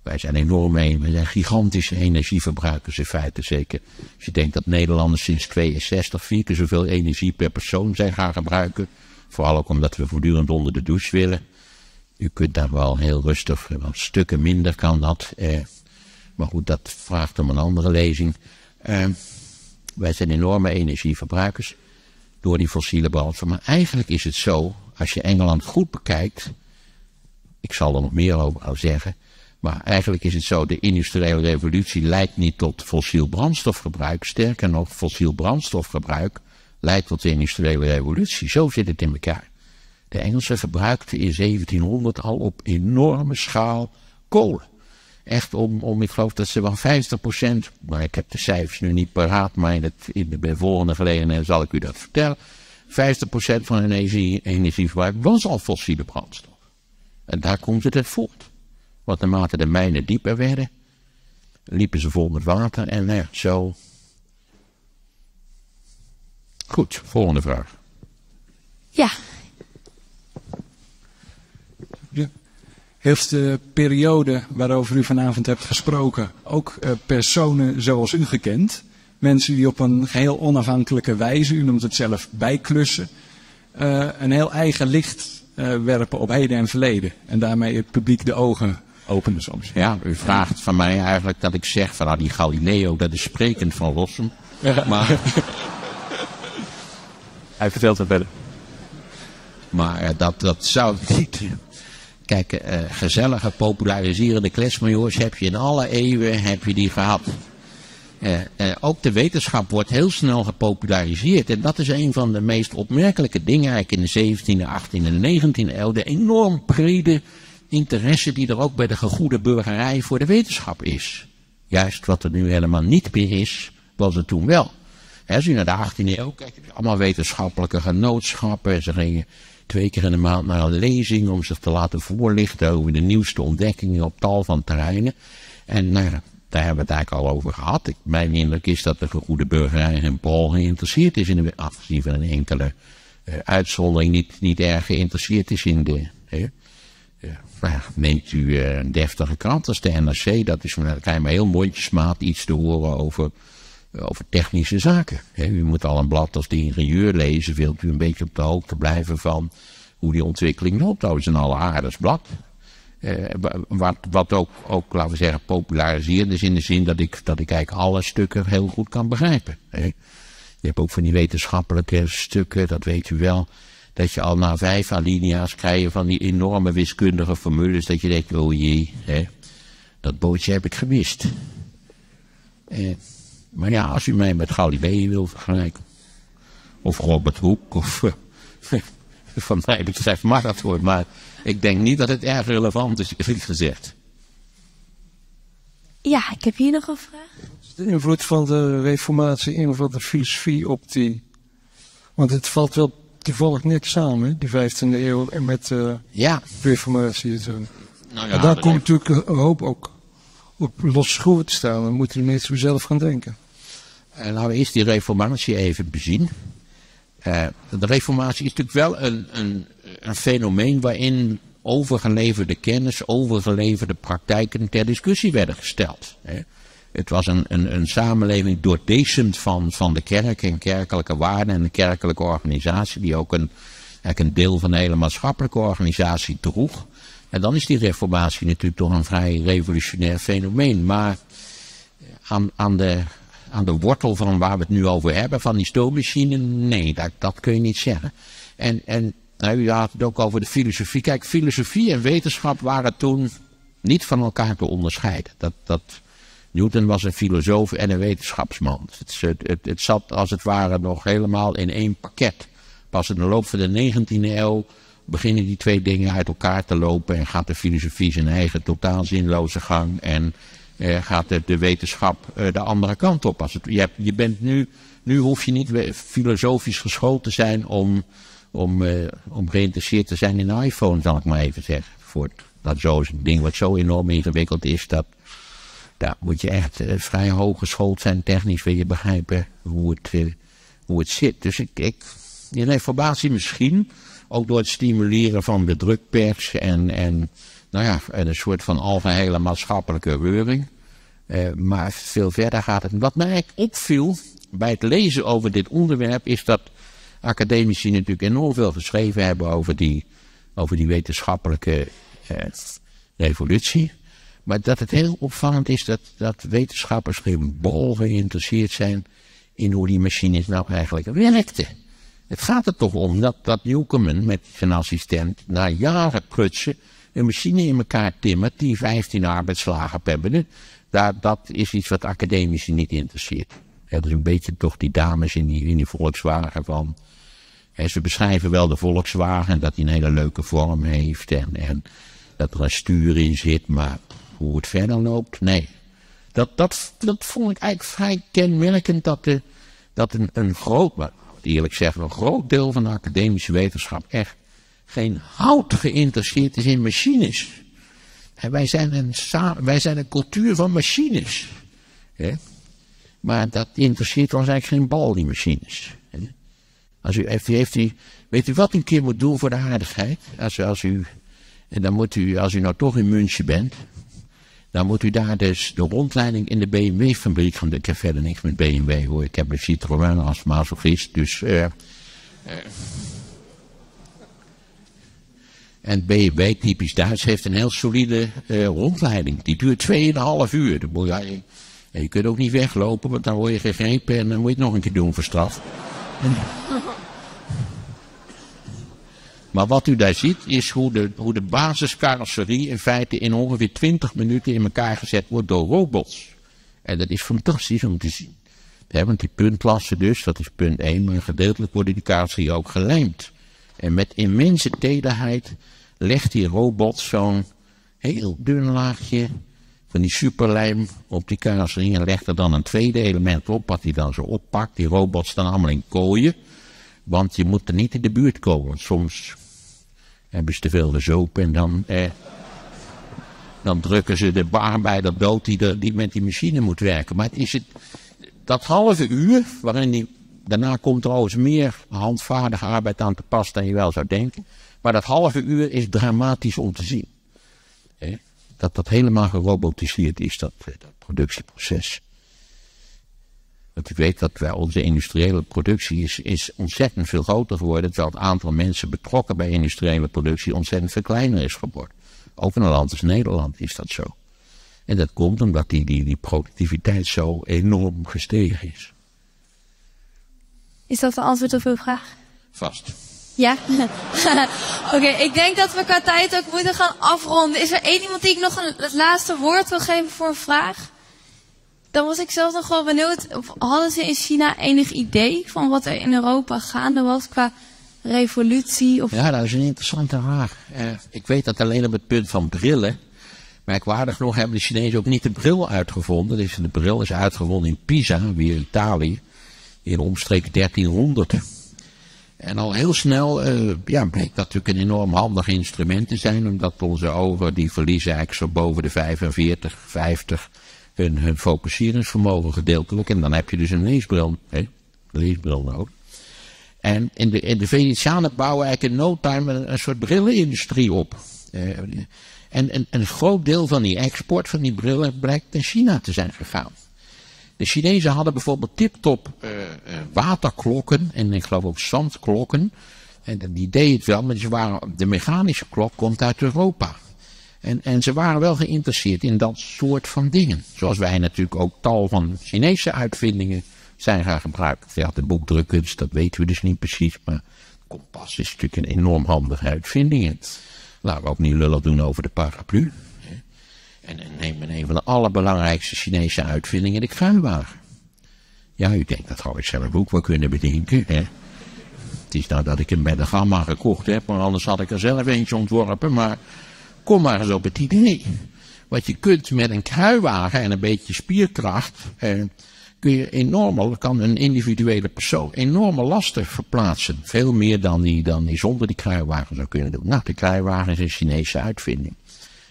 Wij zijn enorm, wij zijn gigantische energieverbruikers in feite zeker. Als je denkt dat Nederlanders sinds 62 vier keer zoveel energie per persoon zijn gaan gebruiken. Vooral ook omdat we voortdurend onder de douche willen. U kunt daar wel heel rustig, want stukken minder kan dat. Eh, maar goed, dat vraagt om een andere lezing. Uh, wij zijn enorme energieverbruikers door die fossiele brandstof. Maar eigenlijk is het zo, als je Engeland goed bekijkt. Ik zal er nog meer over zeggen. Maar eigenlijk is het zo, de industriële revolutie leidt niet tot fossiel brandstofgebruik. Sterker nog, fossiel brandstofgebruik leidt tot de industriële revolutie. Zo zit het in elkaar. De Engelsen verbruikten in 1700 al op enorme schaal kolen echt om, om, ik geloof dat ze wel 50%, maar ik heb de cijfers nu niet paraat, maar in, het, in de volgende gelegenheid zal ik u dat vertellen. 50% van hun energie, energieverbruik was al fossiele brandstof. En daar komt het uit voort. Want naarmate de mijnen dieper werden, liepen ze vol met water en ja, zo. Goed, volgende vraag. Ja. Heeft de periode waarover u vanavond hebt gesproken ook uh, personen zoals u gekend? Mensen die op een geheel onafhankelijke wijze, u noemt het zelf bijklussen, uh, een heel eigen licht uh, werpen op heden en verleden. En daarmee het publiek de ogen openen soms. Ja, u vraagt van mij eigenlijk dat ik zeg van nou, die Galileo, dat is sprekend van Rossum. Ja. Maar... Hij vertelt het verder. Maar dat, dat zou niet. Kijk, uh, gezellige, populariserende kletsmajoors heb je in alle eeuwen heb je die gehad. Uh, uh, ook de wetenschap wordt heel snel gepopulariseerd. En dat is een van de meest opmerkelijke dingen eigenlijk in de 17e, 18e en 19e eeuw. De enorm brede interesse die er ook bij de gegoede burgerij voor de wetenschap is. Juist wat er nu helemaal niet meer is, was het toen wel. Als u naar de 18e eeuw kijkt, allemaal wetenschappelijke genootschappen. Ze gingen twee keer in de maand naar een lezing om zich te laten voorlichten over de nieuwste ontdekkingen op tal van terreinen. En nou, daar hebben we het eigenlijk al over gehad. Mijn indruk is dat de goede burgerij geen Paul geïnteresseerd is in de, afgezien van een enkele uh, uitzondering, niet, niet erg geïnteresseerd is in de. Uh, uh, neemt u uh, een deftige krant als de NRC, dat is krijg je maar heel mondjesmaat iets te horen over, over technische zaken. U moet al een blad als de ingenieur lezen, wilt u een beetje op de hoogte blijven van hoe die ontwikkeling loopt. Dat is een alleraardig blad. Uh, wat, wat ook, ook, laten we zeggen, populariseert is in de zin dat ik, dat ik eigenlijk alle stukken heel goed kan begrijpen. Je hebt ook van die wetenschappelijke stukken, dat weet u wel, dat je al na vijf alinea's krijgt van die enorme wiskundige formules, dat je denkt, oh jee, hè, dat bootje heb ik gemist. Uh, maar ja, als u mij met Galilei wil vergelijken, of Robert Hooke, of van mij betreft mag dat hoor, maar ik denk niet dat het erg relevant is, eerlijk gezegd. Ja, ik heb hier nog een vraag. De invloed van de reformatie, invloed van de filosofie op die... Want het valt wel toevallig niks samen, die 15e eeuw, en met de ja. reformatie en zo. Nou ja, en daar komt natuurlijk een hoop ook op losse schroeven te staan. Dan moeten de mensen zelf gaan denken. En laten we eerst die reformatie even bezien. Uh, de reformatie is natuurlijk wel een, een, een fenomeen waarin overgeleverde kennis, overgeleverde praktijken ter discussie werden gesteld. Hè. Het was een, een, een samenleving doordecemd van, van de kerk en kerkelijke waarden en een kerkelijke organisatie, die ook een, een deel van de hele maatschappelijke organisatie droeg. En dan is die reformatie natuurlijk toch een vrij revolutionair fenomeen. Maar aan, aan de aan de wortel van waar we het nu over hebben, van die stoommachine, nee, dat, dat kun je niet zeggen. En, en nou, u had het ook over de filosofie. Kijk, filosofie en wetenschap waren toen niet van elkaar te onderscheiden. Dat, dat, Newton was een filosoof en een wetenschapsman. Het, het, het, het zat als het ware nog helemaal in één pakket. Pas in de loop van de 19e eeuw beginnen die twee dingen uit elkaar te lopen en gaat de filosofie zijn eigen totaal zinloze gang en gaat de, de wetenschap eh, de andere kant op. Als het, je, je bent nu, nu hoef je niet filosofisch geschoold te zijn om, om, uh, om geïnteresseerd te zijn in een iPhone, zal ik maar even zeggen. Voor dat zo'n ding wat zo enorm ingewikkeld is, dat daar moet je echt vrij hoog geschoold zijn, technisch wil je begrijpen hoe het, hoe het zit. Dus ik, ik, in informatie misschien, ook door het stimuleren van de drukpers en, en nou ja, een soort van algehele maatschappelijke reuring. Uh, maar veel verder gaat het. Wat mij opviel bij het lezen over dit onderwerp is dat academici natuurlijk enorm veel geschreven hebben over die, over die wetenschappelijke uh, revolutie. Maar dat het heel opvallend is dat, dat wetenschappers geen bol geïnteresseerd zijn in hoe die machines nou eigenlijk werkten. Het gaat er toch om dat, dat Newcomen met zijn assistent na jaren prutsen een machine in elkaar timmert die 15 arbeidslagen per minuut. Dat, is iets wat academici niet interesseert. Dat is een beetje toch die dames in die, in Volkswagen van... Ze beschrijven wel de Volkswagen, dat die een hele leuke vorm heeft en, en dat er een stuur in zit, maar hoe het verder loopt, nee. Dat, dat, dat vond ik eigenlijk vrij kenmerkend dat, dat een, een groot, maar eerlijk zeggen, een groot deel van de academische wetenschap echt geen hout geïnteresseerd is in machines. En wij zijn een, wij zijn een cultuur van machines. Hè? Maar dat interesseert ons eigenlijk geen bal, die machines. Als u, heeft, u, weet u wat u een keer moet doen voor de aardigheid? Als, als u En dan moet u, als u nou toch in München bent, dan moet u daar dus de rondleiding in de BMW-fabriek de. Ik heb verder niks met BMW hoor. Ik heb een Citroën als masochist. Dus. Uh, uh, en BMW, typisch Duits, heeft een heel solide uh, rondleiding. Die duurt 2,5 uur. Dan moet je, je kunt ook niet weglopen, want dan word je gegrepen en dan moet je het nog een keer doen voor straf. En, maar wat u daar ziet is hoe de, hoe de basiscarrosserie in feite in ongeveer 20 minuten in elkaar gezet wordt door robots. En dat is fantastisch om te zien. want die puntlassen dus, dat is punt 1, maar gedeeltelijk worden die carrosserie ook gelijmd. En met immense tederheid legt die robot zo'n heel dun laagje van die superlijm op die carrosserie en legt er dan een tweede element op, wat hij dan zo oppakt. Die robots staan allemaal in kooien, want je moet er niet in de buurt komen. Soms hebben ze te veel gezopen en dan, eh, dan drukken ze de baarbeider dood die, die met die machine moet werken. Maar het is het, dat halve uur, waarin die, daarna komt overigens meer handvaardige arbeid aan te pas dan je wel zou denken. Maar dat halve uur is dramatisch om te zien. Dat dat helemaal gerobotiseerd is, dat, eh, dat productieproces. Want u weet dat wij, onze industriële productie is, is ontzettend veel groter geworden, terwijl het aantal mensen betrokken bij industriële productie ontzettend veel kleiner is geworden. Ook in een land als Nederland is dat zo. En dat komt omdat die, die, die productiviteit zo enorm gestegen is. Is dat de antwoord op uw vraag? Vast. Ja? Oké, ik denk dat we qua tijd ook moeten gaan afronden. Is er één iemand die ik nog een, het laatste woord wil geven voor een vraag? Dan was ik zelf nog wel benieuwd. Hadden ze in China enig idee van wat er in Europa gaande was qua revolutie? Of... Ja, dat is een interessante vraag. Uh, ik weet dat alleen op het punt van brillen. Merkwaardig nog hebben de Chinezen ook niet de bril uitgevonden. Dus de bril is uitgevonden in Pisa, weer in Italië, in omstreeks 1300. En al heel snel uh, ja, bleek dat natuurlijk een enorm handig instrument te zijn, omdat onze ogen die verliezen eigenlijk zo boven de 45, 50 hun, hun focuseringsvermogen gedeeltelijk. En dan heb je dus een leesbril, hè, leesbril nodig. En in de, in de Venetianen bouwen eigenlijk in no time een, soort brillenindustrie op. Uh, en, en, een groot deel van die export van die brillen blijkt naar China te zijn gegaan. De Chinezen hadden bijvoorbeeld tip-top uh, uh, waterklokken en ik geloof ook zandklokken. En die deed het wel, maar ze waren, de mechanische klok komt uit Europa. En, en ze waren wel geïnteresseerd in dat soort van dingen. Zoals wij natuurlijk ook tal van Chinese uitvindingen zijn gaan gebruiken. Ja, de boekdrukkunst, dat weten we dus niet precies. Maar kompas is natuurlijk een enorm handige uitvinding. Laten we ook niet lullig doen over de paraplu. En, neem een van de allerbelangrijkste Chinese uitvindingen, de kruiwagen. Ja, u denkt dat had ik zelf ook wel kunnen bedenken. Hè? Het is nou dat ik hem bij de Gamma gekocht heb, maar anders had ik er zelf eentje ontworpen. Maar kom maar eens op het idee. Wat je kunt met een kruiwagen en een beetje spierkracht, kun je enorme, kan een individuele persoon enorme lasten verplaatsen. Veel meer dan die, dan die zonder die kruiwagen zou kunnen doen. Nou, de kruiwagen is een Chinese uitvinding.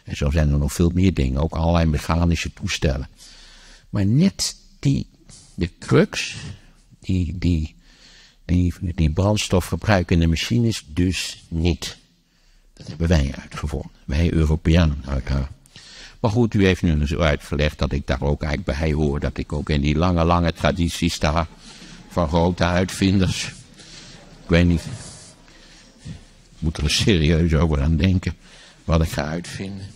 En zo zijn er nog veel meer dingen, ook allerlei mechanische toestellen. Maar net die, de crux, die, die, die, die brandstofgebruikende machines dus niet. Dat hebben wij uitgevonden. Wij Europeanen uiteraard. Maar goed, u heeft nu zo uitgelegd dat ik daar ook eigenlijk bij hoor. Dat ik ook in die lange, lange traditie sta van grote uitvinders. Ik weet niet. Ik moet er serieus over aan denken wat ik ga uitvinden.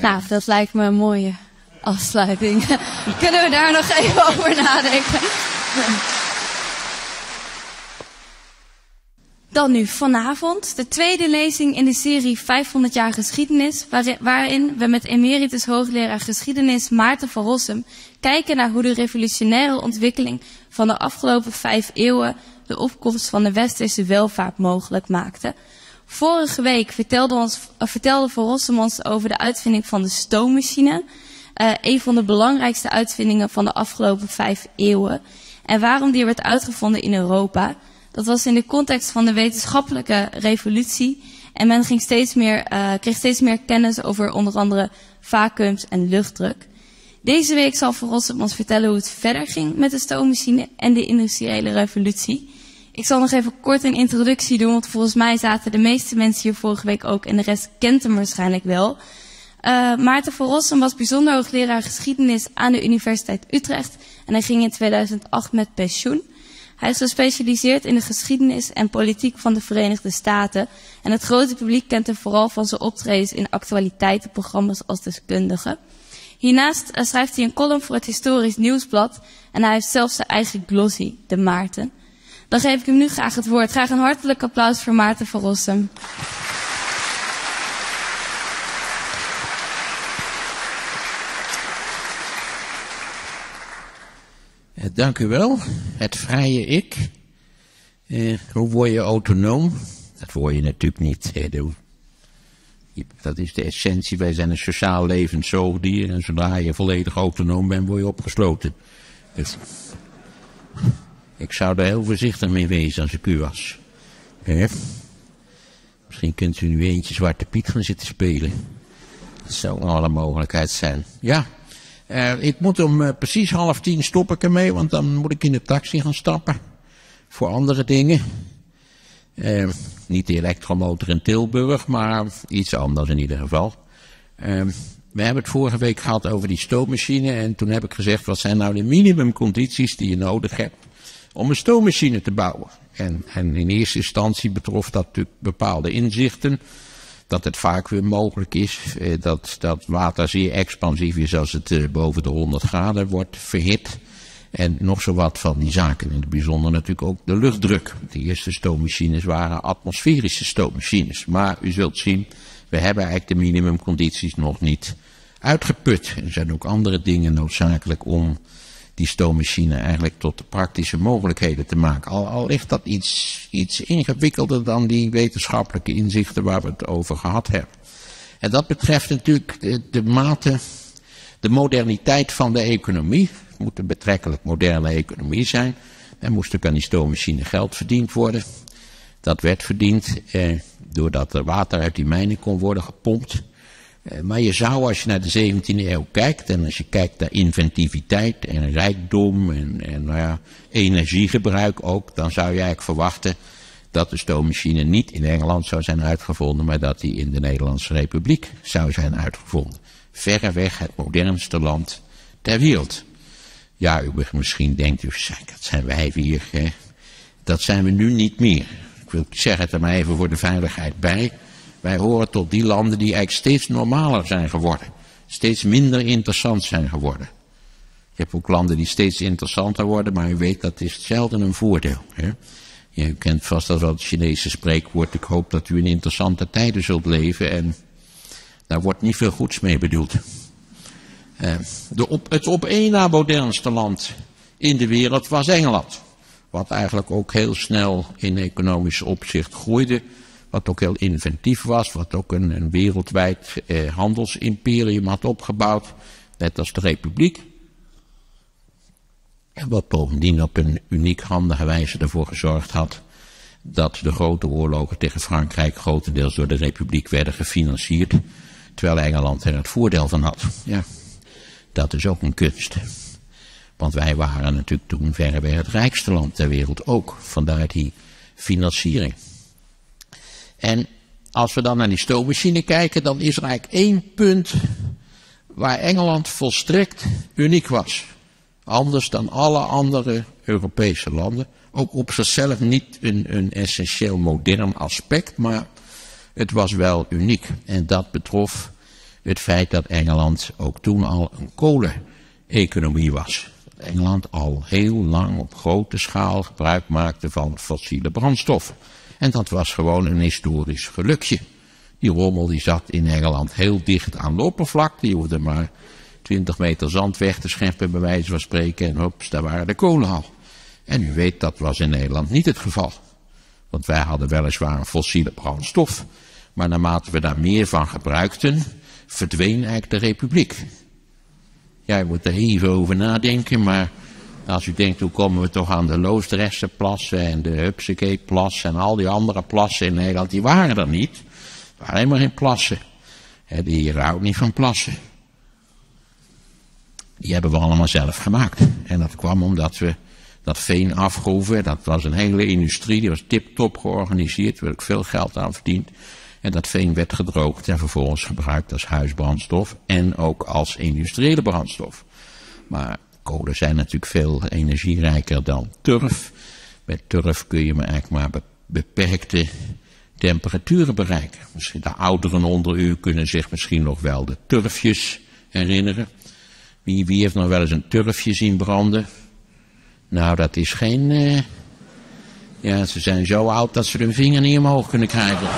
Nou, dat lijkt me een mooie afsluiting. Kunnen we daar nog even over nadenken? Dan nu vanavond de tweede lezing in de serie 500 jaar geschiedenis, waarin we met emeritus hoogleraar geschiedenis Maarten van Rossum kijken naar hoe de revolutionaire ontwikkeling van de afgelopen vijf eeuwen de opkomst van de westerse welvaart mogelijk maakte. Vorige week vertelde, ons, uh, vertelde Van over de uitvinding van de stoommachine. Uh, een van de belangrijkste uitvindingen van de afgelopen vijf eeuwen. En waarom die werd uitgevonden in Europa. Dat was in de context van de wetenschappelijke revolutie. En men ging steeds meer, uh, kreeg steeds meer kennis over onder andere vacuums en luchtdruk. Deze week zal Van Rossum ons vertellen hoe het verder ging met de stoommachine en de industriële revolutie. Ik zal nog even kort een introductie doen, want volgens mij zaten de meeste mensen hier vorige week ook en de rest kent hem waarschijnlijk wel. Uh, Maarten van Rossum was bijzonder hoogleraar geschiedenis aan de Universiteit Utrecht en hij ging in 2008 met pensioen. Hij is gespecialiseerd in de geschiedenis en politiek van de Verenigde Staten en het grote publiek kent hem vooral van zijn optredens in actualiteitenprogramma's als deskundige. Hiernaast uh, schrijft hij een column voor het Historisch Nieuwsblad en hij heeft zelfs zijn eigen glossy, de Maarten. Dan geef ik hem nu graag het woord. Graag een hartelijk applaus voor Maarten van Rossum. Dank u wel. Het vrije ik. Eh, hoe word je autonoom? Dat word je natuurlijk niet. Dat is de essentie. Wij zijn een sociaal levend zoogdier. En zodra je volledig autonoom bent, word je opgesloten. Dus, ik zou er heel voorzichtig mee wezen als ik u was. Misschien kunt u nu eentje Zwarte Piet gaan zitten spelen. Dat zou een mogelijkheid zijn. Ja, uh, ik moet om uh, precies half tien stoppen ermee, want dan moet ik in de taxi gaan stappen. Voor andere dingen. Uh, niet de elektromotor in Tilburg, maar iets anders in ieder geval. we hebben het vorige week gehad over die stoommachine en toen heb ik gezegd, wat zijn nou de minimumcondities die je nodig hebt om een stoommachine te bouwen. En, en in eerste instantie betrof dat natuurlijk bepaalde inzichten. Dat het vaak weer mogelijk is eh, dat, dat water zeer expansief is als het eh, boven de 100 graden wordt verhit. En nog zo wat van die zaken. In het bijzonder natuurlijk ook de luchtdruk. De eerste stoommachines waren atmosferische stoommachines. Maar u zult zien, we hebben eigenlijk de minimumcondities nog niet uitgeput. Er zijn ook andere dingen noodzakelijk om die stoommachine eigenlijk tot de praktische mogelijkheden te maken. Al, al ligt dat iets, iets ingewikkelder dan die wetenschappelijke inzichten waar we het over gehad hebben. En dat betreft natuurlijk de, de mate, de moderniteit van de economie. Het moet een betrekkelijk moderne economie zijn. Er moest ook aan die stoommachine geld verdiend worden. Dat werd verdiend eh, doordat er water uit die mijnen kon worden gepompt. Eh, maar je zou, als je naar de 17e eeuw kijkt, en als je kijkt naar inventiviteit en rijkdom en, en nou ja, energiegebruik ook, dan zou je eigenlijk verwachten dat de stoommachine niet in Engeland zou zijn uitgevonden, maar dat die in de Nederlandse Republiek zou zijn uitgevonden. Verreweg het modernste land ter wereld. Ja, u misschien denkt u, dat zijn wij hier, hè? dat zijn we nu niet meer. Ik wil zeggen het er maar even voor de veiligheid bij. Wij horen tot die landen die eigenlijk steeds normaler zijn geworden. Steeds minder interessant zijn geworden. Je hebt ook landen die steeds interessanter worden, maar u weet dat is zelden een voordeel. Hè? Je kent vast dat wel het Chinese spreekwoord, ik hoop dat u in interessante tijden zult leven en daar wordt niet veel goeds mee bedoeld. Uh, de op, het op één na modernste land in de wereld was Engeland. Wat eigenlijk ook heel snel in economisch opzicht groeide. Wat ook heel inventief was, wat ook een, een wereldwijd eh, handelsimperium had opgebouwd, net als de Republiek. En wat bovendien op een uniek handige wijze ervoor gezorgd had dat de grote oorlogen tegen Frankrijk grotendeels door de Republiek werden gefinancierd, terwijl Engeland er het voordeel van had. Ja, dat is ook een kunst. Want wij waren natuurlijk toen verreweg het rijkste land ter wereld ook, vandaar die financiering. En als we dan naar die stoommachine kijken, dan is er eigenlijk één punt waar Engeland volstrekt uniek was. Anders dan alle andere Europese landen. Ook op zichzelf niet een, een essentieel modern aspect, maar het was wel uniek. En dat betrof het feit dat Engeland ook toen al een koleneconomie was. Engeland al heel lang op grote schaal gebruik maakte van fossiele brandstoffen. En dat was gewoon een historisch gelukje. Die rommel die zat in Engeland heel dicht aan de oppervlakte. Die hoefde maar 20 meter zand weg te scheppen, bij wijze van spreken. En hops, daar waren de kolen al. En u weet, dat was in Nederland niet het geval. Want wij hadden weliswaar een fossiele brandstof. Maar naarmate we daar meer van gebruikten, verdween eigenlijk de republiek. Jij moet er even over nadenken, maar als u denkt, hoe komen we toch aan de Loosdressenplassen en de Hupsakee-plas en al die andere plassen in Nederland, die waren er niet. Waren helemaal geen plassen. De heren houden niet van plassen. Die hebben we allemaal zelf gemaakt. En dat kwam omdat we dat veen afgroeven. Dat was een hele industrie, die was tip-top georganiseerd. Daar werd ook veel geld aan verdiend. En dat veen werd gedroogd en vervolgens gebruikt als huisbrandstof en ook als industriële brandstof. Maar kolen zijn natuurlijk veel energierijker dan turf. Met turf kun je maar eigenlijk maar beperkte temperaturen bereiken. Misschien de ouderen onder u kunnen zich misschien nog wel de turfjes herinneren. Wie, wie heeft nog wel eens een turfje zien branden? Nou, dat is geen. Uh... Ja, ze zijn zo oud dat ze hun vinger niet omhoog kunnen krijgen.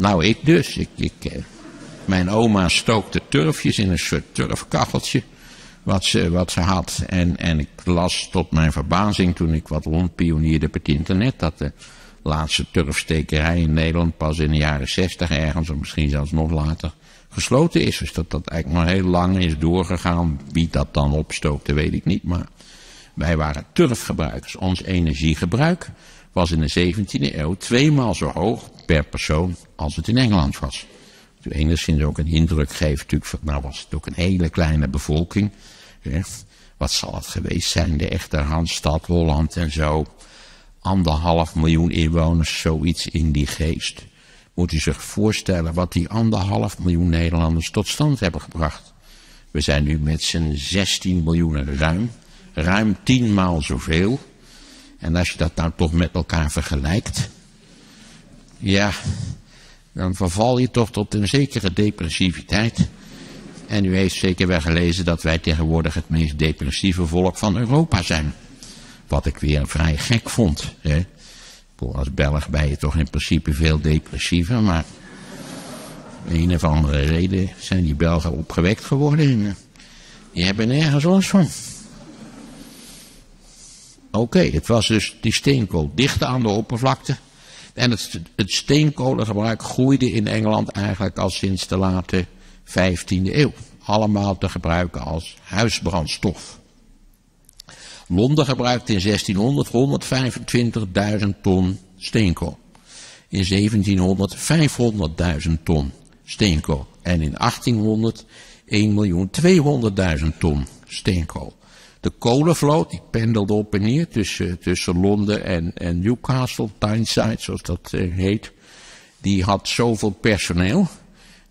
Nou, ik dus. Ik, ik, eh, mijn oma stookte turfjes in een soort turfkacheltje. Wat ze, wat ze had. En, en ik las tot mijn verbazing toen ik wat rondpionierde op het internet. dat de laatste turfstekerij in Nederland pas in de jaren zestig ergens. of misschien zelfs nog later gesloten is. Dus dat dat eigenlijk nog heel lang is doorgegaan. Wie dat dan opstookte, weet ik niet. Maar wij waren turfgebruikers. Ons energiegebruik was in de 17e eeuw tweemaal zo hoog per persoon als het in Engeland was. Dus enigszins ook een indruk geeft natuurlijk, nou was het ook een hele kleine bevolking. Wat zal het geweest zijn, de echte Randstad, Holland en zo. Anderhalf miljoen inwoners, zoiets in die geest. Moet u zich voorstellen wat die anderhalf miljoen Nederlanders tot stand hebben gebracht. We zijn nu met z'n 16 miljoen ruim. Ruim tienmaal zoveel. En als je dat nou toch met elkaar vergelijkt. Ja, dan verval je toch tot een zekere depressiviteit. En u heeft zeker wel gelezen dat wij tegenwoordig het meest depressieve volk van Europa zijn. Wat ik weer vrij gek vond. Hè? Als Belg ben je toch in principe veel depressiever, maar een of andere reden zijn die Belgen opgewekt geworden. En eh, die hebben nergens last van. Oké, het was dus die steenkool dicht aan de oppervlakte. En het, het steenkolengebruik groeide in Engeland eigenlijk al sinds de late 15e eeuw. Allemaal te gebruiken als huisbrandstof. Londen gebruikte in 1600 125.000 ton steenkool. In 1700 500.000 ton steenkool. En in 1800 1.200.000 ton steenkool. De kolenvloot die pendelde op en neer tussen, tussen Londen en, en Newcastle, Tyneside zoals dat eh, heet. Die had zoveel personeel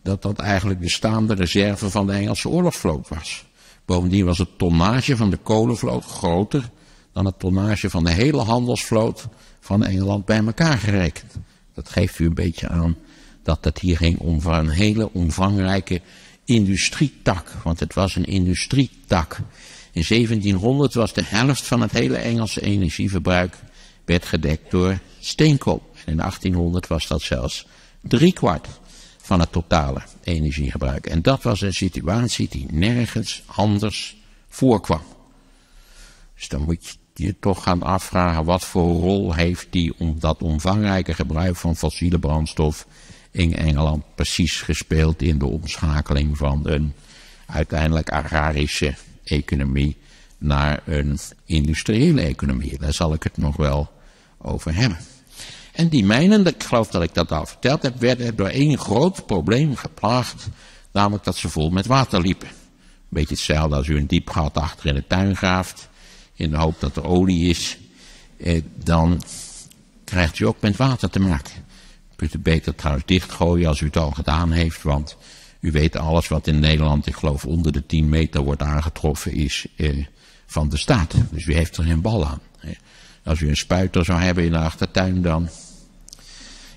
dat dat eigenlijk de staande reserve van de Engelse oorlogsvloot was. Bovendien was het tonnage van de kolenvloot groter dan het tonnage van de hele handelsvloot van Engeland bij elkaar gerekend. Dat geeft u een beetje aan dat het hier ging om een hele omvangrijke industrietak, want het was een industrietak. In 1700 was de helft van het hele Engelse energieverbruik werd gedekt door steenkool. En in 1800 was dat zelfs driekwart van het totale energiegebruik. En dat was een situatie die nergens anders voorkwam. Dus dan moet je je toch gaan afvragen wat voor rol heeft die om dat omvangrijke gebruik van fossiele brandstof in Engeland precies gespeeld in de omschakeling van een uiteindelijk agrarische economie naar een industriële economie. Daar zal ik het nog wel over hebben. En die mijnen, ik geloof dat ik dat al verteld heb, werden door één groot probleem geplaagd. Namelijk dat ze vol met water liepen. Beetje hetzelfde als u een diep gat achter in de tuin graaft. In de hoop dat er olie is. Eh, dan krijgt u ook met water te maken. U kunt het beter trouwens dichtgooien als u het al gedaan heeft. Want u weet alles wat in Nederland, ik geloof onder de 10 meter wordt aangetroffen, is eh, van de staat. Dus u heeft er geen bal aan. Als u een spuiter zou hebben in de achtertuin, dan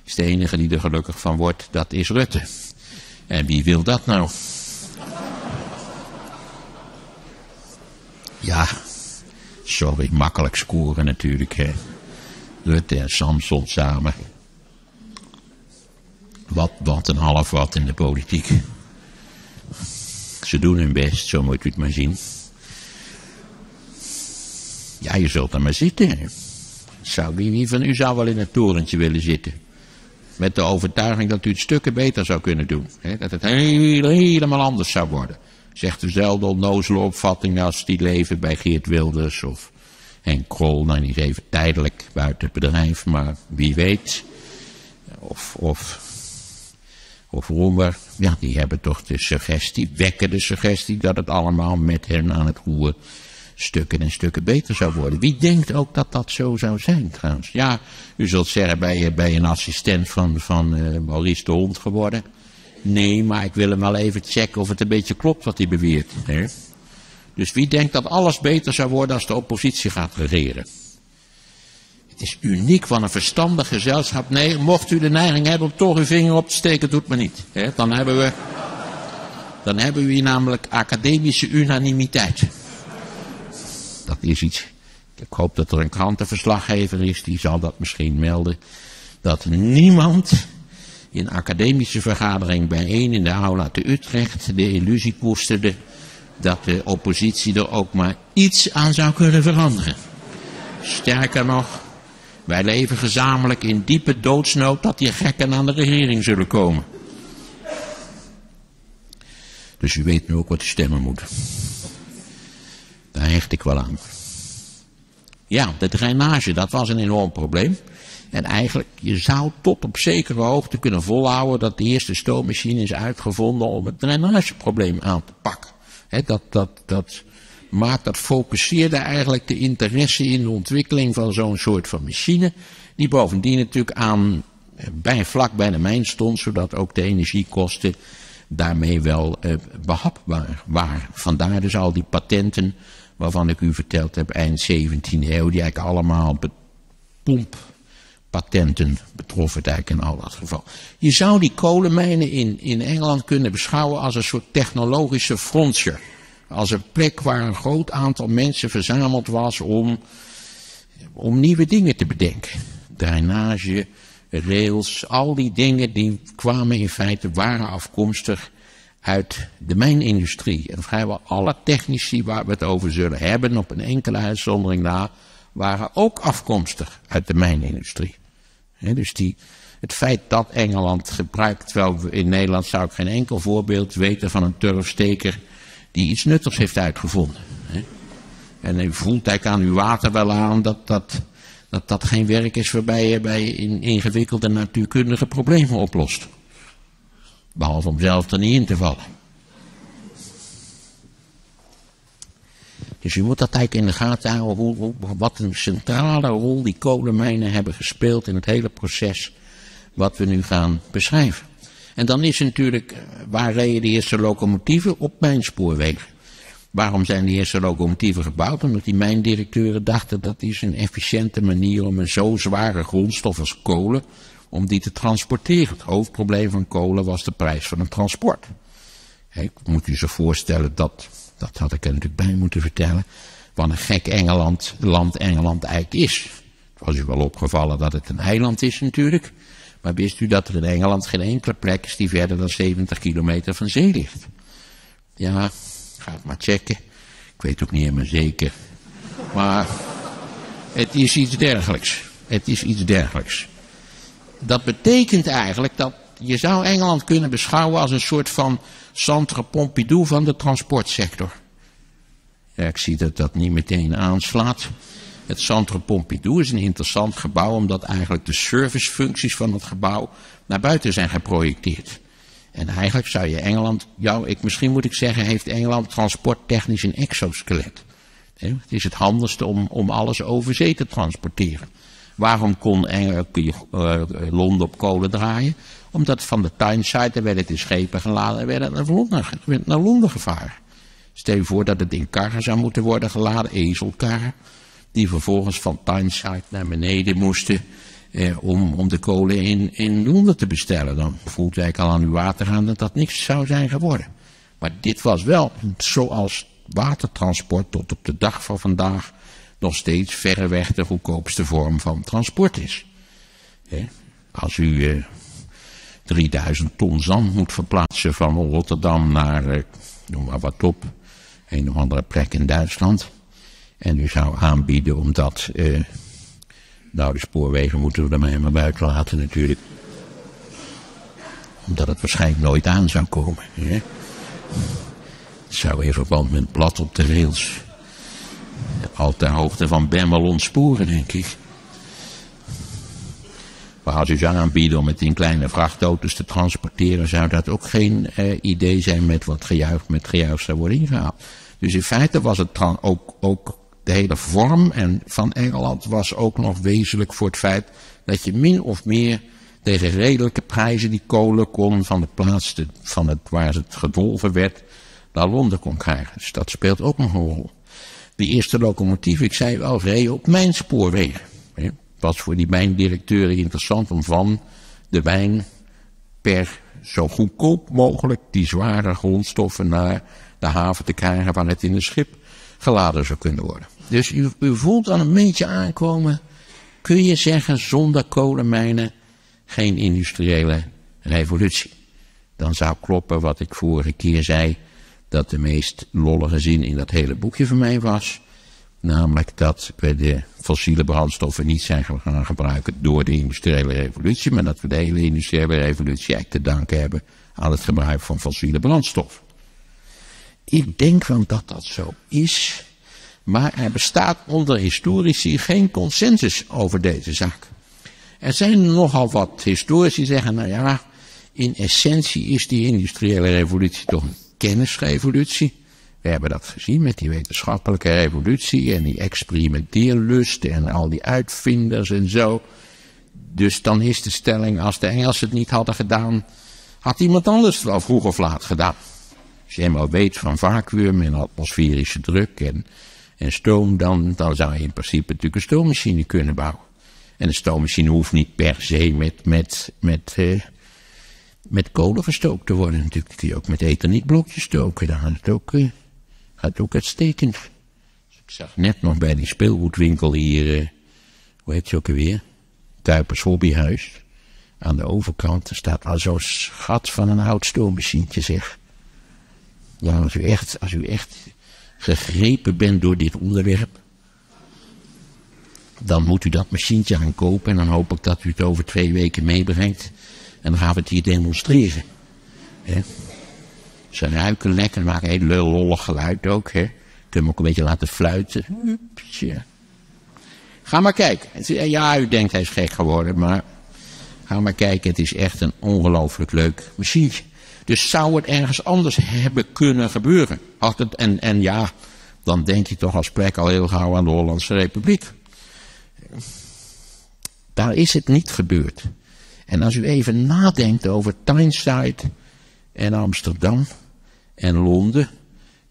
is de enige die er gelukkig van wordt, dat is Rutte. En wie wil dat nou? Ja, sorry, makkelijk scoren natuurlijk. Hè. Rutte en Samson samen. Wat, wat een half wat in de politiek. Ze doen hun best, zo moet u het maar zien. Ja, je zult er maar zitten. Zou, wie, van u zou wel in het torentje willen zitten? Met de overtuiging dat u het stukken beter zou kunnen doen. Hè? Dat het heel, helemaal anders zou worden. Zegt dezelfde onnozele als die leven bij Geert Wilders of Henk Krol. Nou, is even tijdelijk buiten het bedrijf, maar wie weet. Of, of of Roemer, ja, die hebben toch de suggestie, wekken de suggestie dat het allemaal met hen aan het roer stukken en stukken beter zou worden. Wie denkt ook dat dat zo zou zijn trouwens? Ja, u zult zeggen, ben je, ben je een assistent van, van uh, Maurice de Hond geworden? Nee, maar ik wil hem wel even checken of het een beetje klopt wat hij beweert. Hè? Dus wie denkt dat alles beter zou worden als de oppositie gaat regeren? Is uniek van een verstandig gezelschap. Nee, mocht u de neiging hebben om toch uw vinger op te steken, doet me niet. Dan hebben we, dan hebben we hier namelijk academische unanimiteit. Dat is iets. Ik hoop dat er een krantenverslaggever is, die zal dat misschien melden. Dat niemand in academische vergadering bijeen in de aula te Utrecht de illusie koesterde dat de oppositie er ook maar iets aan zou kunnen veranderen. Sterker nog, wij leven gezamenlijk in diepe doodsnood dat die gekken aan de regering zullen komen. Dus u weet nu ook wat u stemmen moet. Daar hecht ik wel aan. Ja, de drainage, dat was een enorm probleem. En eigenlijk, je zou tot op zekere hoogte kunnen volhouden dat de eerste stoommachine is uitgevonden om het drainageprobleem aan te pakken. dat, dat, dat maakt, dat focuseerde eigenlijk de interesse in de ontwikkeling van zo'n soort van machine. Die bovendien natuurlijk aan, bij, vlak bij de mijn stond, zodat ook de energiekosten daarmee wel eh, behapbaar waren. Vandaar dus al die patenten waarvan ik u verteld heb eind 17e eeuw, die eigenlijk allemaal pomppatenten betroffen het eigenlijk in al dat geval. Je zou die kolenmijnen in, in Engeland kunnen beschouwen als een soort technologische frontier. Als een plek waar een groot aantal mensen verzameld was om, om nieuwe dingen te bedenken. Drainage, rails, al die dingen die kwamen in feite, waren afkomstig uit de mijnindustrie. En vrijwel alle technici waar we het over zullen hebben, op een enkele uitzondering na, waren ook afkomstig uit de mijnindustrie. dus die, het feit dat Engeland gebruikt, terwijl in Nederland zou ik geen enkel voorbeeld weten van een turfsteker die iets nuttigs heeft uitgevonden. En u voelt eigenlijk aan uw water wel aan dat dat, dat, dat geen werk is waarbij je bij in, ingewikkelde natuurkundige problemen oplost. Behalve om zelf er niet in te vallen. Dus je moet dat eigenlijk in de gaten houden, wat een centrale rol die kolenmijnen hebben gespeeld in het hele proces wat we nu gaan beschrijven. En dan is natuurlijk, waar reden de eerste locomotieven? Op mijnspoorwegen. Waarom zijn die eerste locomotieven gebouwd? Omdat die mijndirecteuren dachten dat is een efficiënte manier om een zo zware grondstof als kolen om die te transporteren. Het hoofdprobleem van kolen was de prijs van het transport. Ik moet u zich voorstellen dat, dat had ik er natuurlijk bij moeten vertellen, wat een gek Engeland, land Engeland eigenlijk is. Het was u wel opgevallen dat het een eiland is natuurlijk, maar wist u dat er in Engeland geen enkele plek is die verder dan 70 kilometer van zee ligt? Ja, ga het maar checken. Ik weet ook niet helemaal zeker. Maar het is iets dergelijks. Het is iets dergelijks dat betekent eigenlijk dat je zou Engeland kunnen beschouwen als een soort van centre Pompidou van de transportsector. Ja, ik zie dat dat niet meteen aanslaat. Het Centre Pompidou is een interessant gebouw omdat eigenlijk de servicefuncties van het gebouw naar buiten zijn geprojecteerd. En eigenlijk zou je Engeland, ik, misschien moet ik zeggen, heeft Engeland transporttechnisch een exoskelet. Het is het handigste om, om alles over zee te transporteren. Waarom kon Engel, uh, Londen op kolen draaien? Omdat van de Tyneside werden de schepen geladen en werden naar Londen, naar Londen gevaren. Stel je voor dat het in karren zou moeten worden geladen, ezelkarren, die vervolgens van Tyneside naar beneden moesten eh, om, om de kolen in, in Londen te bestellen. Dan voelt wij al aan uw water gaan dat dat niks zou zijn geworden. Maar dit was wel zoals watertransport tot op de dag van vandaag nog steeds verreweg de goedkoopste vorm van transport is. Als u eh, 3000 ton zand moet verplaatsen van Rotterdam naar, eh, noem maar wat op, een of andere plek in Duitsland. En u zou aanbieden omdat, eh, nou de spoorwegen moeten we er maar buiten laten natuurlijk. Omdat het waarschijnlijk nooit aan zou komen. Hè? Het zou in verband met plat op de rails al ter hoogte van Bermelon sporen, denk ik. Maar als u zou aanbieden om het in kleine vrachtauto's te transporteren, zou dat ook geen eh, idee zijn met wat gejuich, met gejuich zou worden ingehaald. Dus in feite was het ook, ook de hele vorm en van Engeland was ook nog wezenlijk voor het feit dat je min of meer tegen redelijke prijzen die kolen kon van de plaats van het, waar het gedolven werd naar Londen kon krijgen. Dus dat speelt ook nog een rol. De eerste locomotief, ik zei wel, reed op mijn spoorwegen. Het was voor die mijndirecteuren interessant om van de wijn per zo goedkoop mogelijk die zware grondstoffen naar de haven te krijgen waar het in een schip geladen zou kunnen worden. Dus u, voelt dan een beetje aankomen, kun je zeggen zonder kolenmijnen geen industriële revolutie. Dan zou kloppen wat ik vorige keer zei, dat de meest lollige zin in dat hele boekje van mij was. Namelijk dat we de fossiele brandstoffen niet zijn gaan gebruiken door de industriële revolutie, maar dat we de hele industriële revolutie eigenlijk te danken hebben aan het gebruik van fossiele brandstof. Ik denk wel dat dat zo is, maar er bestaat onder historici geen consensus over deze zaak. Er zijn nogal wat historici zeggen, nou ja, in essentie is die industriële revolutie toch een kennisrevolutie. We hebben dat gezien met die wetenschappelijke revolutie en die experimenteerlust en al die uitvinders en zo. Dus dan is de stelling, als de Engelsen het niet hadden gedaan, had iemand anders het wel vroeg of laat gedaan. Als je eenmaal weet van vacuüm en atmosferische druk en, en stoom, dan, dan zou je in principe natuurlijk een stoommachine kunnen bouwen. En een stoommachine hoeft niet per se met, met, met, uh, met kolen gestookt te worden. Natuurlijk kun je ook met ethernietblokjes stoken. Dan gaat het ook, uh, gaat ook uitstekend. Dus ik zag net nog bij die speelgoedwinkel hier, uh, hoe heet je ook alweer? Tuipers Hobbyhuis. Aan de overkant er staat al zo'n schat van een oud stoommachientje zeg. Ja, als u echt, als u echt gegrepen bent door dit onderwerp, dan moet u dat machientje gaan kopen en dan hoop ik dat u het over twee weken meebrengt. En dan gaan we het hier demonstreren. He. Ze ruiken lekker, maken een heel lollig geluid ook. Hè. Kunnen we ook een beetje laten fluiten. Ga maar kijken. Ja, u denkt hij is gek geworden, maar ga maar kijken. Het is echt een ongelooflijk leuk machientje. Dus zou het ergens anders hebben kunnen gebeuren? Had het, en, en ja, dan denk je toch als plek al heel gauw aan de Hollandse Republiek. Daar is het niet gebeurd. En als u even nadenkt over Tyneside en Amsterdam en Londen,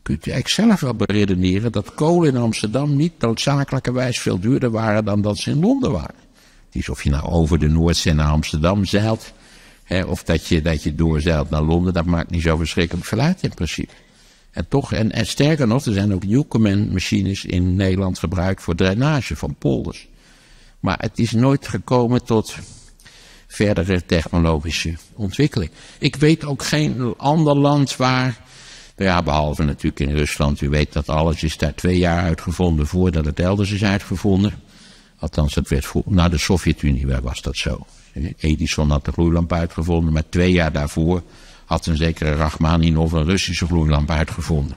kunt u eigenlijk zelf wel beredeneren dat kolen in Amsterdam niet noodzakelijkerwijs veel duurder waren dan dat ze in Londen waren. Het is of je nou over de Noordzee naar Amsterdam zeilt, of dat je, dat je doorzeilt naar Londen, dat maakt niet zo verschrikkelijk veel in principe. En toch, en, en sterker nog, er zijn ook Newcomen machines in Nederland gebruikt voor drainage van polders. Maar het is nooit gekomen tot verdere technologische ontwikkeling. Ik weet ook geen ander land waar, nou ja, behalve natuurlijk in Rusland, u weet dat alles is daar twee jaar uitgevonden voordat het elders is uitgevonden. Althans, het werd naar de Sovjet-Unie, waar was dat zo? Edison had de gloeilamp uitgevonden, maar twee jaar daarvoor had een zekere Rachmaninov een Russische gloeilamp uitgevonden.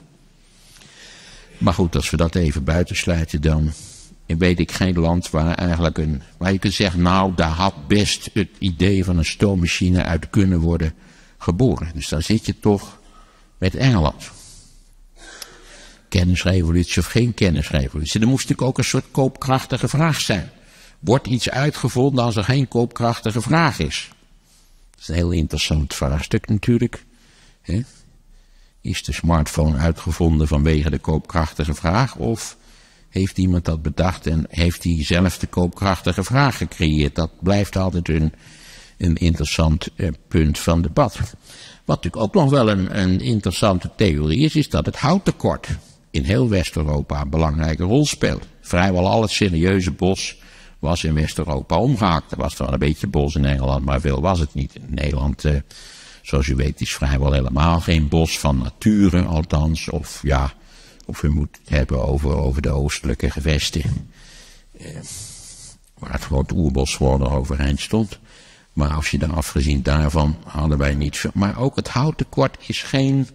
Maar goed, als we dat even buitensluiten, dan weet ik geen land waar eigenlijk een, waar je kunt zeggen, nou, daar had best het idee van een stoommachine uit kunnen worden geboren. Dus dan zit je toch met Engeland. Kennisrevolutie of geen kennisrevolutie. Er moest natuurlijk ook een soort koopkrachtige vraag zijn. Wordt iets uitgevonden als er geen koopkrachtige vraag is? Dat is een heel interessant vraagstuk natuurlijk. Is de smartphone uitgevonden vanwege de koopkrachtige vraag of heeft iemand dat bedacht en heeft hij zelf de koopkrachtige vraag gecreëerd? Dat blijft altijd een, een interessant eh, punt van debat. Wat natuurlijk ook nog wel een, een interessante theorie is, is dat het houttekort in heel West-Europa een belangrijke rol speelt. Vrijwel al het serieuze bos was in West-Europa omgehaakt. Er was wel een beetje bos in Engeland, maar veel was het niet. In Nederland, eh, zoals u weet, is vrijwel helemaal geen bos van nature, althans. Of ja, of we moeten het hebben over, over de oostelijke gevesten. Eh, waar het groot oerbos nog overeind stond. Maar als je dan afgezien daarvan hadden wij niet veel. Maar ook het houttekort is geen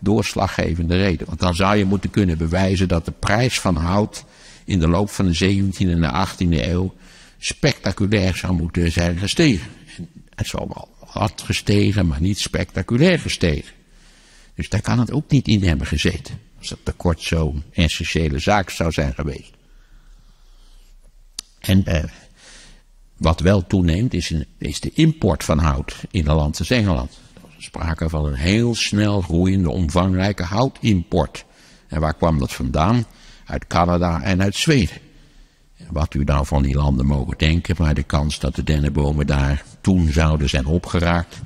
doorslaggevende reden. Want dan zou je moeten kunnen bewijzen dat de prijs van hout in de loop van de 17e en de 18e eeuw spectaculair zou moeten zijn gestegen. En het zal wel wat gestegen, maar niet spectaculair gestegen. Dus daar kan het ook niet in hebben gezeten. Als dat tekort zo'n essentiële zaak zou zijn geweest. En eh, wat wel toeneemt is, is, de import van hout in een land als Engeland. Er was sprake van een heel snel groeiende, omvangrijke houtimport. En waar kwam dat vandaan? Uit Canada en uit Zweden. Wat u nou van die landen mogen denken, maar de kans dat de dennenbomen daar toen zouden zijn opgeraakt,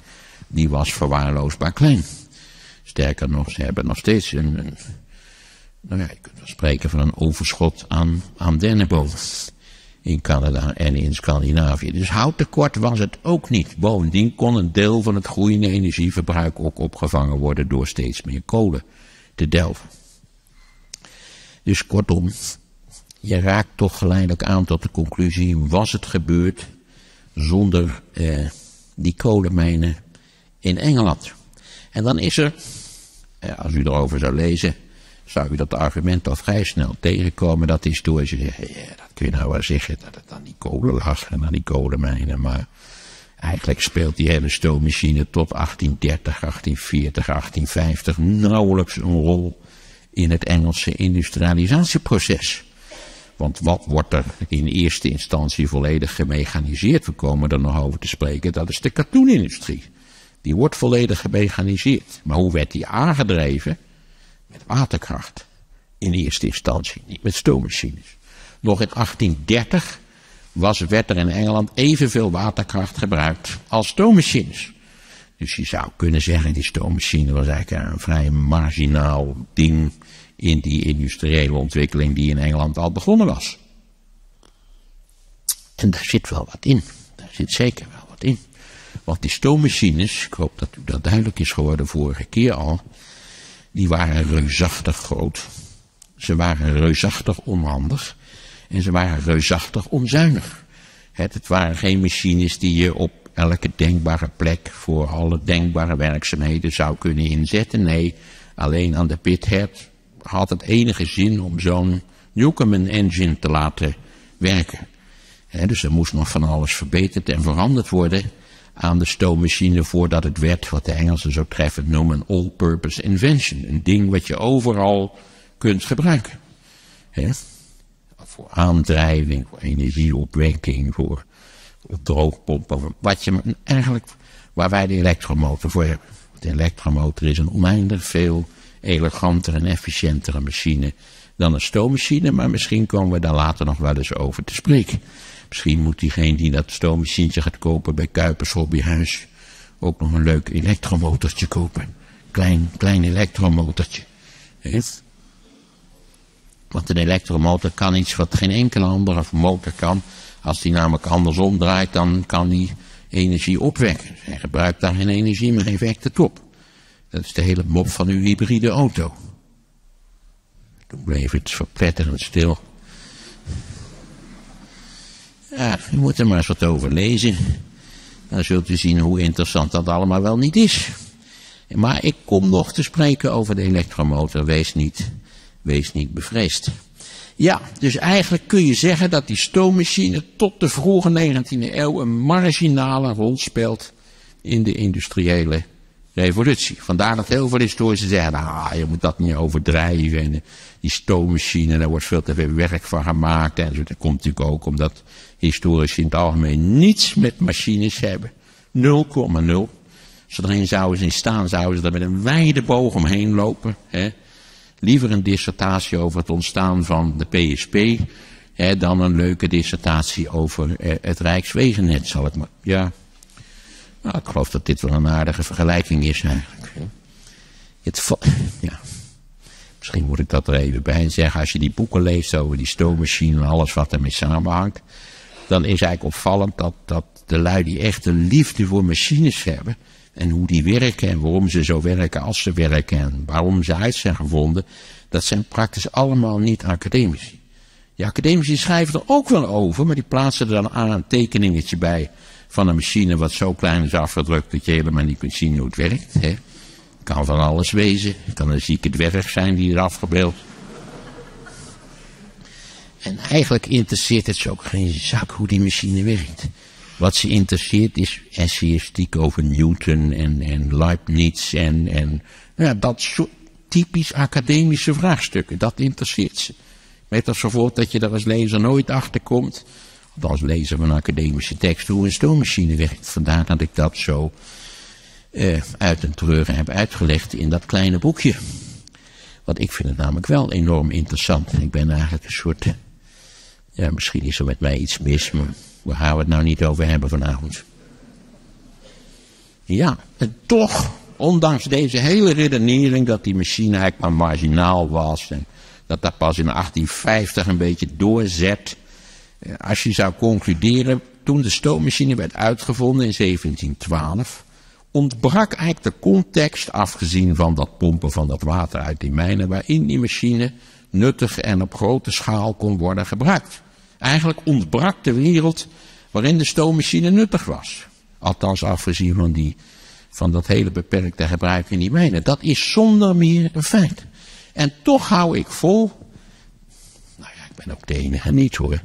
die was verwaarloosbaar klein. Sterker nog, ze hebben nog steeds een, een nou ja, je kunt wel spreken van een overschot aan, aan dennenbomen in Canada en in Scandinavië. Dus houttekort was het ook niet. Bovendien kon een deel van het groeiende energieverbruik ook opgevangen worden door steeds meer kolen te delven. Dus kortom, je raakt toch geleidelijk aan tot de conclusie, was het gebeurd zonder eh, die kolenmijnen in Engeland? En dan is er, eh, als u erover zou lezen, zou u dat argument al vrij snel tegenkomen dat historici zeggen, ja, dat kun je nou wel zeggen dat het aan die kolen lag en aan die kolenmijnen, maar eigenlijk speelt die hele stoommachine tot 1830, 1840, 1850 nauwelijks een rol in het Engelse industrialisatieproces. Want wat wordt er in eerste instantie volledig gemechaniseerd? We komen er nog over te spreken, dat is de katoenindustrie. Die wordt volledig gemechaniseerd. Maar hoe werd die aangedreven? Met waterkracht. In eerste instantie, niet met stoommachines. Nog in 1830 was, werd er in Engeland evenveel waterkracht gebruikt als stoommachines. Dus je zou kunnen zeggen, die stoommachine was eigenlijk een vrij marginaal ding in die industriële ontwikkeling die in Engeland al begonnen was. En daar zit wel wat in. Daar zit zeker wel wat in. Want die stoommachines, ik hoop dat u dat duidelijk is geworden vorige keer al, die waren reusachtig groot. Ze waren reusachtig onhandig. En ze waren reusachtig onzuinig. Het, waren geen machines die je op elke denkbare plek voor alle denkbare werkzaamheden zou kunnen inzetten. Nee, alleen aan de pithead had het enige zin om zo'n Newcomen engine te laten werken. dus er moest nog van alles verbeterd en veranderd worden aan de stoommachine voordat het werd wat de Engelsen zo treffend noemen een all-purpose invention. Een ding wat je overal kunt gebruiken. Voor aandrijving, voor energieopwekking, voor droogpompen, wat je eigenlijk, waar wij de elektromotor voor hebben. De elektromotor is een oneindig veel elegantere en efficiëntere machine dan een stoommachine, maar misschien komen we daar later nog wel eens over te spreken. Misschien moet diegene die dat stoommachientje gaat kopen bij Kuipers Hobbyhuis ook nog een leuk elektromotortje kopen. Klein, klein elektromotortje. Want een elektromotor kan iets wat geen enkele andere motor kan. Als die namelijk andersom draait, dan kan die energie opwekken. Hij gebruikt daar geen energie, maar geen het op. Dat is de hele mop van uw hybride auto. Toen bleef het verpletterend stil. Ja, u moet er maar eens wat over lezen. Dan zult u zien hoe interessant dat allemaal wel niet is. Maar ik kom nog te spreken over de elektromotor. Wees niet, wees niet bevreesd. Ja, dus eigenlijk kun je zeggen dat die stoommachine tot de vroege 19e eeuw een marginale rol speelt in de industriële revolutie. Vandaar dat heel veel historici zeggen, ah, je moet dat niet overdrijven. En die stoommachine, daar wordt veel te veel werk van gemaakt. En zo. Dat komt natuurlijk ook omdat historici in het algemeen niets met machines hebben. 0,0. Als er een zouden zien staan, zouden ze er met een wijde boog omheen lopen. Hè. Liever een dissertatie over het ontstaan van de PSP hè, dan een leuke dissertatie over eh, het Rijkswegennet, zal ik maar. Ja, nou, ik geloof dat dit wel een aardige vergelijking is eigenlijk. Ja. Misschien moet ik dat er even bij zeggen. Als je die boeken leest over die stoommachine en alles wat ermee samenhangt. Dan is eigenlijk opvallend dat, dat de lui die echt een liefde voor machines hebben. En hoe die werken en waarom ze zo werken als ze werken. En waarom ze uit zijn gevonden. Dat zijn praktisch allemaal niet academici. Die academici schrijven er ook wel over. Maar die plaatsen er dan aan een tekeningetje bij van een machine wat zo klein is afgedrukt dat je helemaal niet kunt zien hoe het werkt. Hè. Kan van alles wezen. Kan een zieke dwerg zijn die er afgebeeld. En eigenlijk interesseert het ze ook geen zak hoe die machine werkt. Wat ze interesseert is essayistiek over Newton en, en Leibniz en, en ja, dat soort typisch academische vraagstukken. Dat interesseert ze. Met als gevolg dat je daar als lezer nooit achter komt, als lezer van academische tekst, hoe een stoommachine werkt. Vandaar dat ik dat zo eh, uit een treuren heb uitgelegd in dat kleine boekje. Want ik vind het namelijk wel enorm interessant. Ik ben eigenlijk een soort, ja, misschien is er met mij iets mis, maar waar gaan we het nou niet over hebben vanavond? Ja, en toch, ondanks deze hele redenering dat die machine eigenlijk maar marginaal was en dat dat pas in 1850 een beetje doorzet. Eh, als je zou concluderen, toen de stoommachine werd uitgevonden in 1712, ontbrak eigenlijk de context, afgezien van dat pompen van dat water uit die mijnen, waarin die machine nuttig en op grote schaal kon worden gebruikt. Eigenlijk ontbrak de wereld waarin de stoommachine nuttig was. Althans afgezien van, die, van dat hele beperkte gebruik in die mijnen. Dat is zonder meer een feit. En toch hou ik vol. Nou ja, ik ben ook de enige niet hoor. Ik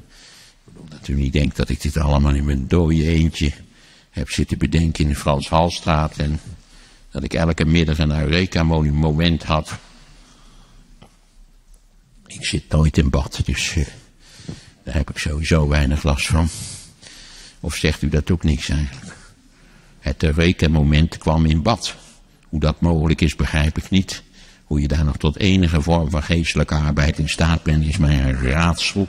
bedoel dat u niet denkt dat ik dit allemaal in mijn dode eentje heb zitten bedenken in de Frans Halstraat. En dat ik elke middag een Eureka-moment had. Ik zit nooit in bad, dus uh, daar heb ik sowieso weinig last van. Of zegt u dat ook niks eigenlijk? Het Eureka-moment kwam in bad. Hoe dat mogelijk is, begrijp ik niet. Hoe je daar nog tot enige vorm van geestelijke arbeid in staat bent, is mij een raadsel.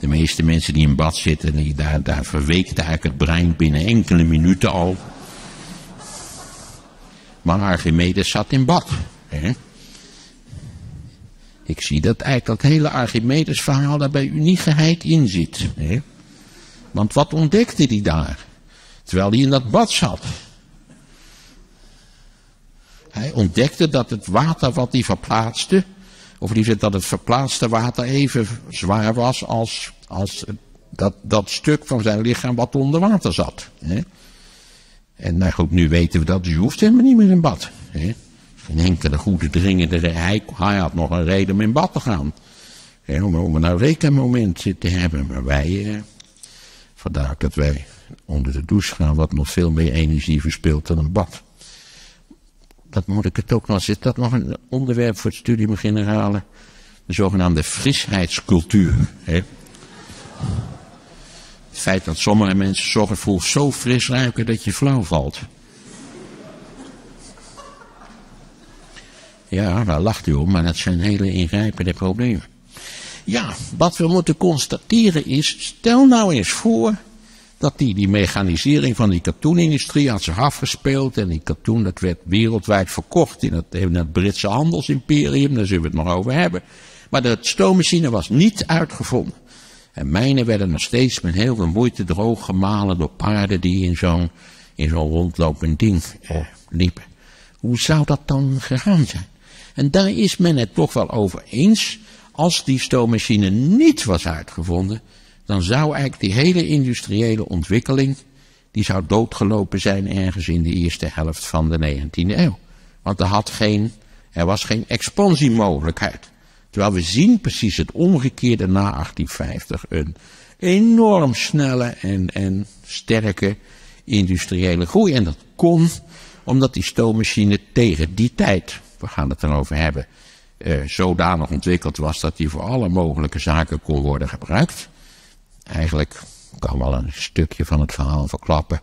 De meeste mensen die in bad zitten, die daar, daar verweekt eigenlijk het brein binnen enkele minuten al. Maar Archimedes zat in bad. Hè? Ik zie dat eigenlijk dat hele Archimedes verhaal daar bij u niet geheid in zit. Hè? Want wat ontdekte hij daar? Terwijl hij in dat bad zat. Hij ontdekte dat het water wat hij verplaatste, of liever dat het verplaatste water even zwaar was als, als dat, dat stuk van zijn lichaam wat onder water zat. Hè? En nou goed, nu weten we dat, dus je hoeft helemaal niet meer in bad. Hè? Geen enkele goede dringende, hij, hij had nog een reden om in bad te gaan. Om, om een rekenmoment te hebben. Maar wij, eh, vandaar dat wij onder de douche gaan, wat nog veel meer energie verspilt dan een bad dat moet ik het ook nog, zit dat nog een onderwerp voor het studium generale? De zogenaamde frisheidscultuur. Hè? Het feit dat sommige mensen zorgvol zo fris ruiken dat je flauw valt. Ja, daar lacht u om, maar dat zijn hele ingrijpende problemen. Ja, wat we moeten constateren is, stel nou eens voor dat die, die mechanisering van die katoenindustrie had zich afgespeeld. En die katoen dat werd wereldwijd verkocht in het, in het Britse handelsimperium. Daar zullen we het nog over hebben. Maar de stoommachine was niet uitgevonden. En mijnen werden nog steeds met heel veel moeite droog gemalen door paarden die in zo'n in zo'n rondlopend ding eh, liepen. Hoe zou dat dan gegaan zijn? En daar is men het toch wel over eens. Als die stoommachine niet was uitgevonden, dan zou eigenlijk die hele industriële ontwikkeling, die zou doodgelopen zijn ergens in de eerste helft van de 19e eeuw. Want er, had geen, er was geen expansiemogelijkheid. Terwijl we zien precies het omgekeerde na 1850. Een enorm snelle en, en sterke industriële groei. En dat kon omdat die stoommachine tegen die tijd, we gaan het erover hebben, eh, zodanig ontwikkeld was dat die voor alle mogelijke zaken kon worden gebruikt. Eigenlijk kan wel een stukje van het verhaal verklappen.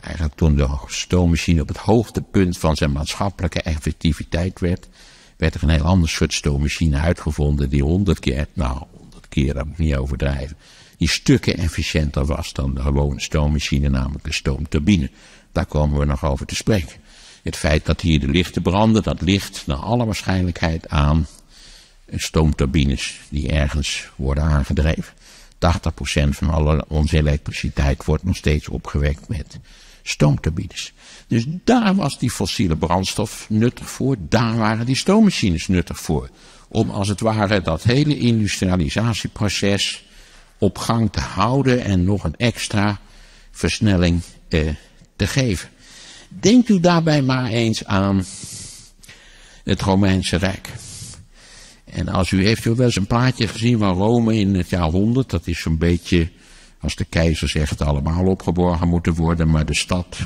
Eigenlijk toen de stoommachine op het hoogtepunt van zijn maatschappelijke effectiviteit werd, werd er een heel ander soort stoommachine uitgevonden die honderd keer, nou honderd keer, dat moet niet overdrijven, die stukken efficiënter was dan de gewone stoommachine, namelijk de stoomturbine. Daar komen we nog over te spreken. Het feit dat hier de lichten branden, dat ligt naar alle waarschijnlijkheid aan stoomturbines die ergens worden aangedreven. 80% van alle onze elektriciteit wordt nog steeds opgewekt met stoomturbines. Dus daar was die fossiele brandstof nuttig voor, daar waren die stoommachines nuttig voor. Om als het ware dat hele industrialisatieproces op gang te houden en nog een extra versnelling eh, te geven. Denkt u daarbij maar eens aan het Romeinse Rijk. En als u heeft u wel eens een plaatje gezien van Rome in het jaar 100, dat is zo'n beetje, als de keizer zegt, allemaal opgeborgen moeten worden, maar de stad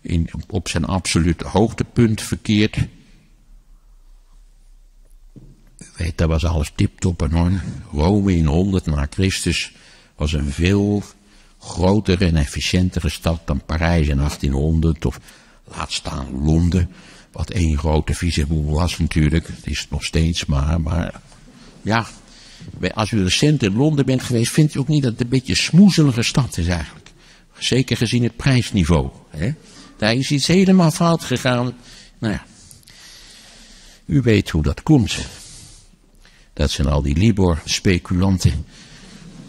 in, op zijn absolute hoogtepunt verkeert. U weet, dat was alles tip-top en. Rome in 100 na Christus was een veel grotere en efficiëntere stad dan Parijs in 1800 of laat staan Londen. Wat één grote vieze boel was natuurlijk. Het is het nog steeds maar. Maar ja, als u recent in Londen bent geweest, vindt u ook niet dat het een beetje een smoezelige stad is eigenlijk. Zeker gezien het prijsniveau. Hè? Daar is iets helemaal fout gegaan. Nou ja, u weet hoe dat komt. Dat zijn al die Libor-speculanten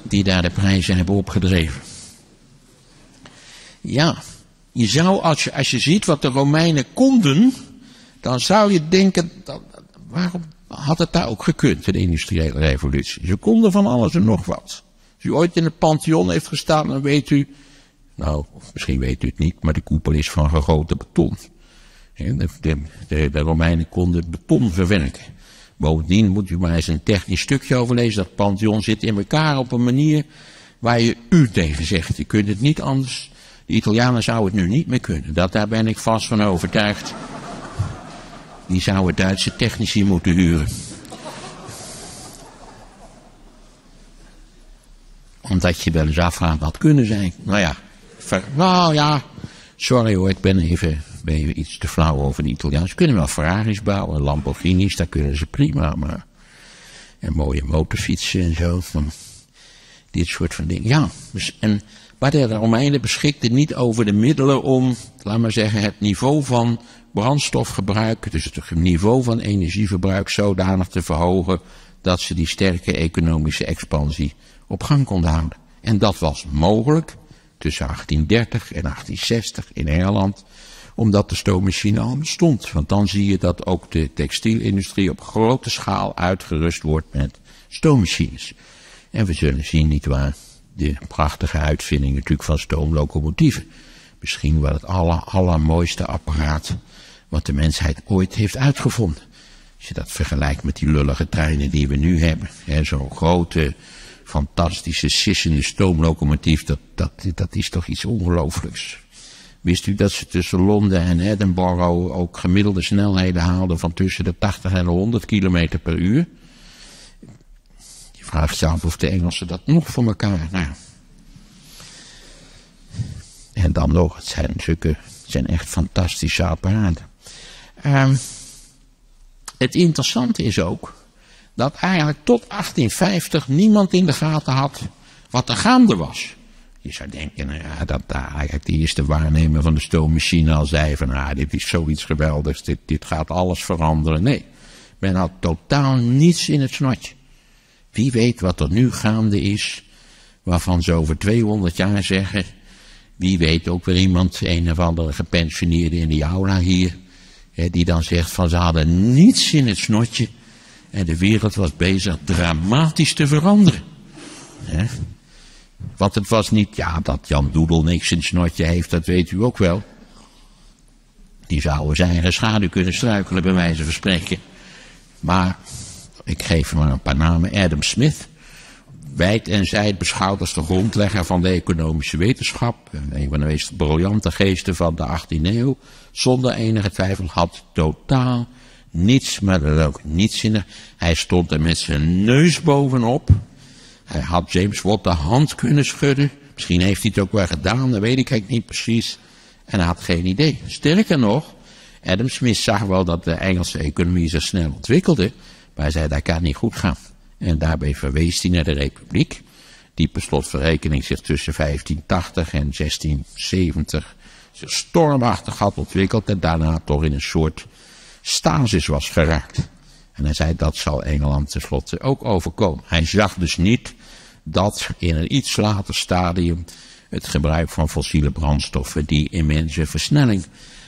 die daar de prijzen hebben opgedreven. Ja, je zou als je, als je ziet wat de Romeinen konden, dan zou je denken, dat, waarom had het daar ook gekund, de industriële revolutie? Ze konden van alles en nog wat. Als u ooit in het Pantheon heeft gestaan, dan weet u, nou, misschien weet u het niet, maar de koepel is van gegoten beton. De, de, de Romeinen konden beton verwerken. Bovendien moet u maar eens een technisch stukje overlezen. Dat Pantheon zit in elkaar op een manier waar je u tegen zegt. Je kunt het niet anders. De Italianen zouden het nu niet meer kunnen. Dat, daar ben ik vast van overtuigd. Die zouden Duitse technici moeten huren. Omdat je wel eens afvraagt wat kunnen zijn. Nou ja, nou ja, sorry hoor, ik ben even, ben iets te flauw over de Italiaans. Ze kunnen wel Ferraris bouwen, Lamborghinis, daar kunnen ze prima, maar... En mooie motorfietsen en zo, van dit soort van dingen. Ja, dus, en, maar de Romeinen beschikten niet over de middelen om, laat maar zeggen, het niveau van brandstofgebruik, dus het niveau van energieverbruik zodanig te verhogen dat ze die sterke economische expansie op gang konden houden. En dat was mogelijk tussen 1830 en 1860 in Engeland, omdat de stoommachine al bestond. Want dan zie je dat ook de textielindustrie op grote schaal uitgerust wordt met stoommachines. En we zullen zien, nietwaar, de prachtige uitvinding natuurlijk van stoomlocomotieven. Misschien wel het aller, allermooiste apparaat wat de mensheid ooit heeft uitgevonden. Als je dat vergelijkt met die lullige treinen die we nu hebben. Zo'n grote fantastische sissende stoomlocomotief, dat, dat, dat is toch iets ongelooflijks. Wist u dat ze tussen Londen en Edinburgh ook gemiddelde snelheden haalden van tussen de 80 en de 100 km per uur? Je vraagt je af of de Engelsen dat nog voor elkaar. Nou. En dan nog, het zijn zulke, het zijn echt fantastische apparaten. Um, het interessante is ook dat eigenlijk tot 1850 niemand in de gaten had wat er gaande was. Je zou denken, nou ja, dat eigenlijk de eerste waarnemer van de stoommachine al zei van, ah, dit is zoiets geweldigs, dit, dit gaat alles veranderen. Nee, men had totaal niets in het snotje. Wie weet wat er nu gaande is, waarvan ze over 200 jaar zeggen, wie weet ook weer iemand, een of andere gepensioneerde in de aula hier, die dan zegt van ze hadden niets in het snotje en de wereld was bezig dramatisch te veranderen. Want het was niet, ja, dat Jan Doedel niks in het snotje heeft, dat weet u ook wel. Die zou zijn eigen schaduw kunnen struikelen, bij wijze van. Maar, ik geef maar een paar namen. Adam Smith, wijd en zijd beschouwd als de grondlegger van de economische wetenschap. Een van de meest briljante geesten van de 18e eeuw. Zonder enige twijfel had totaal niets, maar dat ook niets in. Hij stond er met zijn neus bovenop. Hij had James Watt de hand kunnen schudden. Misschien heeft hij het ook wel gedaan, dat weet ik niet precies. En hij had geen idee. Sterker nog, Adam Smith zag wel dat de Engelse economie zo snel ontwikkelde. Maar hij zei, dat kan niet goed gaan. En daarbij verwees hij naar de Republiek. Die per slotverrekening zich tussen 1580 en 1670 zich stormachtig had ontwikkeld. En daarna toch in een soort stasis was geraakt. En hij zei dat zal Engeland tenslotte ook overkomen. Hij zag dus niet dat in een iets later stadium het gebruik van fossiele brandstoffen die immense versnelling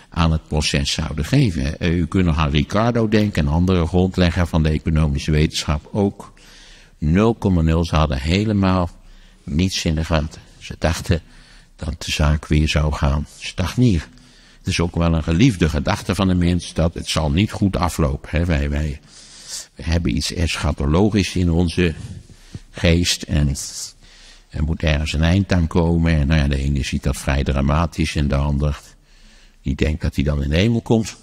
aan het proces zouden geven. U kunt nog aan Ricardo denken, een andere grondlegger van de economische wetenschap ook. 0,0, ze hadden helemaal niets in de gaten. Ze dachten dat de zaak weer zou gaan stagneren. Het is ook wel een geliefde gedachte van de mens dat het zal niet goed aflopen. Hè? Wij, wij, hebben iets eschatologisch in onze geest en er moet ergens een eind aan komen. En nou ja, de ene ziet dat vrij dramatisch en de ander die denkt dat hij dan in de hemel komt.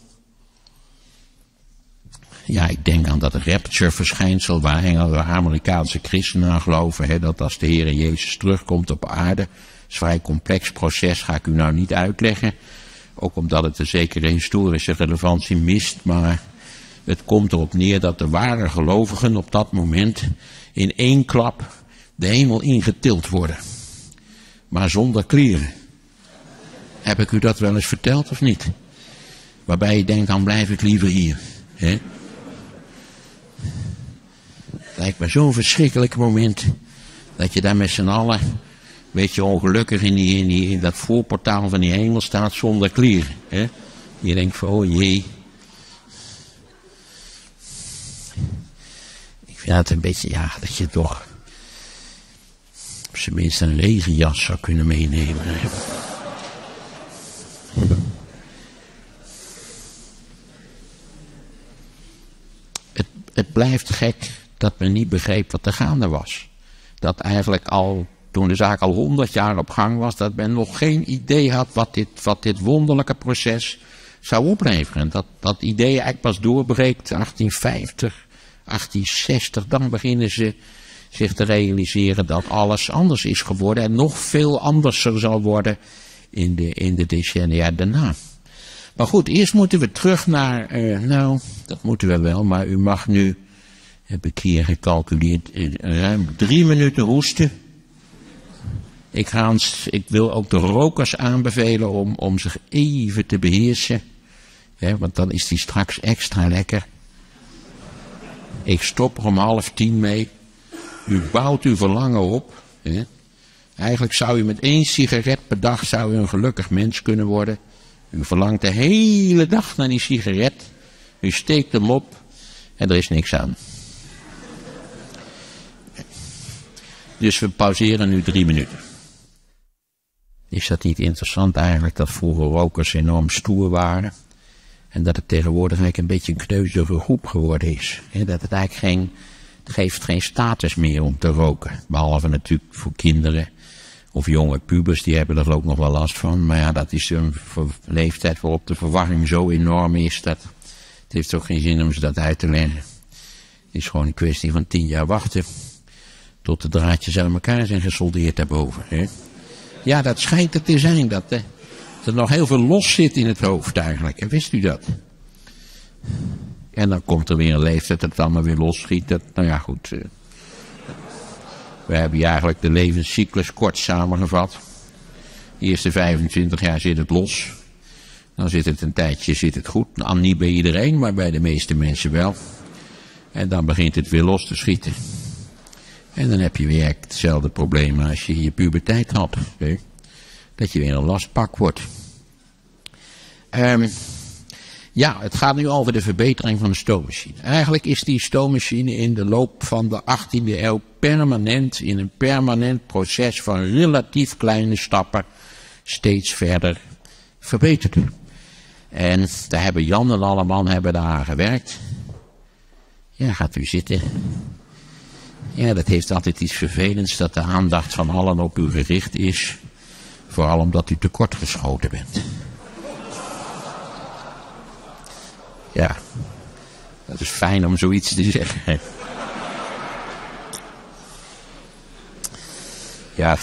Ja, ik denk aan dat rapture-verschijnsel waar Amerikaanse christenen aan geloven. Hè, dat als de Heer Jezus terugkomt op aarde. is een vrij complex proces, ga ik u nou niet uitleggen. Ook omdat het een zekere historische relevantie mist. Maar het komt erop neer dat de ware gelovigen op dat moment in één klap de hemel ingetild worden. Maar zonder kleren. Heb ik u dat wel eens verteld of niet? Waarbij je denkt, dan blijf ik liever hier. Hè? Lijkt me zo'n verschrikkelijk moment. Dat je daar met z'n allen, weet je, ongelukkig in, die, in, dat voorportaal van die hemel staat zonder kleren. Hè? Je denkt van, oh jee. Ik vind het een beetje, ja, dat je toch op zijn minst een lege jas zou kunnen meenemen. Het, het blijft gek dat men niet begreep wat er gaande was. Dat eigenlijk al, toen de zaak al honderd jaar op gang was, dat men nog geen idee had wat dit, wat dit wonderlijke proces zou opleveren. Dat, dat idee eigenlijk pas doorbreekt 1850, 1860, dan beginnen ze zich te realiseren dat alles anders is geworden en nog veel anderser zal worden in de, in de decennia daarna. Maar goed, eerst moeten we terug naar, uh, nou, dat moeten we wel, maar u mag nu, heb ik hier gecalculeerd, eh, ruim drie minuten hoesten. Ik, ik wil ook de rokers aanbevelen om, om zich even te beheersen. Ja, want dan is die straks extra lekker. Ik stop er om half tien mee. U bouwt uw verlangen op. Hè? Eigenlijk zou u met één sigaret per dag zou u een gelukkig mens kunnen worden. U verlangt de hele dag naar die sigaret. U steekt hem op en er is niks aan. Dus we pauzeren nu drie minuten. Is dat niet interessant eigenlijk dat vroeger rokers enorm stoer waren? En dat het tegenwoordig eigenlijk een beetje een kneuzige groep geworden is. Dat het eigenlijk geen, het geeft geen status meer om te roken. Behalve natuurlijk voor kinderen of jonge pubers, die hebben er ook nog wel last van. Maar ja, dat is een leeftijd waarop de verwarring zo enorm is dat het heeft ook geen zin om ze dat uit te leggen. Het is gewoon een kwestie van tien jaar wachten tot de draadjes aan elkaar zijn gesoldeerd daarboven. Hè? Ja, dat schijnt het te zijn dat, hè, dat er nog heel veel los zit in het hoofd eigenlijk. En wist u dat? En dan komt er weer een leeftijd dat het allemaal weer losschiet. Dat, nou ja, goed. We hebben eigenlijk de levenscyclus kort samengevat. De eerste 25 jaar zit het los. Dan zit het een tijdje zit het goed. Nou, niet bij iedereen, maar bij de meeste mensen wel. En dan begint het weer los te schieten. En dan heb je weer hetzelfde probleem als je je puberteit had. Dat je weer een lastpak wordt. Um, ja, het gaat nu over de verbetering van de stoommachine. Eigenlijk is die stoommachine in de loop van de 18e eeuw permanent, in een permanent proces van relatief kleine stappen, steeds verder verbeterd. En daar hebben Jan en Alleman hebben daar aan gewerkt. Ja, gaat u zitten. Ja, dat heeft altijd iets vervelends dat de aandacht van allen op u gericht is. Vooral omdat u tekortgeschoten bent. Ja, dat is fijn om zoiets te zeggen. Ja,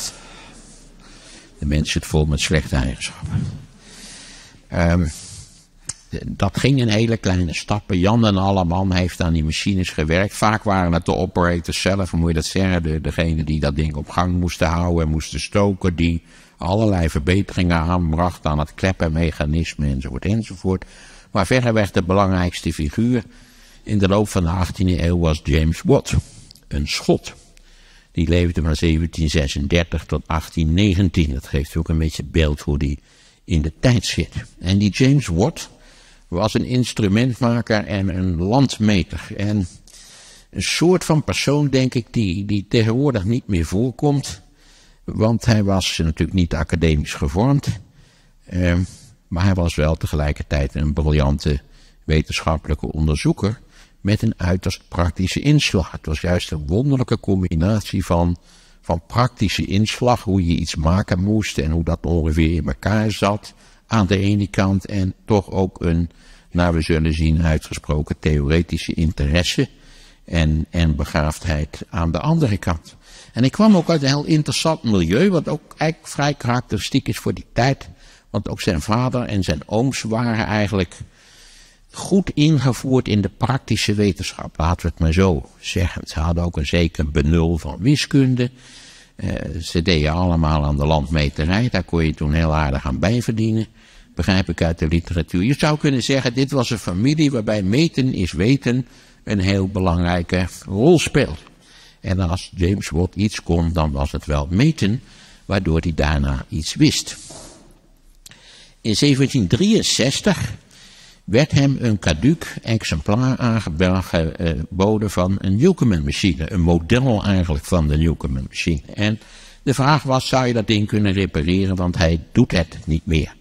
de mens zit vol met slechte eigenschappen. Um, dat ging in hele kleine stappen. Jan en Alleman heeft aan die machines gewerkt. Vaak waren het de operators zelf, moet je dat zeggen, de, degene die dat ding op gang moesten houden en moesten stoken, die allerlei verbeteringen aanbracht aan het kleppenmechanisme enzovoort enzovoort. Maar verreweg de belangrijkste figuur in de loop van de 18e eeuw was James Watt, een schot. Die leefde van 1736 tot 1819. Dat geeft ook een beetje beeld hoe die in de tijd zit. En die James Watt was een instrumentmaker en een landmeter. En een soort van persoon, denk ik, die, die tegenwoordig niet meer voorkomt. Want hij was natuurlijk niet academisch gevormd. Eh, maar hij was wel tegelijkertijd een briljante wetenschappelijke onderzoeker. met een uiterst praktische inslag. Het was juist een wonderlijke combinatie van, van praktische inslag, hoe je iets maken moest en hoe dat ongeveer in elkaar zat aan de ene kant en toch ook een, naar we zullen zien, uitgesproken theoretische interesse en, en begaafdheid aan de andere kant. En ik kwam ook uit een heel interessant milieu, wat ook eigenlijk vrij karakteristiek is voor die tijd. Want ook zijn vader en zijn ooms waren eigenlijk goed ingevoerd in de praktische wetenschap, laten we het maar zo zeggen. Ze hadden ook een zeker benul van wiskunde. Uh, ze deden allemaal aan de landmeterij, daar kon je toen heel aardig aan bijverdienen. Begrijp ik uit de literatuur. Je zou kunnen zeggen, dit was een familie waarbij meten is weten een heel belangrijke rol speelt. En als James Watt iets kon, dan was het wel meten, waardoor hij daarna iets wist. In 1763 werd hem een caduc exemplaar aangeboden van een Newcomen machine. Een model eigenlijk van de Newcomen machine. En de vraag was, zou je dat ding kunnen repareren, want hij doet het niet meer.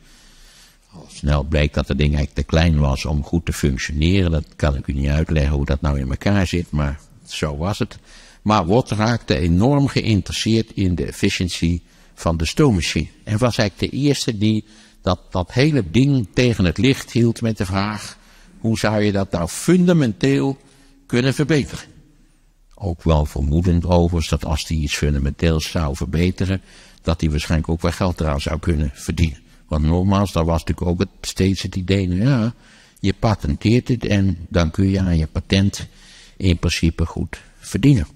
Al snel bleek dat het ding eigenlijk te klein was om goed te functioneren. Dat kan ik u niet uitleggen hoe dat nou in elkaar zit, maar zo was het. Maar Watt raakte enorm geïnteresseerd in de efficiëntie van de stoommachine. En was eigenlijk de eerste die dat, dat hele ding tegen het licht hield met de vraag, hoe zou je dat nou fundamenteel kunnen verbeteren? Ook wel vermoedend overigens dat als hij iets fundamenteels zou verbeteren, dat hij waarschijnlijk ook wel geld eraan zou kunnen verdienen. Want nogmaals, daar was natuurlijk ook het, steeds het idee, ja, je patenteert het en dan kun je aan je patent in principe goed verdienen.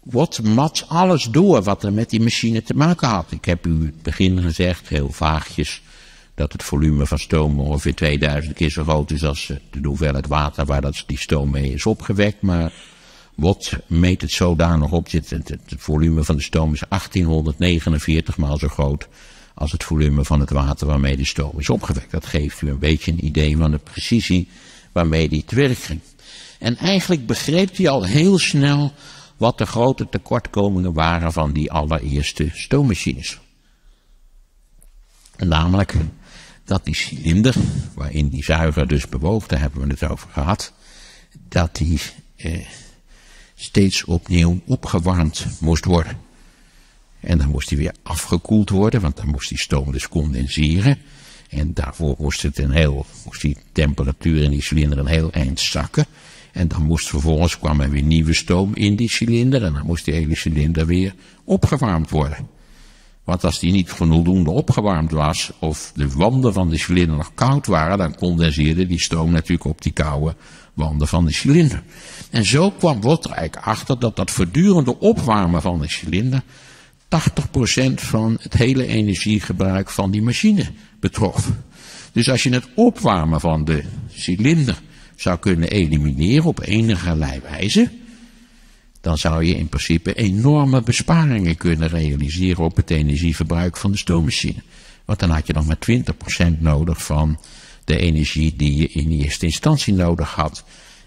Wat mat alles door wat er met die machine te maken had. Ik heb u in het begin gezegd, heel vaagjes, dat het volume van stoom ongeveer 2000 keer zo groot is als eh, de hoeveelheid water waar dat die stoom mee is opgewekt. Maar wat meet het zodanig op? Het, het, het volume van de stoom is 1849 maal zo groot als het volume van het water waarmee de stoom is opgewekt. Dat geeft u een beetje een idee van de precisie waarmee die te ging. En eigenlijk begreep hij al heel snel wat de grote tekortkomingen waren van die allereerste stoommachines. Namelijk dat die cilinder, waarin die zuiger dus bewoog, daar hebben we het over gehad, dat die eh, steeds opnieuw opgewarmd moest worden. En dan moest die weer afgekoeld worden, want dan moest die stoom dus condenseren. En daarvoor moest, het een heel, moest die temperatuur in die cilinder een heel eind zakken. En dan moest vervolgens kwam er weer nieuwe stoom in die cilinder. En dan moest die hele cilinder weer opgewarmd worden. Want als die niet voldoende opgewarmd was, of de wanden van de cilinder nog koud waren, dan condenseerde die stoom natuurlijk op die koude wanden van de cilinder. En zo kwam Wotrijk achter dat dat voortdurende opwarmen van de cilinder 80% van het hele energiegebruik van die machine betrof. Dus als je het opwarmen van de cilinder zou kunnen elimineren op enige wijze, dan zou je in principe enorme besparingen kunnen realiseren op het energieverbruik van de stoommachine. Want dan had je nog maar 20% nodig van de energie die je in eerste instantie nodig had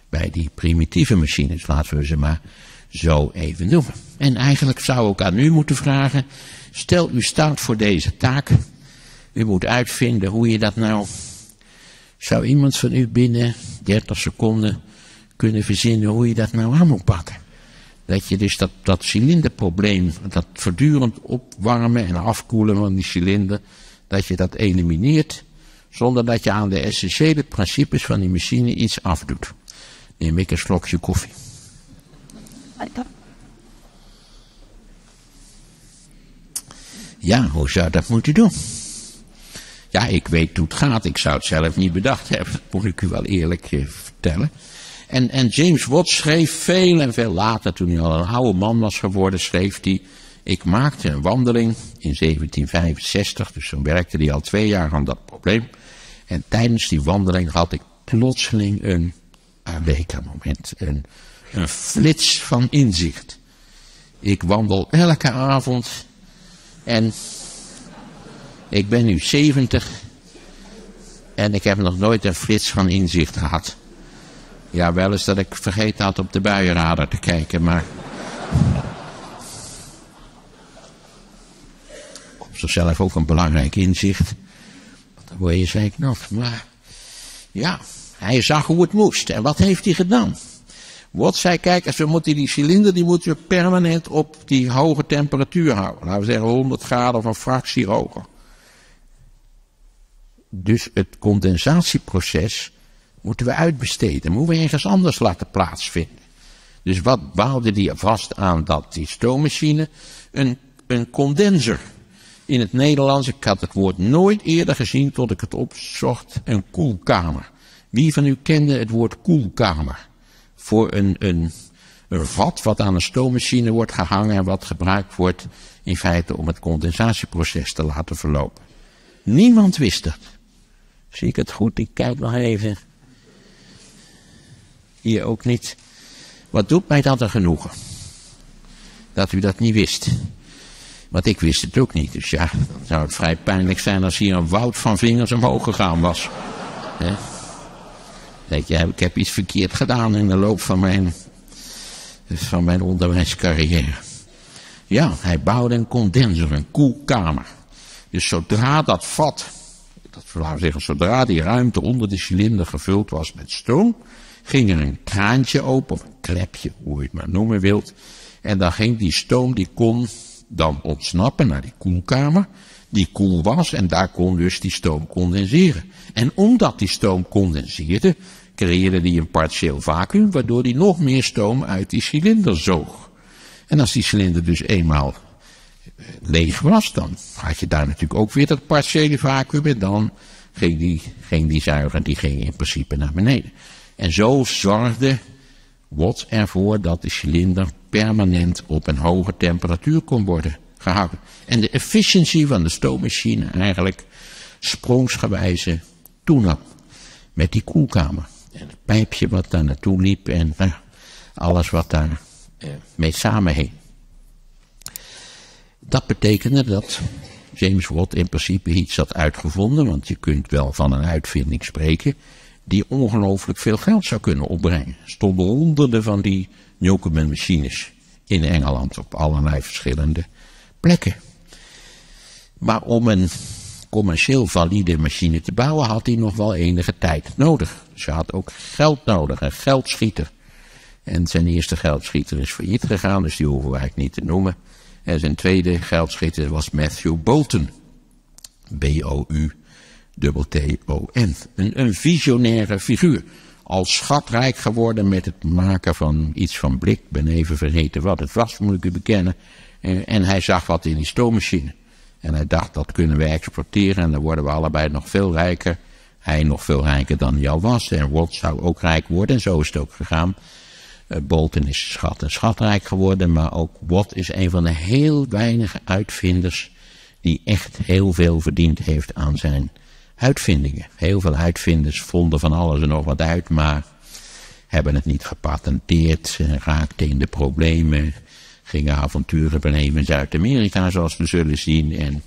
bij die primitieve machines, laten we ze maar zo even noemen. En eigenlijk zou ik aan u moeten vragen, stel u staat voor deze taak, u moet uitvinden hoe je dat nou, zou iemand van u binnen 30 seconden kunnen verzinnen hoe je dat nou aan moet pakken? Dat je dus dat, cilinderprobleem, dat voortdurend opwarmen en afkoelen van die cilinder, dat je dat elimineert, zonder dat je aan de essentiële principes van die machine iets afdoet. Neem ik een slokje koffie. Ja, hoe zou dat moeten doen? Ja, ik weet hoe het gaat. Ik zou het zelf niet bedacht hebben. Dat moet ik u wel eerlijk eh, vertellen. En, en James Watt schreef veel en veel later, toen hij al een oude man was geworden, schreef hij... Ik maakte een wandeling in 1765, dus toen werkte hij al twee jaar aan dat probleem. En tijdens die wandeling had ik plotseling een Eureka-moment, een, een flits van inzicht. Ik wandel elke avond en ik ben nu 70 en ik heb nog nooit een flits van inzicht gehad. Ja, wel eens dat ik vergeten had op de buienradar te kijken, maar... Op zichzelf ook een belangrijk inzicht. Dan word je nog, maar... Ja, hij zag hoe het moest. En wat heeft hij gedaan? Wat zei, kijk, als we moeten die cilinder, die moeten we permanent op die hoge temperatuur houden. Laten we zeggen 100 graden of een fractie hoger. Dus het condensatieproces moeten we uitbesteden, moeten we ergens anders laten plaatsvinden. Dus wat bouwde die vast aan dat die stoommachine? Een, een condenser. In het Nederlands, ik had het woord nooit eerder gezien tot ik het opzocht, een koelkamer. Wie van u kende het woord koelkamer? Voor een, een, een vat wat aan een stoommachine wordt gehangen en wat gebruikt wordt in feite om het condensatieproces te laten verlopen. Niemand wist dat. Zie ik het goed? Ik kijk nog even. Hier ook niet. Wat doet mij dat een genoegen? Dat u dat niet wist. Want ik wist het ook niet. Dus ja, dan zou het vrij pijnlijk zijn als hier een woud van vingers omhoog gegaan was. Denk je, ik heb iets verkeerd gedaan in de loop van mijn, van mijn onderwijscarrière. Ja, hij bouwde een condenser, een koelkamer. Dus zodra dat vat, dat laten we zeggen, zodra die ruimte onder de cilinder gevuld was met stoom, ging er een kraantje open, of een klepje, hoe je het maar noemen wilt. En dan ging die stoom, die kon dan ontsnappen naar die koelkamer, die koel was en daar kon dus die stoom condenseren. En omdat die stoom condenseerde, creëerde die een partieel vacuüm, waardoor die nog meer stoom uit die cilinder zoog. En als die cilinder dus eenmaal eh, leeg was, dan had je daar natuurlijk ook weer dat partiële vacuüm en dan ging die, ging die zuiger, die ging in principe naar beneden. En zo zorgde Watt ervoor dat de cilinder permanent op een hoge temperatuur kon worden gehouden. En de efficiëntie van de stoommachine eigenlijk sprongsgewijze toenam. Met die koelkamer. En het pijpje wat daar naartoe liep en nou, alles wat daar eh, mee samenhing. Dat betekende dat James Watt in principe iets had uitgevonden, want je kunt wel van een uitvinding spreken, die ongelooflijk veel geld zou kunnen opbrengen. Stonden honderden van die Newcomen machines in Engeland op allerlei verschillende plekken. Maar om een commercieel valide machine te bouwen had hij nog wel enige tijd nodig. Dus hij had ook geld nodig, een geldschieter. En zijn eerste geldschieter is failliet gegaan, dus die hoeven we niet te noemen. En zijn tweede geldschieter was Matthew Bolton. B-O-U T-O-N. Een, een visionaire figuur. Al schatrijk geworden met het maken van iets van blik. Ben even vergeten wat het was, moet ik u bekennen. En, hij zag wat in die stoommachine. En hij dacht, dat kunnen we exporteren en dan worden we allebei nog veel rijker. Hij nog veel rijker dan hij al was. En Watt zou ook rijk worden en zo is het ook gegaan. Uh, Bolton is schat en schatrijk geworden, maar ook Watt is een van de heel weinige uitvinders die echt heel veel verdiend heeft aan zijn uitvindingen. Heel veel uitvinders vonden van alles en nog wat uit, maar hebben het niet gepatenteerd, raakten in de problemen, gingen avonturen beleven in Zuid-Amerika, zoals we zullen zien. En ik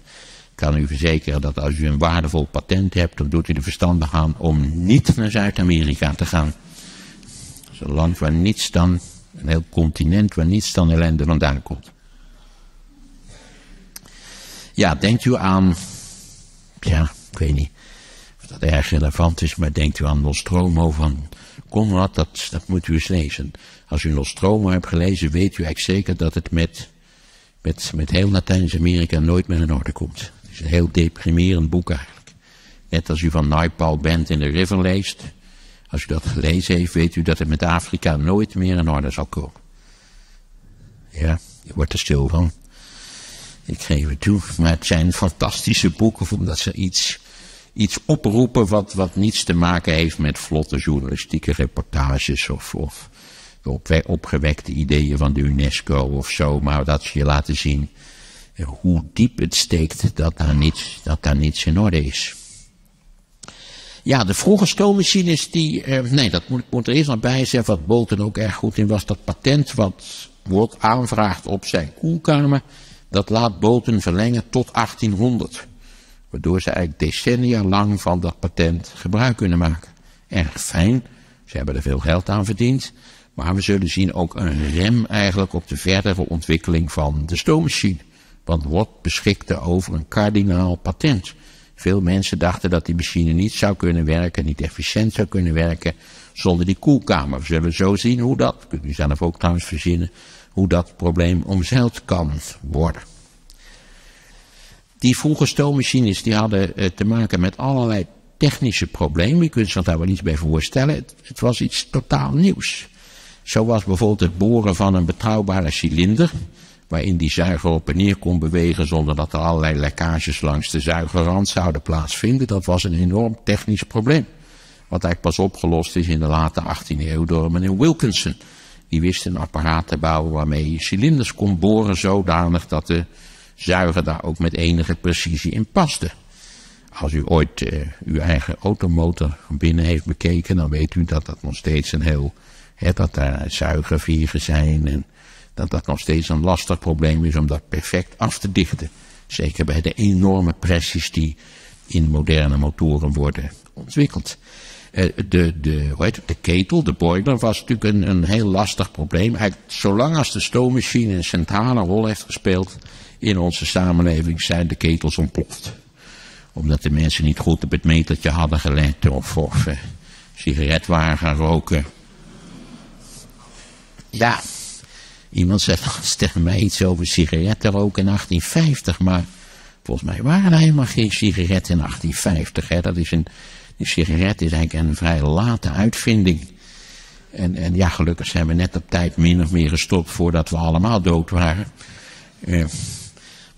kan u verzekeren dat als u een waardevol patent hebt, dan doet u er verstandig aan om niet naar Zuid-Amerika te gaan. Zo'n land waar niets dan, een heel continent waar niets dan ellende vandaan komt. Ja, denkt u aan, ja, ik weet niet dat erg relevant is, maar denkt u aan Nostromo van Conrad, dat, dat moet u eens lezen. Als u Nostromo hebt gelezen, weet u eigenlijk zeker dat het met, met, met heel Latijns-Amerika nooit meer in orde komt. Het is een heel deprimerend boek eigenlijk. Net als u van Naipaul Band in the River leest. Als u dat gelezen heeft, weet u dat het met Afrika nooit meer in orde zal komen. Ja, je wordt er stil van. Ik geef het toe, maar het zijn fantastische boeken omdat ze iets, iets oproepen wat, wat niets te maken heeft met vlotte journalistieke reportages of, of op, opgewekte ideeën van de UNESCO of zo, maar dat ze je laten zien hoe diep het steekt dat daar niets, dat daar niets in orde is. Ja, de vroege stoommachines die, eh, nee, dat moet, moet er eerst nog bij zeggen, wat Bolton ook erg goed in was, dat patent wat wordt aanvraagd op zijn koelkamer, dat laat Bolton verlengen tot 1800. Waardoor ze eigenlijk decennia lang van dat patent gebruik kunnen maken. Erg fijn, ze hebben er veel geld aan verdiend. Maar we zullen zien ook een rem eigenlijk op de verdere ontwikkeling van de stoommachine. Want Watt beschikte over een kardinaal patent. Veel mensen dachten dat die machine niet zou kunnen werken, niet efficiënt zou kunnen werken zonder die koelkamer. We zullen zo zien hoe dat, kunt u zelf ook trouwens verzinnen, hoe dat probleem omzeild kan worden. Die vroege stoommachines die hadden eh, te maken met allerlei technische problemen. Je kunt zich daar wel iets bij voorstellen. Het, het was iets totaal nieuws. Zo was bijvoorbeeld het boren van een betrouwbare cilinder, waarin die zuiger op en neer kon bewegen zonder dat er allerlei lekkages langs de zuigerrand zouden plaatsvinden. Dat was een enorm technisch probleem. Wat eigenlijk pas opgelost is in de late 18e eeuw door meneer Wilkinson. Die wist een apparaat te bouwen waarmee je cilinders kon boren zodanig dat de zuiger daar ook met enige precisie in paste. Als u ooit uh, uw eigen automotor binnen heeft bekeken, dan weet u dat dat nog steeds een heel, hè, dat daar zuigervieren zijn en dat dat nog steeds een lastig probleem is om dat perfect af te dichten. Zeker bij de enorme pressies die in moderne motoren worden ontwikkeld. Uh, de, de, hoe heet het, de ketel, de boiler, was natuurlijk een, een heel lastig probleem. Eigenlijk, zolang als de stoommachine een centrale rol heeft gespeeld in onze samenleving, zijn de ketels ontploft omdat de mensen niet goed op het metertje hadden gelet of, of uh, sigaret waren gaan roken. Ja, iemand zei tegen mij iets over sigaretten roken in 1850, maar volgens mij waren er helemaal geen sigaretten in 1850. Hè. Dat is een, die sigaret is eigenlijk een vrij late uitvinding. En, en ja, gelukkig zijn we net op tijd min of meer gestopt voordat we allemaal dood waren. Uh,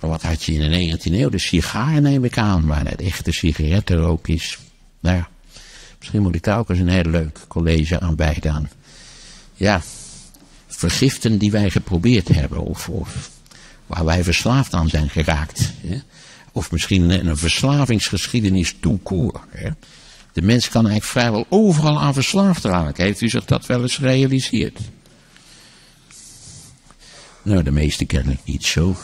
maar wat had je in de 19e eeuw? De sigaar neem ik aan, waar het echte sigarettenrook is. Nou ja, misschien moet ik daar ook eens een heel leuk college aan bijgaan. Ja, vergiften die wij geprobeerd hebben, of, waar wij verslaafd aan zijn geraakt. Hè? Of misschien een, een verslavingsgeschiedenis toekoor. De mens kan eigenlijk vrijwel overal aan verslaafd raken. Heeft u zich dat wel eens gerealiseerd? Nou, de meeste kennen niet zo.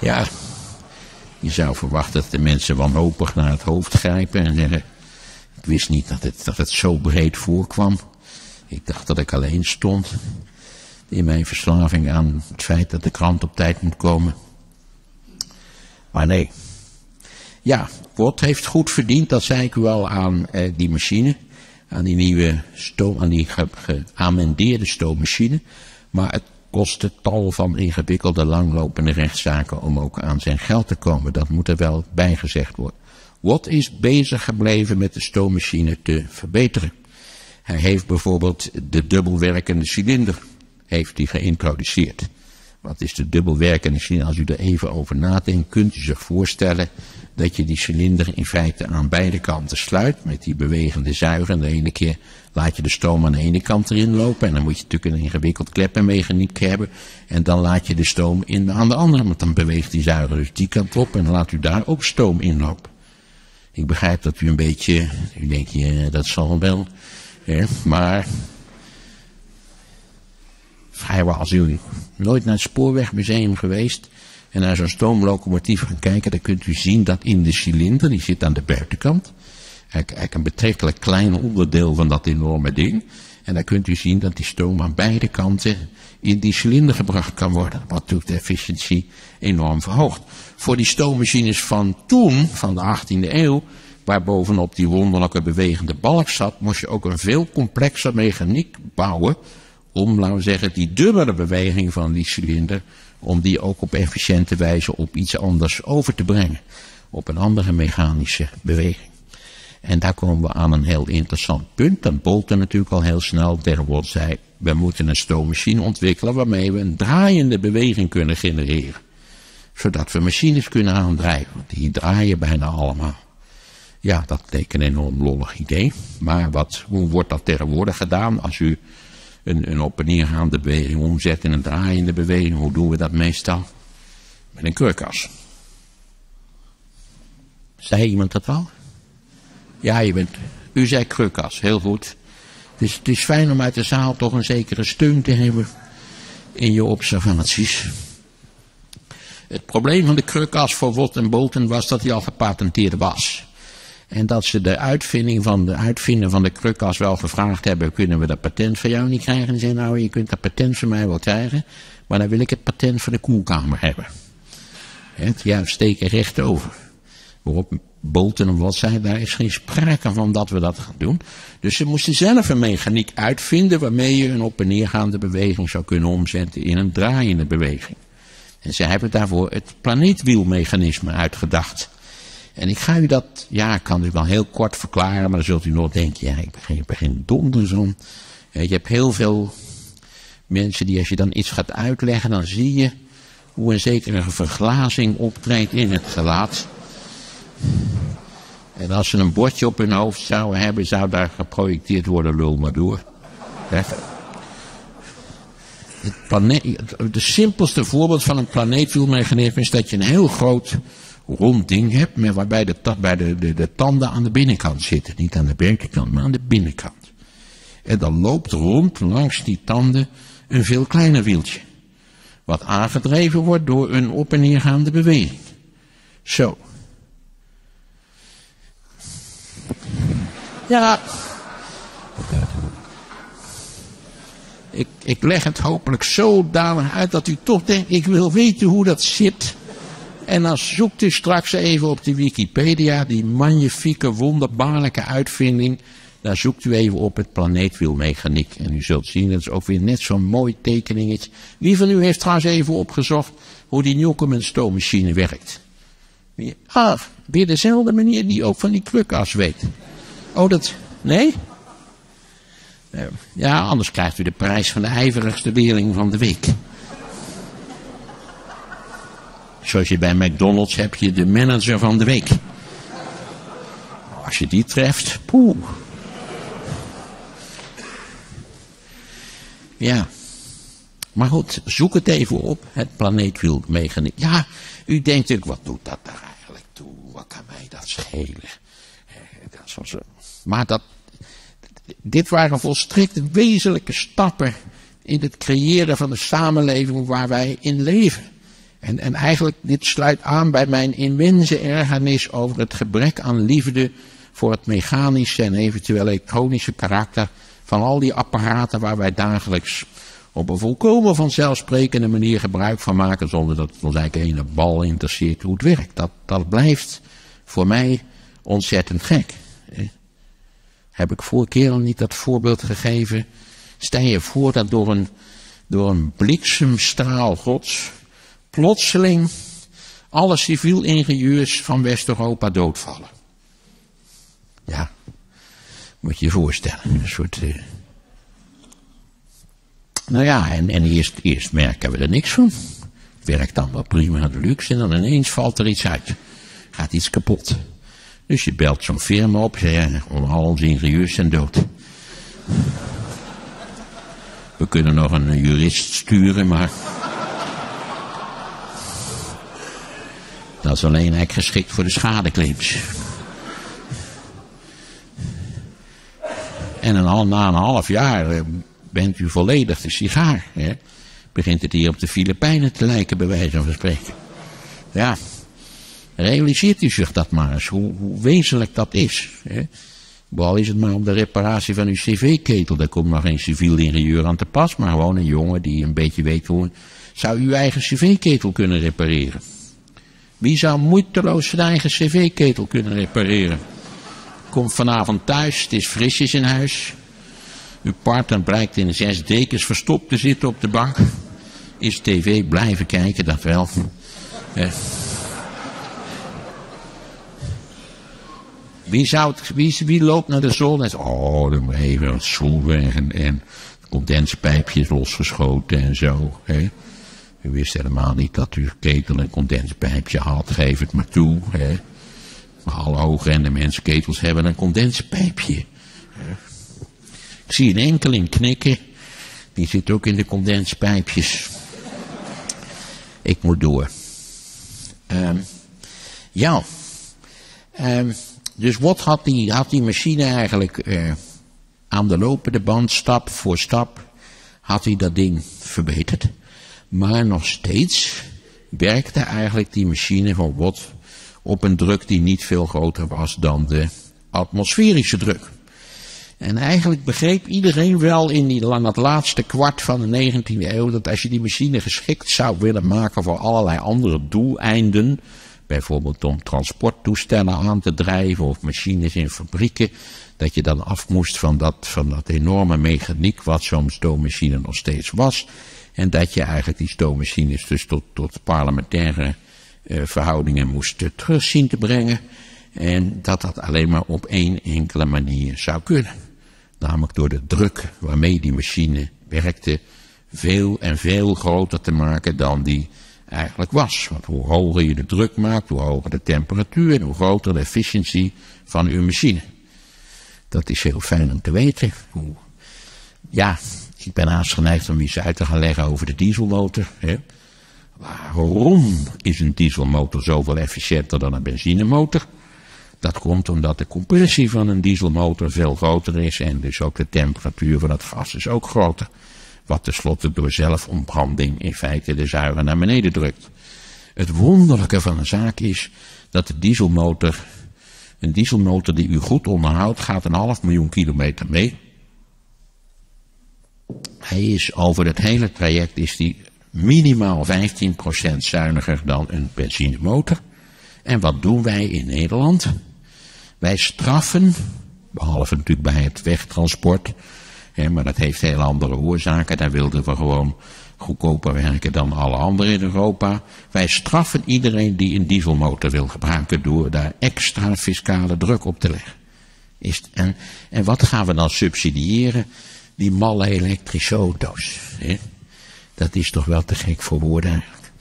Ja, je zou verwachten dat de mensen wanhopig naar het hoofd grijpen en zeggen: Ik wist niet dat het, dat het zo breed voorkwam. Ik dacht dat ik alleen stond in mijn verslaving aan het feit dat de krant op tijd moet komen. Maar nee. Ja, Watt heeft goed verdiend, dat zei ik u al aan eh, die machine. Aan die nieuwe stoom, aan die geamendeerde stoommachine. Maar het kostte tal van ingewikkelde langlopende rechtszaken om ook aan zijn geld te komen. Dat moet er wel bijgezegd worden. Watt is bezig gebleven met de stoommachine te verbeteren. Hij heeft bijvoorbeeld de dubbelwerkende cilinder heeft hij geïntroduceerd. Wat is de dubbelwerkende cilinder? Als u er even over nadenkt, kunt u zich voorstellen dat je die cilinder in feite aan beide kanten sluit met die bewegende zuiger. En de ene keer laat je de stoom aan de ene kant erin lopen en dan moet je natuurlijk een ingewikkeld kleppenmechaniek hebben. En dan laat je de stoom in, aan de andere, want dan beweegt die zuiger dus die kant op en dan laat u daar ook stoom in lopen. Ik begrijp dat u een beetje, u denkt, ja, dat zal wel, hè, maar vrijwel als u nooit naar het spoorwegmuseum geweest en naar zo'n stoomlocomotief gaan kijken, dan kunt u zien dat in de cilinder, die zit aan de buitenkant, eigenlijk een betrekkelijk klein onderdeel van dat enorme ding. En dan kunt u zien dat die stoom aan beide kanten in die cilinder gebracht kan worden. Wat natuurlijk de efficiëntie enorm verhoogt. Voor die stoommachines van toen, van de 18e eeuw, waar bovenop die wonderlijke bewegende balk zat, moest je ook een veel complexer mechaniek bouwen om, laten we zeggen, die dubbele beweging van die cilinder, om die ook op efficiënte wijze op iets anders over te brengen. Op een andere mechanische beweging. En daar komen we aan een heel interessant punt. Dat Bolton natuurlijk al heel snel Derwold zei, we moeten een stoommachine ontwikkelen waarmee we een draaiende beweging kunnen genereren. Zodat we machines kunnen aandrijven. Want die draaien bijna allemaal. Ja, dat leek een enorm lollig idee. Maar wat, hoe wordt dat tegenwoordig gedaan als u een, een op en neergaande beweging omzet in een draaiende beweging? Hoe doen we dat meestal? Met een kurkas. Zei iemand dat al? Ja, je bent, u zei krukas, heel goed. Dus het is fijn om uit de zaal toch een zekere steun te hebben in je observaties. Het probleem van de krukas voor Watt en Bolton was dat hij al gepatenteerd was. En dat ze de uitvinding van de uitvinder van de krukas wel gevraagd hebben, kunnen we dat patent voor jou niet krijgen? En zei nou, je kunt dat patent voor mij wel krijgen, maar dan wil ik het patent voor de koelkamer hebben. Het juist steken recht over. Waarop Bolton of wat zei, daar is geen sprake van dat we dat gaan doen. Dus ze moesten zelf een mechaniek uitvinden waarmee je een op- en neergaande beweging zou kunnen omzetten in een draaiende beweging. En ze hebben daarvoor het planeetwielmechanisme uitgedacht. En ik ga u dat, ja, ik kan u wel heel kort verklaren, maar dan zult u nog denken, ja, ik begin, ik begin. Eh, Je hebt heel veel mensen die als je dan iets gaat uitleggen, dan zie je hoe een zekere verglazing optreedt in het gelaat. En als ze een bordje op hun hoofd zouden hebben, zou daar geprojecteerd worden, lul maar door. Het de simpelste voorbeeld van een planeetwielmechanisme is dat je een heel groot rond ding hebt, met waarbij de, bij de, de, de tanden aan de binnenkant zitten. Niet aan de buitenkant, maar aan de binnenkant. En dan loopt rond langs die tanden een veel kleiner wieltje. Wat aangedreven wordt door een op- en neergaande beweging. Zo. Ja. Ik, ik leg het hopelijk zodanig uit dat u toch denkt, ik wil weten hoe dat zit. En dan zoekt u straks even op die Wikipedia, die magnifieke, wonderbaarlijke uitvinding. Daar zoekt u even op het planeetwielmechaniek. En u zult zien, dat is ook weer net zo'n mooi tekeningetje. Wie van u heeft trouwens even opgezocht hoe die Newcomen stoommachine werkt? Ah, weer dezelfde manier die ook van die krukas weet. Oh, dat... Nee? Eh, Ja, anders krijgt u de prijs van de ijverigste leerling van de week. Zoals je bij McDonald's heb je de manager van de week. Als je die treft, poeh. Ja. Maar goed, zoek het even op, het planeetwielmechanisme. Ja, u denkt natuurlijk, wat doet dat daar eigenlijk toe? Wat kan mij dat schelen? Eh, dat. Maar dat, dit waren volstrekt wezenlijke stappen in het creëren van de samenleving waar wij in leven. En, en eigenlijk, dit sluit aan bij mijn immense ergernis over het gebrek aan liefde voor het mechanische en eventueel elektronische karakter van al die apparaten waar wij dagelijks op een volkomen vanzelfsprekende manier gebruik van maken, zonder dat het ons eigenlijk ene bal interesseert hoe het werkt. Dat, dat blijft voor mij ontzettend gek. Heb ik vorige keer al niet dat voorbeeld gegeven? Stel je voor dat door een, door een bliksemstraal gods plotseling alle civiel ingenieurs van West-Europa doodvallen. Ja, moet je je voorstellen. Een soort. eh, Nou ja, en, en eerst, eerst merken we er niks van. Het werkt dan wel prima de luxe en dan ineens valt er iets uit. Gaat iets kapot. Dus je belt zo'n firma op, zeg, ja, al onze ingenieurs zijn dood. We kunnen nog een jurist sturen, maar. Dat is alleen eigenlijk geschikt voor de schadeclaims. En een, na een half jaar eh, bent u volledig de sigaar. Hè? Begint het hier op de Filipijnen te lijken, bij wijze van spreken. Ja, realiseert u zich dat maar eens, hoe, hoe wezenlijk dat is. Hè? Al is het maar om de reparatie van uw cv-ketel. Daar komt nog geen civiel ingenieur aan te pas, maar gewoon een jongen die een beetje weet hoe... Zou uw eigen cv-ketel kunnen repareren? Wie zou moeiteloos zijn eigen cv-ketel kunnen repareren? Komt vanavond thuis, het is frisjes in huis. Uw partner blijkt in zes dekens verstopt te zitten op de bank. Is tv blijven kijken, dat wel. Wie, zou wie, loopt naar de zolder en zegt, oh, dan moet even wat schroeven en, en condenspijpjes losgeschoten en zo. Hè? U wist helemaal niet dat uw ketel een condenspijpje had, geef het maar toe. Hè? Alle mensen ketels hebben een condenspijpje. Ik zie een enkeling knikken, die zit ook in de condenspijpjes. Ik moet door. Ehm, ja, Ehm, dus wat had die, had die machine eigenlijk eh, aan de lopende band, stap voor stap, had hij dat ding verbeterd. Maar nog steeds werkte eigenlijk die machine van Watt op een druk die niet veel groter was dan de atmosferische druk. En eigenlijk begreep iedereen wel in die, dat laatste kwart van de 19e eeuw dat als je die machine geschikt zou willen maken voor allerlei andere doeleinden, bijvoorbeeld om transporttoestellen aan te drijven of machines in fabrieken, dat je dan af moest van dat, van dat enorme mechaniek wat zo'n stoommachine nog steeds was. En dat je eigenlijk die stoommachines dus tot, tot parlementaire eh, verhoudingen moest uh, terug zien te brengen. En dat dat alleen maar op één enkele manier zou kunnen. Namelijk door de druk waarmee die machine werkte veel en veel groter te maken dan die eigenlijk was. Want hoe hoger je de druk maakt, hoe hoger de temperatuur en hoe groter de efficiëntie van uw machine. Dat is heel fijn om te weten. Ja, ik ben haast geneigd om iets uit te gaan leggen over de dieselmotor. Hè. Waarom is een dieselmotor zoveel efficiënter dan een benzinemotor? Dat komt omdat de compressie van een dieselmotor veel groter is en dus ook de temperatuur van het gas is ook groter. Wat tenslotte door zelfontbranding in feite de zuigen naar beneden drukt. Het wonderlijke van de zaak is dat de dieselmotor, een dieselmotor die u goed onderhoudt, gaat een half miljoen kilometer mee. Hij is over het hele traject is die minimaal 15% zuiniger dan een benzinemotor. En wat doen wij in Nederland? Wij straffen, behalve natuurlijk bij het wegtransport, hè, maar dat heeft heel andere oorzaken. Daar wilden we gewoon goedkoper werken dan alle anderen in Europa. Wij straffen iedereen die een dieselmotor wil gebruiken door daar extra fiscale druk op te leggen. Is, en, en wat gaan we dan subsidiëren? Die malle elektrische auto's. Hè? Dat is toch wel te gek voor woorden eigenlijk.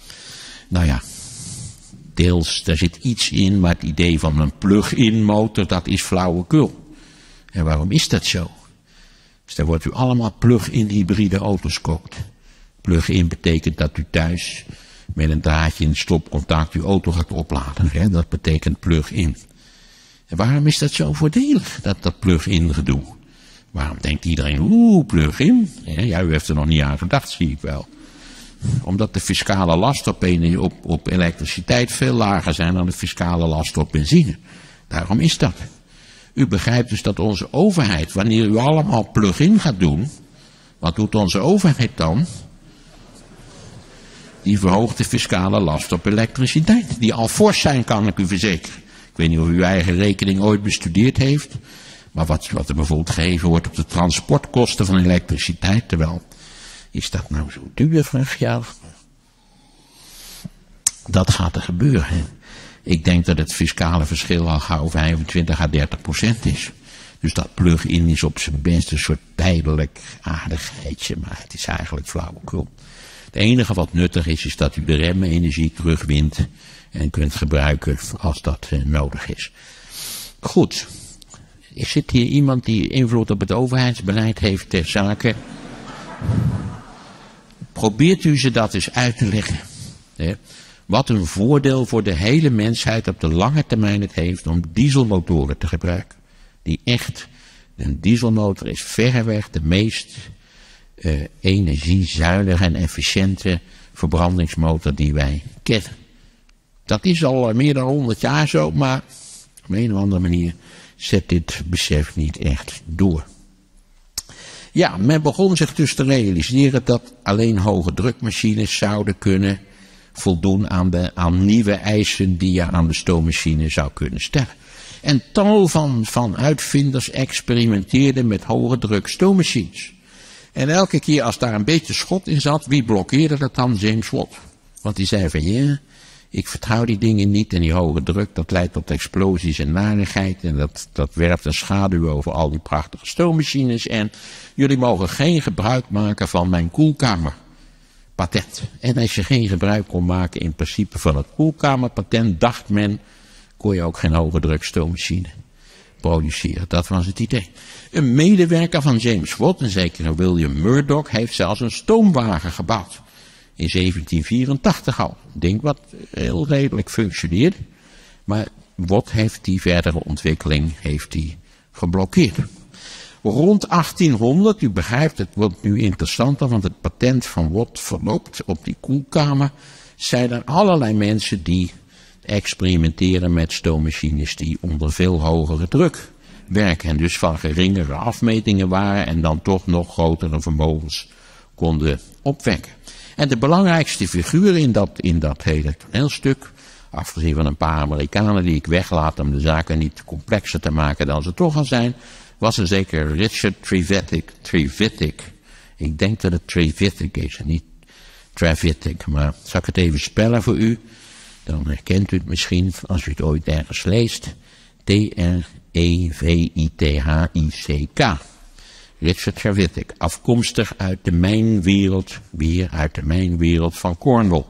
Nou ja, deels, daar zit iets in, maar het idee van een plug-in motor, dat is flauwekul. En waarom is dat zo? Dus daar wordt u allemaal plug-in hybride auto's koopt. Plug-in betekent dat u thuis met een draadje in stopcontact uw auto gaat opladen. Hè? Dat betekent plug-in. En waarom is dat zo voordelig, dat, dat plug-in gedoe? Waarom denkt iedereen, oeh, plug-in? Ja, u heeft er nog niet aan gedacht, zie ik wel. Omdat de fiscale lasten op, op, op elektriciteit veel lager zijn dan de fiscale lasten op benzine. Daarom is dat. U begrijpt dus dat onze overheid, wanneer u allemaal plug-in gaat doen, wat doet onze overheid dan? Die verhoogt de fiscale last op elektriciteit, die al fors zijn, kan ik u verzekeren. Ik weet niet of u uw eigen rekening ooit bestudeerd heeft, maar wat, er bijvoorbeeld gegeven wordt op de transportkosten van elektriciteit, terwijl, is dat nou zo duur, vraag je Dat gaat er gebeuren. Ik denk dat het fiscale verschil al gauw 25 à 30 procent is. Dus dat plug-in is op zijn best een soort tijdelijk aardigheidje, maar het is eigenlijk flauwekul. Het enige wat nuttig is, is dat u de remmenergie terugwint en kunt gebruiken als dat eh, nodig is. Goed. Is zit hier iemand die invloed op het overheidsbeleid heeft ter zake? Probeert u ze dat eens uit te leggen. Hè? Wat een voordeel voor de hele mensheid op de lange termijn het heeft om dieselmotoren te gebruiken. Die echt, een dieselmotor is verreweg de meest uh, energiezuinige en efficiënte verbrandingsmotor die wij kennen. Dat is al meer dan 100 jaar zo, maar op een of andere manier zet dit besef niet echt door. Ja, men begon zich dus te realiseren dat alleen hoge drukmachines zouden kunnen voldoen aan, de, aan nieuwe eisen die je aan de stoommachine zou kunnen stellen. En tal van, van uitvinders experimenteerden met hoge druk stoommachines. En elke keer als daar een beetje schot in zat, wie blokkeerde dat dan? James Watt. Want die zei van ja, ik vertrouw die dingen niet en die hoge druk, dat leidt tot explosies en narigheid en dat, dat werpt een schaduw over al die prachtige stoommachines en jullie mogen geen gebruik maken van mijn koelkamer patent. En als je geen gebruik kon maken in principe van het koelkamerpatent, dacht men, kon je ook geen hoge druk stoommachine produceren. Dat was het idee. Een medewerker van James Watt, een zekere William Murdoch, heeft zelfs een stoomwagen gebouwd. In 1784 al. Een ding wat heel redelijk functioneerde. Maar Watt heeft die verdere ontwikkeling heeft die geblokkeerd. Rond 1800, u begrijpt, het wordt nu interessanter, want het patent van Watt verloopt op die koelkamer, zijn er allerlei mensen die experimenteren met stoommachines die onder veel hogere druk werken en dus van geringere afmetingen waren en dan toch nog grotere vermogens konden opwekken. En de belangrijkste figuur in dat, in dat hele toneelstuk afgezien van een paar Amerikanen die ik weglaat om de zaken niet complexer te maken dan ze toch al zijn, was er zeker Richard Trevithick. Trevithick. Ik denk dat het Trevithick is niet Trevithick, maar zal ik het even spellen voor u? Dan herkent u het misschien als u het ooit ergens leest. T-R-E-V-I-T-H-I-C-K. Richard Trevithick, afkomstig uit de mijnwereld, weer uit de mijnwereld van Cornwall.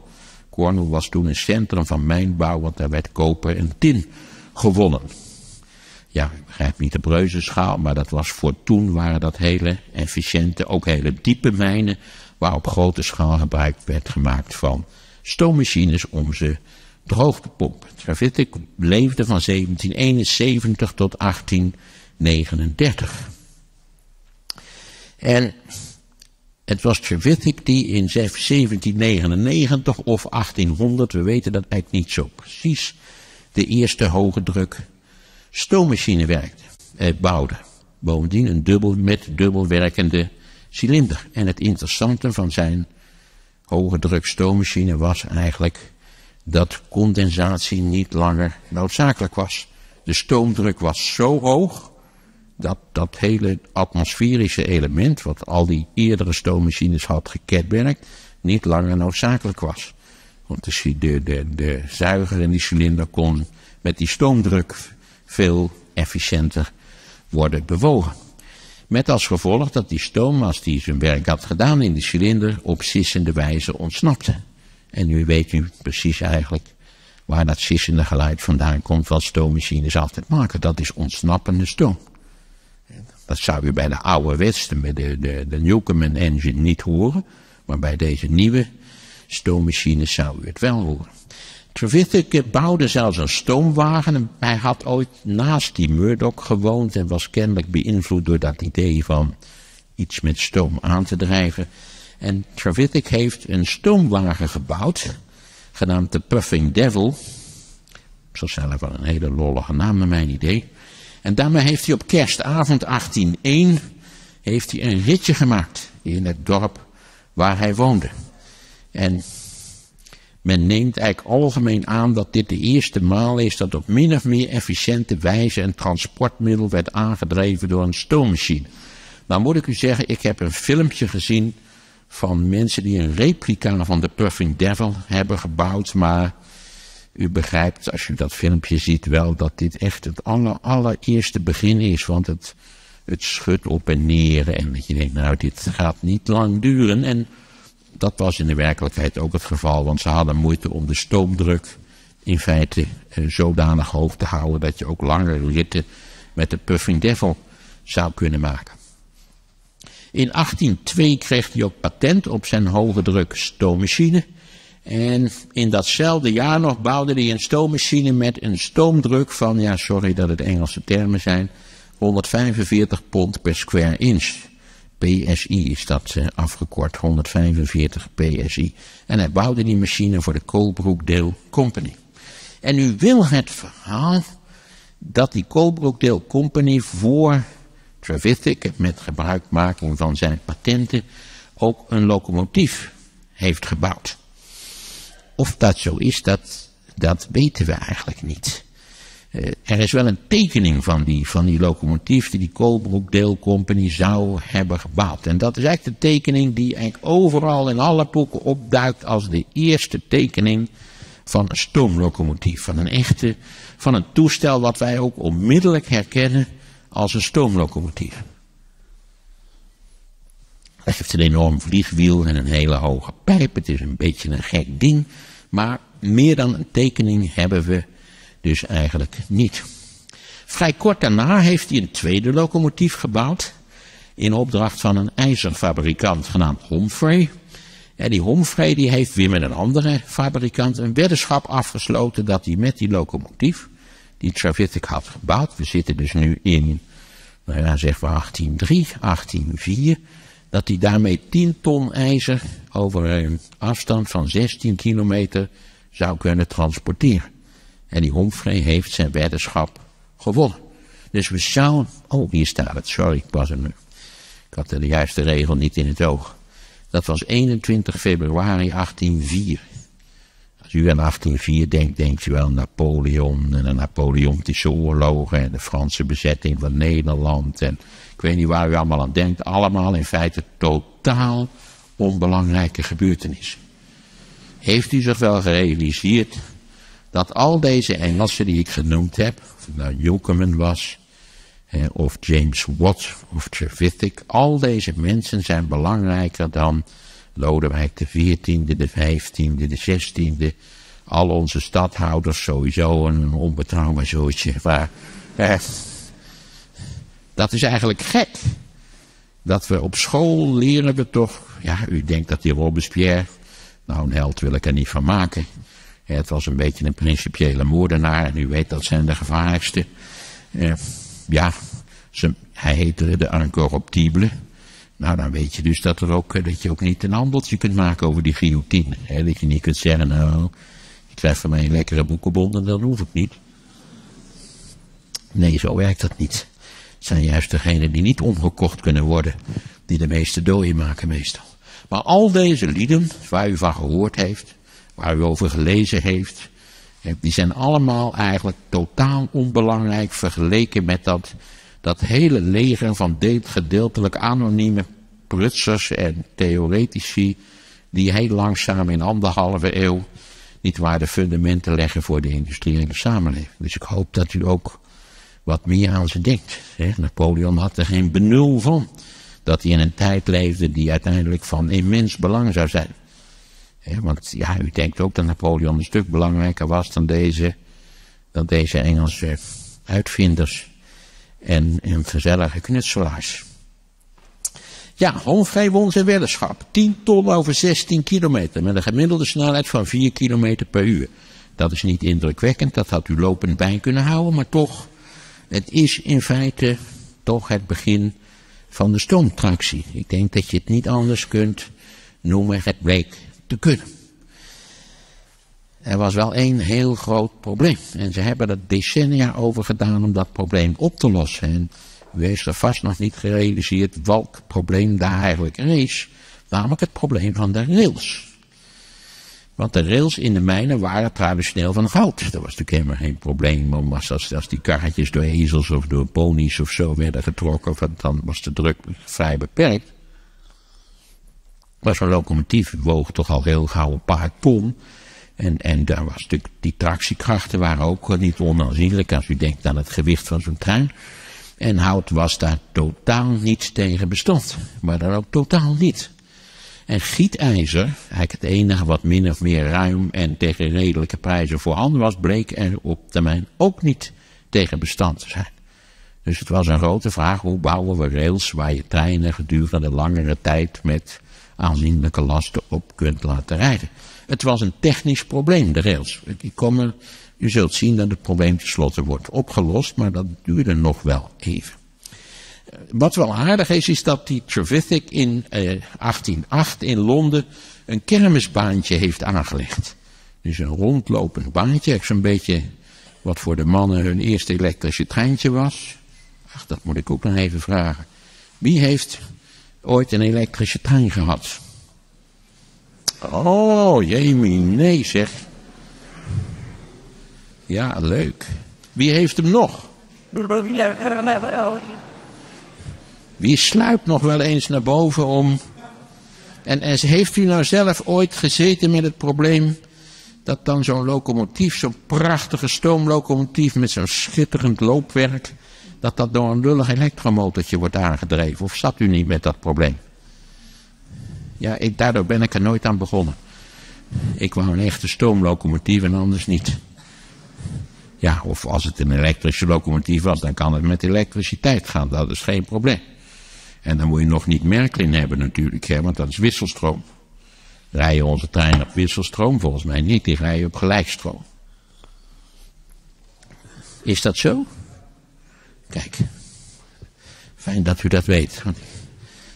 Cornwall was toen een centrum van mijnbouw, want daar werd koper en tin gewonnen. Ja, ik begrijp niet de breuzenschaal, maar dat was voor toen waren dat hele efficiënte, ook hele diepe mijnen, waar op grote schaal gebruik werd gemaakt van stoommachines om ze droog te pompen. Trevithick leefde van 1771 tot 1839. En het was Trevithick die in 1799 of 1800, we weten dat eigenlijk niet zo precies, de eerste hoge druk stoommachine werkte, eh, bouwde. Bovendien een dubbel met dubbel werkende cilinder. En het interessante van zijn hoge druk stoommachine was eigenlijk dat condensatie niet langer noodzakelijk was. De stoomdruk was zo hoog dat dat hele atmosferische element, wat al die eerdere stoommachines had gekenmerkt, niet langer noodzakelijk was. Want de, de zuiger in die cilinder kon met die stoomdruk veel efficiënter worden bewogen. Met als gevolg dat die stoom, als die zijn werk had gedaan in de cilinder, op sissende wijze ontsnapte. En nu weet u precies eigenlijk waar dat sissende geluid vandaan komt wat stoommachines altijd maken. Dat is ontsnappende stoom. Dat zou u bij de oude bij de, de, de Newcomen engine niet horen. Maar bij deze nieuwe stoommachines zou u het wel horen. Trevithick bouwde zelfs een stoomwagen. Hij had ooit naast die Murdoch gewoond en was kennelijk beïnvloed door dat idee van iets met stoom aan te drijven. En Trevithick heeft een stoomwagen gebouwd, genaamd de Puffing Devil. Zichzelf wel een hele lollige naam naar mijn idee. En daarmee heeft hij op kerstavond 1801 heeft hij een ritje gemaakt in het dorp waar hij woonde. En men neemt eigenlijk algemeen aan dat dit de eerste maal is dat op min of meer efficiënte wijze een transportmiddel werd aangedreven door een stoommachine. Nou moet ik u zeggen, ik heb een filmpje gezien van mensen die een replica van de Puffing Devil hebben gebouwd, maar u begrijpt als u dat filmpje ziet wel dat dit echt het aller, allereerste begin is, want het, het schudt op en neer en dat je denkt, nou dit gaat niet lang duren en dat was in de werkelijkheid ook het geval, want ze hadden moeite om de stoomdruk in feite eh, zodanig hoog te houden dat je ook langere ritten met de Puffing Devil zou kunnen maken. In 1802 kreeg hij ook patent op zijn hoge druk stoommachine. En in datzelfde jaar nog bouwde hij een stoommachine met een stoomdruk van, ja sorry dat het Engelse termen zijn, 145 pond per square inch. PSI is dat uh, afgekort, 145 PSI. En hij bouwde die machine voor de Colebrookdale Company. En nu wil het verhaal dat die Colebrookdale Company voor Trevithick, met gebruikmaking van zijn patenten, ook een locomotief heeft gebouwd. Of dat zo is, dat, dat weten we eigenlijk niet. Uh, er is wel een tekening van die, van die locomotief die die Colebrook Company zou hebben gebouwd. En dat is eigenlijk de tekening die eigenlijk overal in alle boeken opduikt als de eerste tekening van een stoomlocomotief. Van een echte, van een toestel wat wij ook onmiddellijk herkennen als een stoomlocomotief. Hij heeft een enorm vliegwiel en een hele hoge pijp. Het is een beetje een gek ding. Maar meer dan een tekening hebben we dus eigenlijk niet. Vrij kort daarna heeft hij een tweede locomotief gebouwd. In opdracht van een ijzerfabrikant genaamd Humphrey. En die Humphrey die heeft weer met een andere fabrikant een weddenschap afgesloten dat hij met die locomotief, die Trevithick had gebouwd, we zitten dus nu in, nou ja, zeg maar 1803, 1804, dat hij daarmee 10 ton ijzer over een afstand van 16 kilometer zou kunnen transporteren. En die Humphrey heeft zijn weddenschap gewonnen. Dus we zouden, oh hier staat het, sorry, ik was hem, ik had de juiste regel niet in het oog. Dat was 21 februari 1804. Als u aan 1804 denkt, denkt u wel Napoleon en de Napoleontische oorlogen en de Franse bezetting van Nederland. En ik weet niet waar u allemaal aan denkt. Allemaal in feite totaal onbelangrijke gebeurtenissen. Heeft u zich wel gerealiseerd dat al deze Engelsen die ik genoemd heb, of het nou Newcomen was, of James Watt of Trevithick, al deze mensen zijn belangrijker dan Lodewijk de 14e, de 15e, de 16e, al onze stadhouders sowieso een onbetrouwbaar zootje. Maar eh, dat is eigenlijk gek. Dat we op school leren we toch, ja, u denkt dat die Robespierre, nou een held wil ik er niet van maken. Het was een beetje een principiële moordenaar en u weet dat zijn de gevaarlijkste. Eh, ja, hij heette de incorruptible. Nou, dan weet je dus dat, er ook, eh, dat je ook niet een handeltje kunt maken over die guillotine. Hè? Dat je niet kunt zeggen, nou, ik krijg van mij een lekkere boekenbond en dat hoef ik niet. Nee, zo werkt dat niet. Zijn juist degenen die niet omgekocht kunnen worden, die de meeste dooien maken meestal. Maar al deze lieden, waar u van gehoord heeft, waar u over gelezen heeft, die zijn allemaal eigenlijk totaal onbelangrijk vergeleken met dat dat hele leger van gedeeltelijk anonieme prutsers en theoretici, die heel langzaam in anderhalve eeuw niet waar de fundamenten leggen voor de industriële samenleving. Dus ik hoop dat u ook wat meer aan ze denkt. Napoleon had er geen benul van dat hij in een tijd leefde die uiteindelijk van immens belang zou zijn. want ja, u denkt ook dat Napoleon een stuk belangrijker was dan deze, dan deze Engelse uitvinders en, en gezellige knutselaars. Ja, Honfrey won zijn weddenschap. 10 ton over 16 kilometer met een gemiddelde snelheid van 4 kilometer per uur. Dat is niet indrukwekkend, dat had u lopend bij kunnen houden, maar toch, het is in feite toch het begin van de stoomtractie. Ik denk dat je het niet anders kunt noemen, het bleek te kunnen. Er was wel één heel groot probleem. En ze hebben er decennia over gedaan om dat probleem op te lossen. En u heeft er vast nog niet gerealiseerd welk probleem daar eigenlijk is. Namelijk het probleem van de rails. Want de rails in de mijnen waren traditioneel van goud. Dat was natuurlijk helemaal geen probleem. Als, als, als die karretjes door ezels of door ponies of zo werden getrokken, dan was de druk vrij beperkt. Maar zo'n locomotief woog toch al heel gauw een paar ton. En, en daar was natuurlijk, die tractiekrachten waren ook niet onaanzienlijk als u denkt aan het gewicht van zo'n trein. En hout was daar totaal niets tegen bestond. Maar dan ook totaal niet. En gietijzer, eigenlijk het enige wat min of meer ruim en tegen redelijke prijzen voorhanden was, bleek er op termijn ook niet tegen bestand te zijn. Dus het was een grote vraag, hoe bouwen we rails waar je treinen gedurende langere tijd met aanzienlijke lasten op kunt laten rijden. Het was een technisch probleem, de rails. Ik kom er, u zult zien dat het probleem tenslotte wordt opgelost, maar dat duurde nog wel even. Wat wel aardig is, is dat die Trevithick in eh, 1808 in Londen een kermisbaantje heeft aangelegd. Dus een rondlopend baantje, zo'n beetje wat voor de mannen hun eerste elektrische treintje was. Ach, dat moet ik ook nog even vragen. Wie heeft ooit een elektrische trein gehad? Oh, jemie, nee zeg. Ja, leuk. Wie heeft hem nog? Wie sluipt nog wel eens naar boven om... En, heeft u nou zelf ooit gezeten met het probleem... dat dan zo'n locomotief, zo'n prachtige stoomlocomotief... met zo'n schitterend loopwerk... dat dat door een lullig elektromotortje wordt aangedreven? Of zat u niet met dat probleem? Ja, ik, daardoor ben ik er nooit aan begonnen. Ik wou een echte stoomlocomotief en anders niet. Ja, of als het een elektrische locomotief was, dan kan het met elektriciteit gaan. Dat is geen probleem. En dan moet je nog niet Merklin hebben natuurlijk, hè, want dat is wisselstroom. Rijden onze treinen op wisselstroom? Volgens mij niet, die rijden op gelijkstroom. Is dat zo? Kijk, fijn dat u dat weet.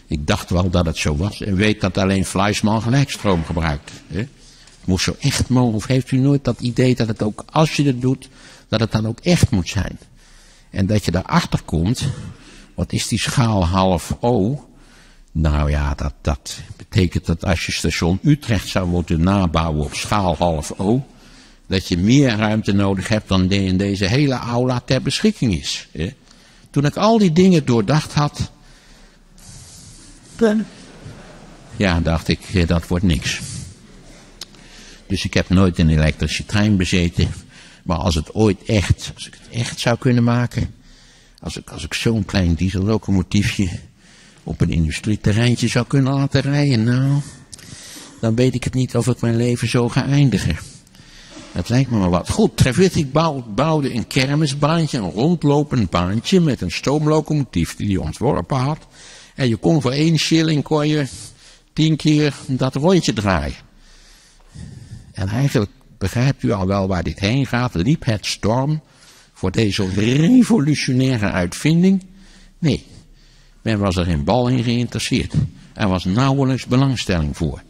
Ik dacht wel dat het zo was en weet dat alleen Fleischmann gelijkstroom gebruikt. Hè? Moest zo echt mogen. Of heeft u nooit dat idee dat het ook, als je het doet, dat het dan ook echt moet zijn? En dat je daarachter komt, wat is die schaal half O? Nou ja, dat, dat betekent dat als je station Utrecht zou moeten nabouwen op schaal half O, dat je meer ruimte nodig hebt dan die in deze hele aula ter beschikking is. Hè? Toen ik al die dingen doordacht had, ja, dacht ik, eh, dat wordt niks. Dus ik heb nooit een elektrische trein bezeten. Maar als het ooit echt, als ik het echt zou kunnen maken, als ik, als ik zo'n klein diesellocomotiefje op een industrieterreintje zou kunnen laten rijden, nou, dan weet ik het niet of ik mijn leven zo ga eindigen. Dat lijkt me maar wat. Goed, Trevithick bouwde een kermisbaantje, een rondlopend baantje met een stoomlocomotief die hij ontworpen had. En je kon voor één shilling kon je tien keer dat rondje draaien. En eigenlijk begrijpt u al wel waar dit heen gaat. Liep het storm voor deze revolutionaire uitvinding? Nee, men was er in bal in geïnteresseerd. Er was nauwelijks belangstelling voor.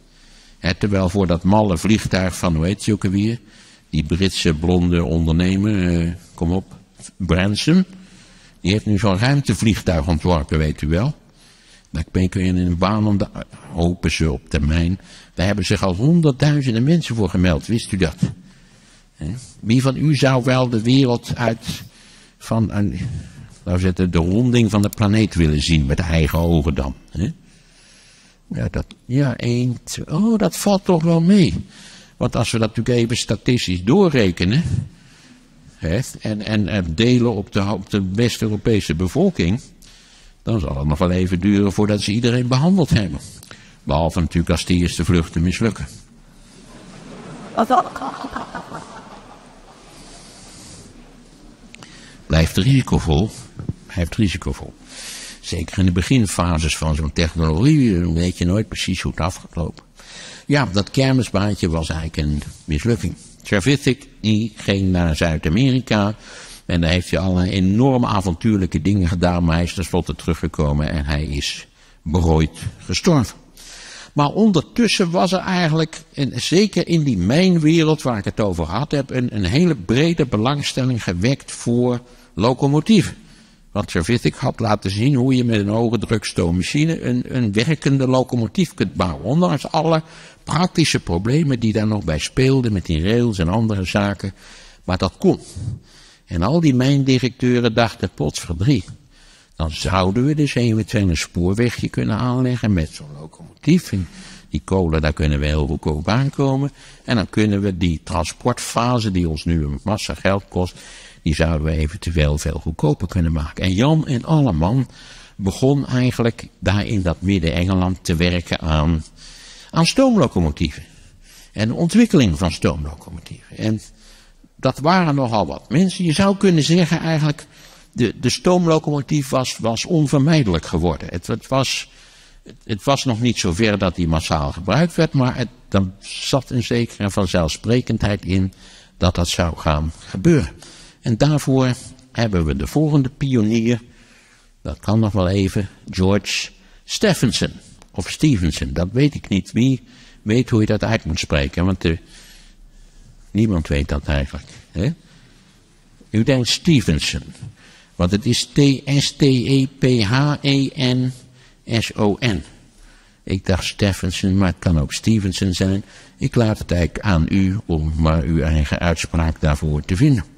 terwijl voor dat malle vliegtuig van, hoe heet je ook alweer? Die Britse blonde ondernemer, eh, kom op, Branson. Die heeft nu zo'n ruimtevliegtuig ontworpen, weet u wel. Daar kun je in een baan om de, hopen ze op termijn. Daar hebben zich al honderdduizenden mensen voor gemeld, wist u dat? Wie van u zou wel de wereld uit van een, nou zetten, de ronding van de planeet willen zien met eigen ogen dan? Ja, dat, ja, één, twee, oh, dat valt toch wel mee. Want als we dat natuurlijk even statistisch doorrekenen, hè, en, en, en delen op de, op de West-Europese bevolking, dan zal het nog wel even duren voordat ze iedereen behandeld hebben. Behalve natuurlijk als die eerste vluchten mislukken. Blijft risicovol. Blijft risicovol. Zeker in de beginfases van zo'n technologie weet je nooit precies hoe het af gaat lopen. Ja, dat kermisbaantje was eigenlijk een mislukking. Trevithick die ging naar Zuid-Amerika. En daar heeft hij alle enorme avontuurlijke dingen gedaan. Maar hij is tenslotte teruggekomen en hij is berooid gestorven. Maar ondertussen was er eigenlijk, en zeker in die mijnwereld waar ik het over had heb, een, een hele brede belangstelling gewekt voor locomotieven. Want Servitic had laten zien hoe je met een hoge drukstoommachine een, een werkende locomotief kunt bouwen. Ondanks alle praktische problemen die daar nog bij speelden met die rails en andere zaken. Maar dat kon. En al die mijndirecteuren dachten, potverdrie. Dan zouden we dus eventueel een spoorwegje kunnen aanleggen met zo'n locomotief. En die kolen, daar kunnen we heel goedkoop aankomen. En dan kunnen we die transportfase, die ons nu een massa geld kost, die zouden we eventueel veel goedkoper kunnen maken. En Jan en Alleman begon eigenlijk daar in dat Midden-Engeland te werken aan, aan stoomlocomotieven. En de ontwikkeling van stoomlocomotieven. En dat waren nogal wat mensen. Je zou kunnen zeggen eigenlijk, de, de stoomlocomotief was, was onvermijdelijk geworden. Het, het, was, het, was nog niet zover dat die massaal gebruikt werd, maar het, er zat een zekere vanzelfsprekendheid in dat dat zou gaan gebeuren. En daarvoor hebben we de volgende pionier, dat kan nog wel even, George Stephenson. Of Stevenson, dat weet ik niet. Wie weet hoe je dat uit moet spreken, want de, niemand weet dat eigenlijk. Hè? U denkt Stevenson. Want het is T-S-T-E-P-H-E-N-S-O-N. Ik dacht Stephenson, maar het kan ook Stevenson zijn. Ik laat het eigenlijk aan u om maar uw eigen uitspraak daarvoor te vinden.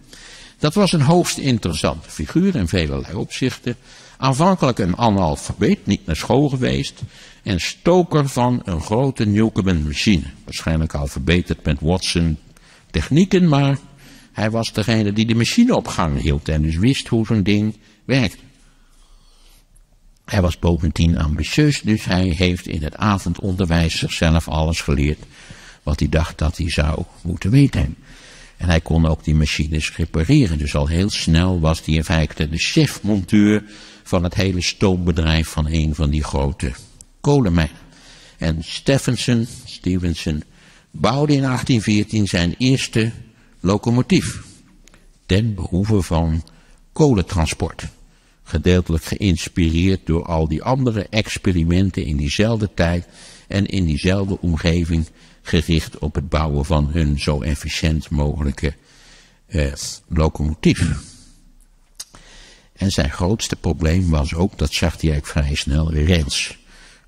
Dat was een hoogst interessante figuur in vele opzichten. Aanvankelijk een analfabeet, niet naar school geweest. En stoker van een grote Newcomen machine. Waarschijnlijk al verbeterd met Watson technieken, maar hij was degene die de machine op gang hield en dus wist hoe zo'n ding werkt. Hij was bovendien ambitieus, dus hij heeft in het avondonderwijs zichzelf alles geleerd wat hij dacht dat hij zou moeten weten. En hij kon ook die machines repareren, dus al heel snel was hij in feite de chefmonteur van het hele stoombedrijf van een van die grote kolenmijnen. En Stephenson, Stevenson, bouwde in 1814 zijn eerste locomotief. Ten behoeve van kolentransport. Gedeeltelijk geïnspireerd door al die andere experimenten in diezelfde tijd en in diezelfde omgeving gericht op het bouwen van hun zo efficiënt mogelijke eh, locomotief. En zijn grootste probleem was ook, dat zag hij eigenlijk vrij snel, rails.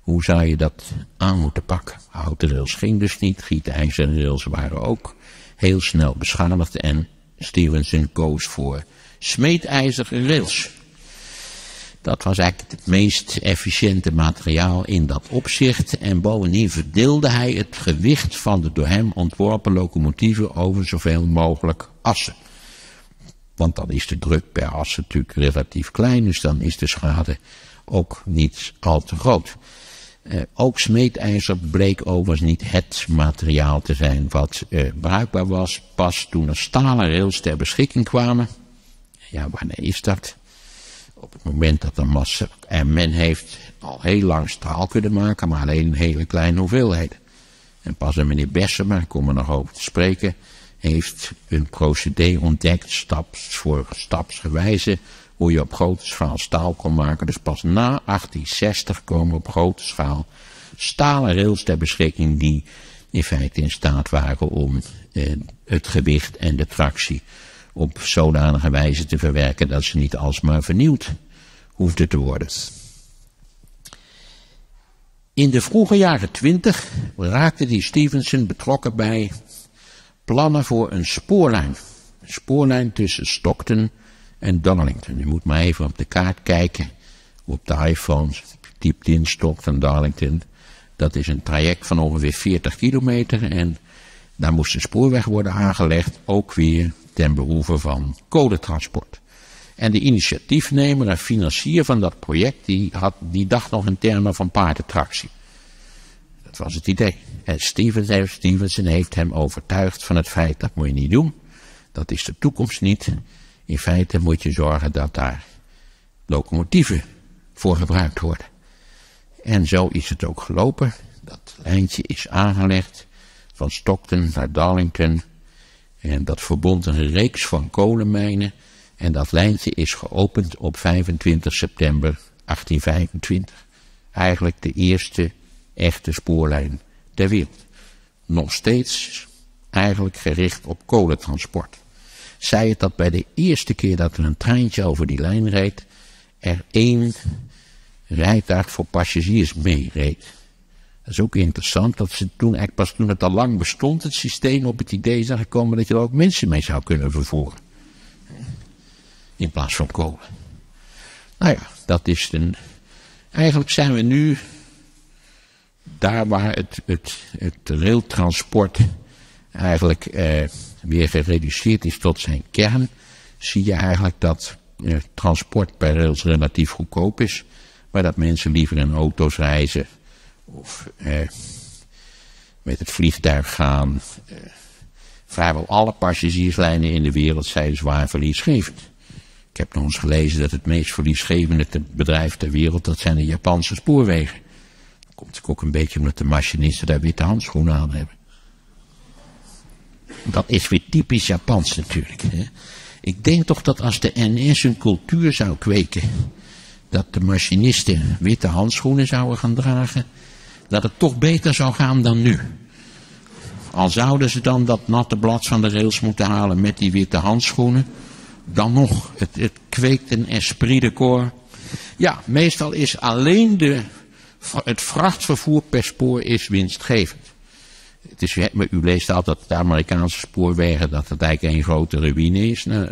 Hoe zou je dat aan moeten pakken? Houten rails ging dus niet, gietijzeren rails waren ook heel snel beschadigd en Stevenson koos voor smeedijzeren rails. Dat was eigenlijk het meest efficiënte materiaal in dat opzicht. En bovendien verdeelde hij het gewicht van de door hem ontworpen locomotieven over zoveel mogelijk assen. Want dan is de druk per as natuurlijk relatief klein, dus dan is de schade ook niet al te groot. Eh, ook smeedijzer bleek overigens niet het materiaal te zijn wat eh, bruikbaar was. Pas toen er stalen rails ter beschikking kwamen. Ja, wanneer is dat? Op het moment dat er massa... En men heeft al heel lang staal kunnen maken, maar alleen hele kleine hoeveelheden. En pas een meneer Bessemer, ik kom er nog over te spreken, heeft een procedé ontdekt, staps voor stapsgewijze, hoe je op grote schaal staal kon maken. Dus pas na 1860 komen op grote schaal stalen rails ter beschikking die in feite in staat waren om eh, het gewicht en de tractie op zodanige wijze te verwerken dat ze niet alsmaar vernieuwd hoefden te worden. In de vroege jaren twintig raakte die Stevenson betrokken bij plannen voor een spoorlijn. Een spoorlijn tussen Stockton en Darlington. Je moet maar even op de kaart kijken, op de iPhones, typt in Stockton, Darlington. Dat is een traject van ongeveer 40 kilometer en daar moest een spoorweg worden aangelegd, ook weer ten behoeve van kolentransport. En de initiatiefnemer en financier van dat project, die, had, die dacht nog in termen van paardentractie. Dat was het idee. En Stevenson, Stevenson heeft hem overtuigd van het feit, dat moet je niet doen. Dat is de toekomst niet. In feite moet je zorgen dat daar locomotieven voor gebruikt worden. En zo is het ook gelopen. Dat lijntje is aangelegd van Stockton naar Darlington. En dat verbond een reeks van kolenmijnen. En dat lijntje is geopend op 25 september 1825. Eigenlijk de eerste echte spoorlijn ter wereld. Nog steeds eigenlijk gericht op kolentransport. Zij het dat bij de eerste keer dat er een treintje over die lijn reed, er één rijtuig voor passagiers mee reed. Dat is ook interessant, dat ze toen, eigenlijk pas toen het al lang bestond, het systeem op het idee zijn gekomen dat je er ook mensen mee zou kunnen vervoeren. In plaats van kolen. Nou ja, dat is een. Eigenlijk zijn we nu daar waar het, het, het railtransport eigenlijk eh, weer gereduceerd is tot zijn kern, zie je eigenlijk dat eh, transport per rails relatief goedkoop is, maar dat mensen liever in auto's reizen of eh, met het vliegtuig gaan. Eh, vrijwel alle passagierslijnen in de wereld zijn zwaar verliesgevend. Ik heb nog eens gelezen dat het meest verliesgevende bedrijf ter wereld, dat zijn de Japanse spoorwegen. Dat komt ook een beetje omdat de machinisten daar witte handschoenen aan hebben. Dat is weer typisch Japans natuurlijk. Hè. Ik denk toch dat als de NS een cultuur zou kweken, dat de machinisten witte handschoenen zouden gaan dragen, dat het toch beter zou gaan dan nu. Al zouden ze dan dat natte blad van de rails moeten halen met die witte handschoenen, dan nog, het, het kweekt een esprit de corps. Ja, meestal is alleen de, het vrachtvervoer per spoor is winstgevend. Het is, u leest altijd de Amerikaanse spoorwegen dat het eigenlijk een grote ruïne is. Nou,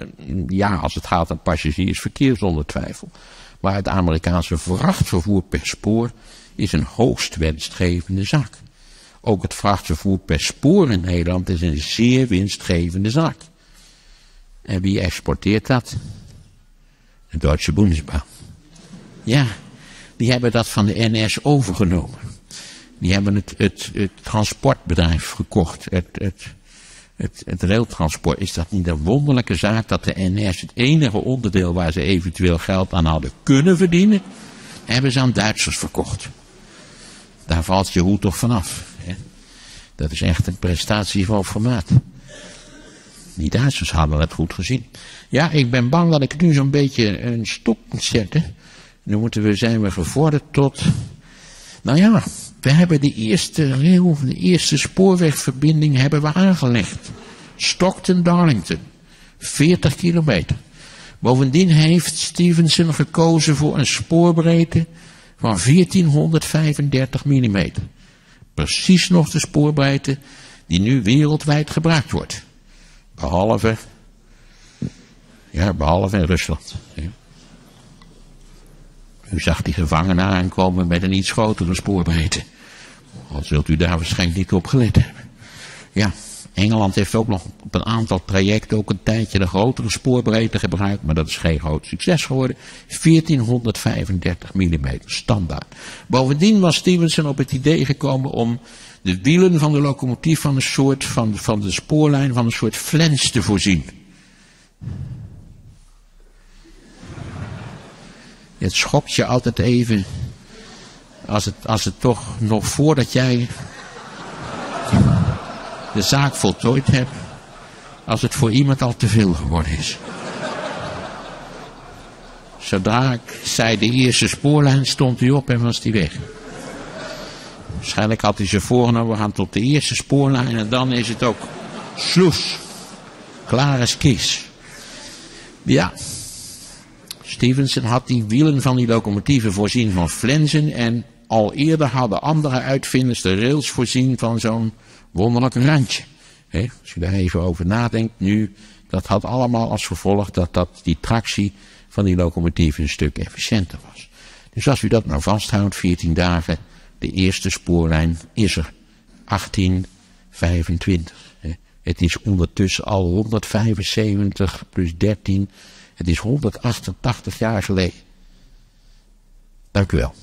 ja, als het gaat om passagiersverkeer zonder twijfel. Maar het Amerikaanse vrachtvervoer per spoor is een hoogst winstgevende zaak. Ook het vrachtvervoer per spoor in Nederland is een zeer winstgevende zaak. En wie exporteert dat? De Duitse Bundesbahn. Ja, die hebben dat van de NS overgenomen. Die hebben het, het, het transportbedrijf gekocht. Het, het, het, het railtransport. Is dat niet een wonderlijke zaak dat de NS het enige onderdeel waar ze eventueel geld aan hadden kunnen verdienen, hebben ze aan Duitsers verkocht. Daar valt je hoe toch vanaf. Hè? Dat is echt een prestatie van formaat. Die Duitsers hadden het goed gezien. Ja, ik ben bang dat ik nu zo'n beetje een stop moet zetten. Nu moeten we, zijn we gevorderd tot. Nou ja, we hebben de eerste rail, de eerste spoorwegverbinding hebben we aangelegd. Stockton-Darlington. 40 kilometer. Bovendien heeft Stevenson gekozen voor een spoorbreedte van 1435 mm. Precies nog de spoorbreedte die nu wereldwijd gebruikt wordt. Behalve, ja, behalve in Rusland. U zag die gevangenen aankomen met een iets grotere spoorbreedte. Al zult u daar waarschijnlijk niet op gelet hebben. Ja, Engeland heeft ook nog op een aantal trajecten ook een tijdje de grotere spoorbreedte gebruikt, maar dat is geen groot succes geworden. 1435 mm standaard. Bovendien was Stevenson op het idee gekomen om de wielen van de locomotief van een soort, van, van de spoorlijn, van een soort flens te voorzien. Het schopt je altijd even, als het, als het toch nog voordat jij de zaak voltooid hebt, als het voor iemand al te veel geworden is. Zodra ik zei de eerste spoorlijn, stond hij op en was hij weg. Waarschijnlijk had hij zich voorgenomen, we gaan tot de eerste spoorlijn en dan is het ook sloes. Klaar als kies. Ja. Stevenson had die wielen van die locomotieven voorzien van flensen en al eerder hadden andere uitvinders de rails voorzien van zo'n wonderlijk randje. als je daar even over nadenkt nu, dat had allemaal als gevolg dat, dat die tractie van die locomotieven een stuk efficiënter was. Dus als u dat nou vasthoudt, 14 dagen, de eerste spoorlijn is er. 1825. Het is ondertussen al 175 plus 13. Het is 188 jaar geleden. Dank u wel.